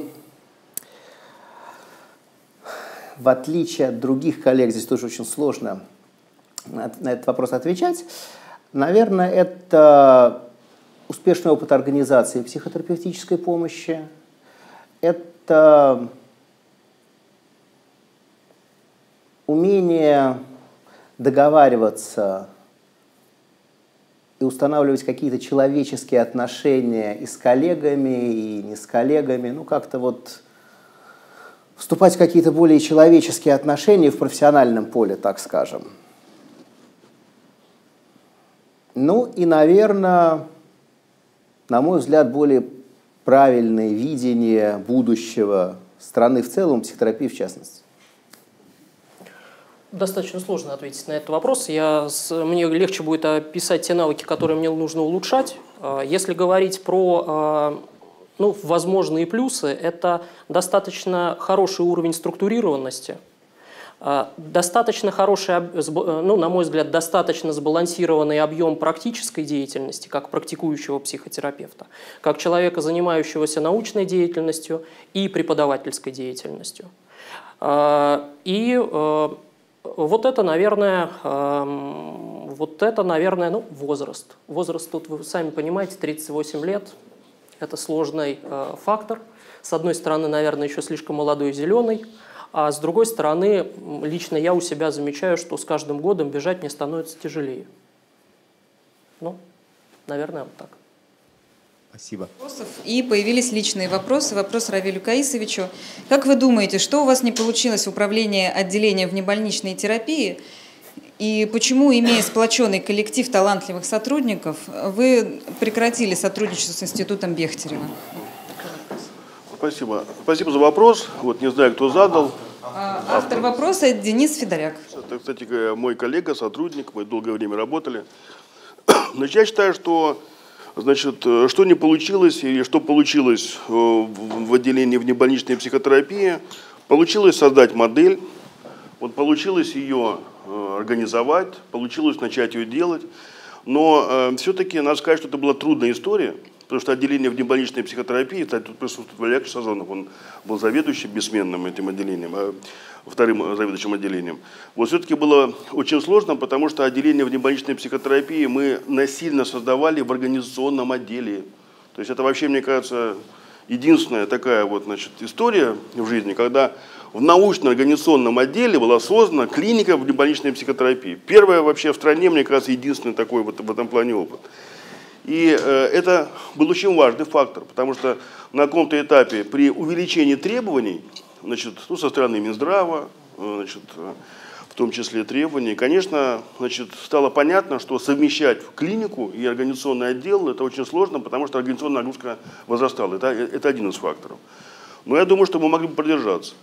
S3: в отличие от других коллег, здесь тоже очень сложно на этот вопрос отвечать, наверное, это успешный опыт организации психотерапевтической помощи, это умение договариваться и устанавливать какие-то человеческие отношения и с коллегами, и не с коллегами, ну как-то вот вступать в какие-то более человеческие отношения в профессиональном поле, так скажем. Ну и, наверное, на мой взгляд, более правильное видение будущего страны в целом, психотерапии в частности.
S4: Достаточно сложно ответить на этот вопрос. Я, мне легче будет описать те навыки, которые мне нужно улучшать. А, если говорить про а, ну, возможные плюсы, это достаточно хороший уровень структурированности, а, достаточно хороший, ну, на мой взгляд, достаточно сбалансированный объем практической деятельности, как практикующего психотерапевта, как человека, занимающегося научной деятельностью и преподавательской деятельностью. И вот это, наверное, эм, вот это, наверное, ну, возраст. Возраст тут, вы сами понимаете, 38 лет. Это сложный э, фактор. С одной стороны, наверное, еще слишком молодой и зеленый. А с другой стороны, лично я у себя замечаю, что с каждым годом бежать мне становится тяжелее. Ну, наверное, вот так.
S7: Спасибо.
S8: И появились личные вопросы. Вопрос Равилю Каисовичу. Как вы думаете, что у вас не получилось в управлении отделением внебольничной терапии? И почему, имея сплоченный коллектив талантливых сотрудников, вы прекратили сотрудничество с Институтом Бехтерева?
S2: Спасибо. Спасибо за вопрос. Вот не знаю, кто задал.
S8: А, автор вопроса – Денис Федоряк.
S2: Это, кстати, мой коллега, сотрудник, мы долгое время работали. <clears throat> Значит, я считаю, что Значит, э, что не получилось или что получилось э, в отделении внебольничной психотерапии? Получилось создать модель, вот получилось ее э, организовать, получилось начать ее делать, но все-таки надо сказать, что это была трудная история, потому что отделение внебольничной психотерапии, тут присутствует Валерий Сазонов, он был заведующим бессменным этим отделением, а вторым заведующим отделением. Вот все-таки было очень сложно, потому что отделение внебольничной психотерапии мы насильно создавали в организационном отделе. То есть это вообще, мне кажется, единственная такая вот, значит, история в жизни, когда в научно-организационном отделе была создана клиника внебольничной психотерапии. Первая вообще в стране, мне кажется, единственный такой вот в этом плане опыт. И э, это был очень важный фактор, потому что на каком-то этапе при увеличении требований значит, ну, со стороны Минздрава, э, значит, э, в том числе требований. Конечно, значит, стало понятно, что совмещать клинику и организационный отдел это очень сложно, потому что организационная нагрузка возрастала. Это, это один из факторов. Но я думаю, что мы могли бы продержаться.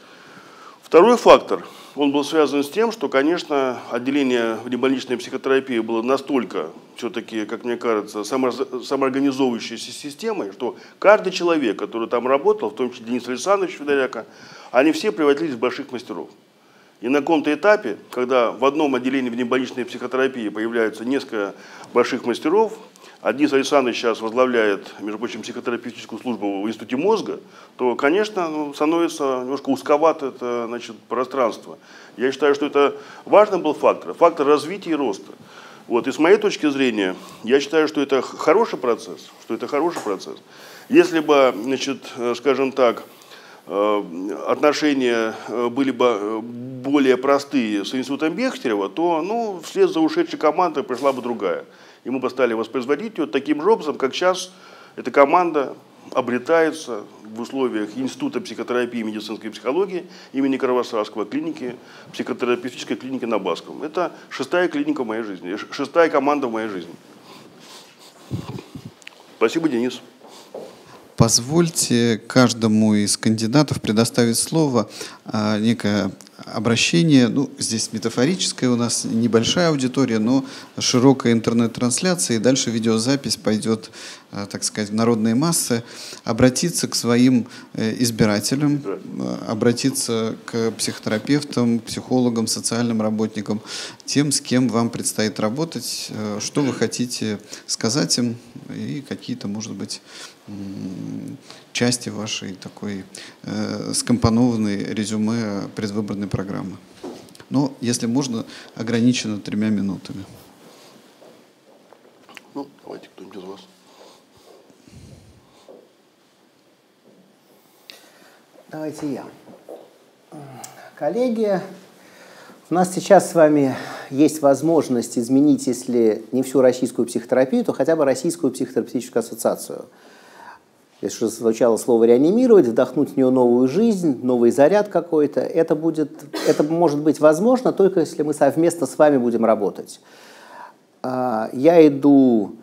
S2: Второй фактор, он был связан с тем, что, конечно, отделение внебольничной психотерапии было настолько, все-таки, как мне кажется, самоорганизовывающейся системой, что каждый человек, который там работал, в том числе Денис Александрович Федоряка, они все превратились в больших мастеров. И на каком-то этапе, когда в одном отделении внебольничной психотерапии появляются несколько больших мастеров, Денис Александрович сейчас возглавляет, между прочим, психотерапевтическую службу в Институте мозга, то, конечно, ну, становится немножко узковато это значит, пространство. Я считаю, что это важный был фактор, фактор развития и роста. Вот, и с моей точки зрения, я считаю, что это хороший процесс, что это хороший процесс. Если бы, значит, скажем так, э, отношения э, были бы э, более простые с институтом Бехтерева, то ну, вслед за ушедшей командой пришла бы другая и мы стали воспроизводить ее таким же образом, как сейчас эта команда обретается в условиях Института психотерапии и медицинской психологии имени Кровосарского клиники, психотерапевтической клиники на Баском. Это шестая клиника в моей жизни, шестая команда в моей жизни. Спасибо, Денис.
S1: Позвольте каждому из кандидатов предоставить слово, а, некое обращение, ну, здесь метафорическая у нас небольшая аудитория, но широкая интернет-трансляция, и дальше видеозапись пойдет, э, так сказать, в народные массы, обратиться к своим э, избирателям, э, обратиться к психотерапевтам, психологам, социальным работникам, тем, с кем вам предстоит работать, что вы хотите сказать им, и какие-то, может быть, части вашей такой э, скомпонованной резюме предвыборной программы. Но, если можно, ограничено тремя минутами.
S2: Ну, давайте кто-нибудь из вас.
S3: Давайте я. Коллеги, у нас сейчас с вами есть возможность изменить, если не всю российскую психотерапию, то хотя бы Российскую психотерапевтическую ассоциацию – если звучало слово реанимировать, вдохнуть в нее новую жизнь, новый заряд какой-то, это, будет, это может быть возможно только если мы совместно с вами будем работать. А, я иду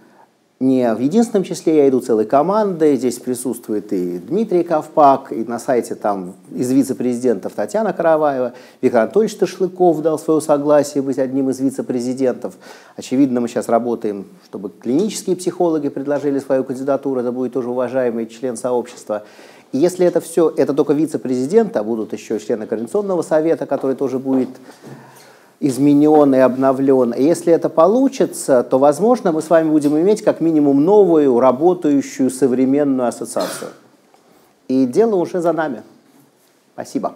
S3: не в единственном числе, я иду целой командой. Здесь присутствует и Дмитрий Ковпак, и на сайте там из вице-президентов Татьяна Караваева. Виктор Анатольевич Ташлыков дал свое согласие быть одним из вице-президентов. Очевидно, мы сейчас работаем, чтобы клинические психологи предложили свою кандидатуру. Это будет тоже уважаемый член сообщества. И если это все, это только вице-президент, а будут еще члены Координационного совета, который тоже будет изменен и обновлен. И если это получится, то, возможно, мы с вами будем иметь как минимум новую, работающую, современную ассоциацию. И дело уже за нами. Спасибо.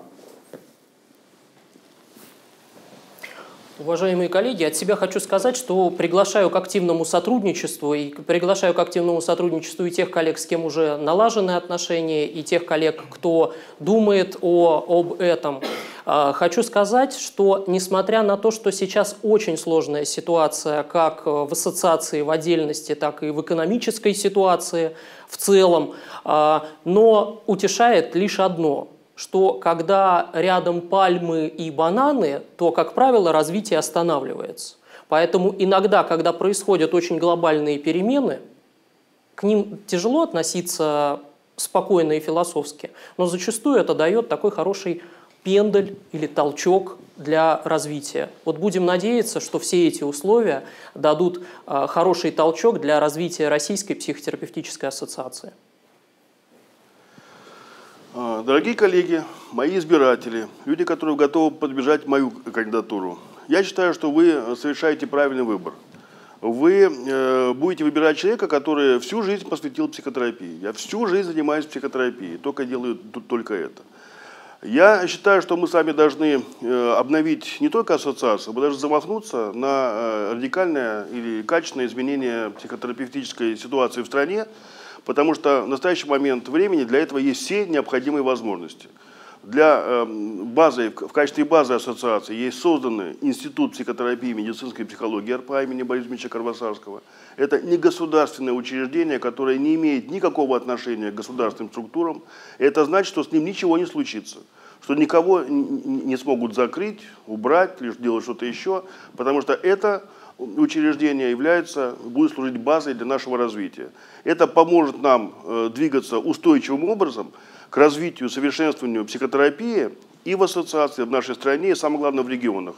S4: Уважаемые коллеги, от себя хочу сказать, что приглашаю к активному сотрудничеству и приглашаю к активному сотрудничеству и тех коллег, с кем уже налажены отношения, и тех коллег, кто думает о, об этом. А, хочу сказать, что несмотря на то, что сейчас очень сложная ситуация как в ассоциации в отдельности, так и в экономической ситуации в целом, а, но утешает лишь одно – что когда рядом пальмы и бананы, то, как правило, развитие останавливается. Поэтому иногда, когда происходят очень глобальные перемены, к ним тяжело относиться спокойно и философски, но зачастую это дает такой хороший пендель или толчок для развития. Вот будем надеяться, что все эти условия дадут а, хороший толчок для развития Российской психотерапевтической ассоциации.
S2: А, дорогие коллеги, мои избиратели, люди, которые готовы подбежать мою кандидатуру, я считаю, что вы совершаете правильный выбор. Вы э, будете выбирать человека, который всю жизнь посвятил психотерапии. Я всю жизнь занимаюсь психотерапией, только делаю только это. Я считаю, что мы сами должны э, обновить не только ассоциацию, мы должны замахнуться на э, радикальное или качественное изменение психотерапевтической ситуации в стране, потому что в настоящий момент времени для этого есть все необходимые возможности. Для э, базы, в качестве базы ассоциации есть созданный Институт психотерапии и медицинской психологии РПА имени Бориса Ильича Карвасарского. Это негосударственное учреждение, которое не имеет никакого отношения к государственным структурам. Это значит, что с ним ничего не случится что никого не смогут закрыть, убрать, лишь делать что-то еще, потому что это учреждение является, будет служить базой для нашего развития. Это поможет нам э, двигаться устойчивым образом к развитию, совершенствованию психотерапии и в ассоциации, в нашей стране, и самое главное в регионах.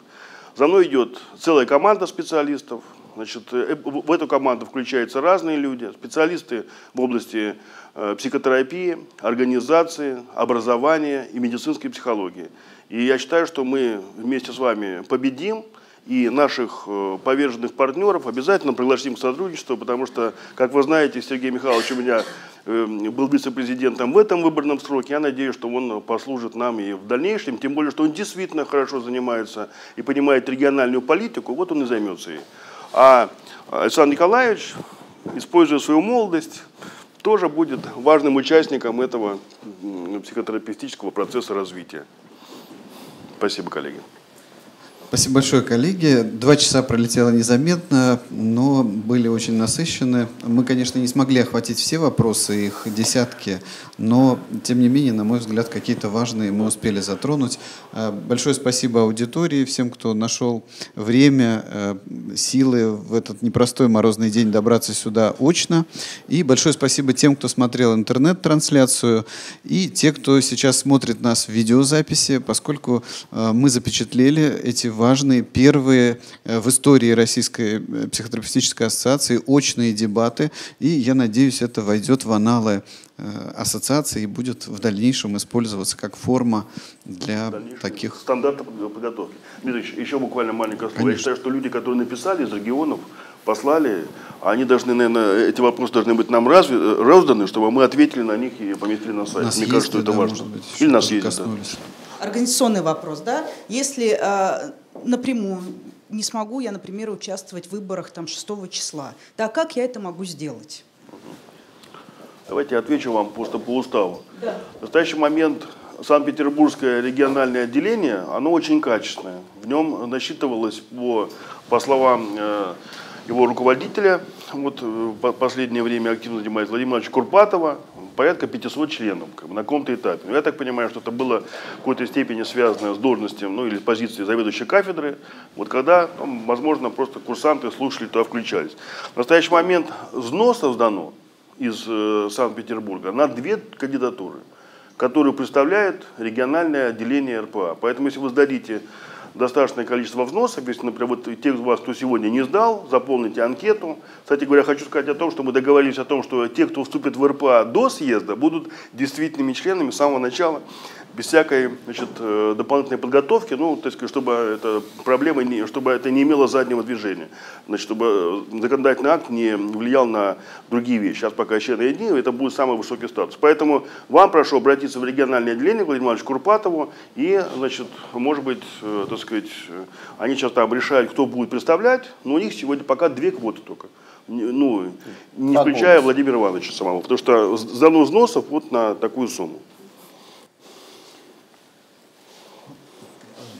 S2: За мной идет целая команда специалистов. Значит, э, в эту команду включаются разные люди, специалисты в области э, психотерапии, организации, образования и медицинской психологии. И я считаю, что мы вместе с вами победим, и наших э, поверженных партнеров обязательно пригласим к сотрудничеству, потому что, как вы знаете, Сергей Михайлович у меня был вице-президентом в этом выборном сроке. Я надеюсь, что он послужит нам и в дальнейшем, тем более, что он действительно хорошо занимается и понимает региональную политику, вот он и займется ей. А Александр Николаевич, используя свою молодость, тоже будет важным участником этого психотерапевтического процесса развития. Спасибо, коллеги.
S1: Спасибо большое, коллеги. Два часа пролетело незаметно, но были очень насыщены. Мы, конечно, не смогли охватить все вопросы, их десятки, но, тем не менее, на мой взгляд, какие-то важные мы успели затронуть. Э, большое спасибо аудитории, всем, кто нашел время, э, силы в этот непростой морозный день добраться сюда очно. И большое спасибо тем, кто смотрел интернет-трансляцию, и те, кто сейчас смотрит нас в видеозаписи, поскольку э, мы запечатлели эти важные первые в истории Российской психотерапевтической ассоциации очные дебаты, и я надеюсь, это войдет в аналы Э, ассоциации и будет в дальнейшем использоваться как форма для таких...
S2: Стандартов подготовки. Дмитрий еще буквально маленькое слово. Конечно. Я считаю, что люди, которые написали из регионов, послали, они должны, наверное, эти вопросы должны быть нам разве, разданы, чтобы мы ответили на них и поместили на сайт.
S1: На съезде, Мне кажется, что это да, важно. Быть,
S2: Или на съезде, да.
S6: Организационный вопрос, да? Если э, напрямую не смогу я, например, участвовать в выборах там 6 числа, да, как я это могу сделать?
S2: Давайте я отвечу вам просто по уставу. Да. В настоящий момент Санкт-Петербургское региональное отделение, оно очень качественное. В нем насчитывалось, по, по словам э, его руководителя, вот в э, последнее время активно занимается Владимир Иванович Курпатова, порядка 500 членов как бы, на каком-то этапе. Но я так понимаю, что это было в какой-то степени связано с должностью, ну или позицией заведующей кафедры. Вот когда, ну, возможно, просто курсанты слушали, туда включались. В настоящий момент взносов сдано из э, Санкт-Петербурга на две кандидатуры, которые представляет региональное отделение РПА. Поэтому если вы сдадите достаточное количество взносов, если, например, вот тех из вас, кто сегодня не сдал, заполните анкету. Кстати говоря, хочу сказать о том, что мы договорились о том, что те, кто вступит в РПА до съезда, будут действительными членами с самого начала без всякой значит, э, дополнительной подготовки, ну, так сказать, чтобы эта проблема, не, чтобы это не имело заднего движения, значит, чтобы э, законодательный акт не влиял на другие вещи. Сейчас пока члены едины, это будет самый высокий статус. Поэтому вам прошу обратиться в региональное отделение Владимира Ивановича Курпатову, и, значит, может быть, э, так сказать, они сейчас там решают, кто будет представлять, но у них сегодня пока две квоты только ну, не включая Владимира Ивановича самого, потому что сдано взносов вот на такую сумму.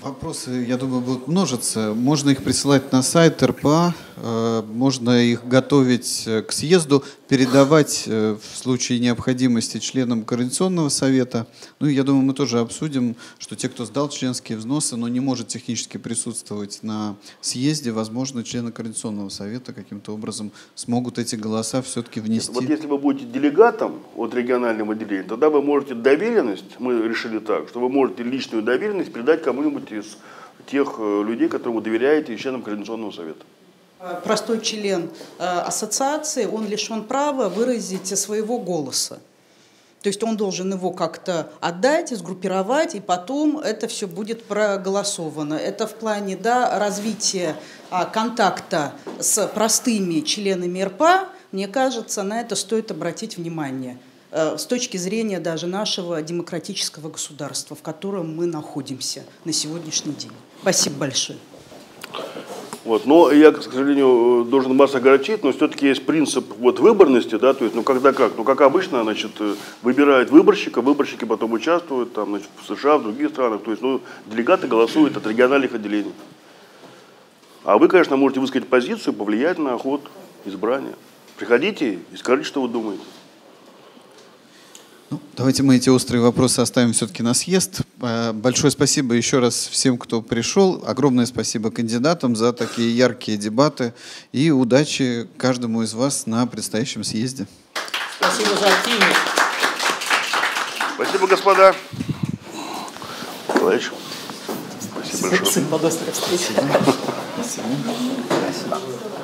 S1: Вопросы, я думаю, будут множиться. Можно их присылать на сайт РПА, можно их готовить э, к съезду передавать э, в случае необходимости членам Координационного совета. Ну я думаю, мы тоже обсудим, что те, кто сдал членские взносы, но не может технически присутствовать на съезде, возможно, члены Координационного совета каким-то образом смогут эти голоса все-таки внести.
S2: Вот если вы будете делегатом от регионального отделения, тогда вы можете доверенность, мы решили так, что вы можете личную доверенность передать кому-нибудь из тех э, людей, которым вы доверяете, членам Координационного совета.
S6: Э, простой член э, ассоциации, он лишен права выразить своего голоса. То есть он должен его как-то отдать, сгруппировать, и потом это все будет проголосовано. Это в плане да, развития а, контакта с простыми членами РПА, мне кажется, на это стоит обратить внимание э, с точки зрения даже нашего демократического государства, в котором мы находимся на сегодняшний день. Спасибо большое.
S2: Вот. Но я, к сожалению, должен вас огорчить, но все-таки есть принцип вот, выборности, да, то есть, ну, когда как, ну, как обычно, значит, выбирают выборщика, выборщики потом участвуют, там, значит, в США, в других странах, то есть, ну, делегаты голосуют от региональных отделений. А вы, конечно, можете высказать позицию, повлиять на ход избрания. Приходите и скажите, что вы думаете.
S1: Ну, давайте мы эти острые вопросы оставим все-таки на съезд. Э, большое спасибо еще раз всем, кто пришел. Огромное спасибо кандидатам за такие яркие дебаты. И удачи каждому из вас на предстоящем съезде.
S4: Спасибо за активность.
S2: Спасибо, господа. Николаевич. Спасибо большое.
S4: Спасибо, встречи.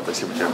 S2: Спасибо тебе.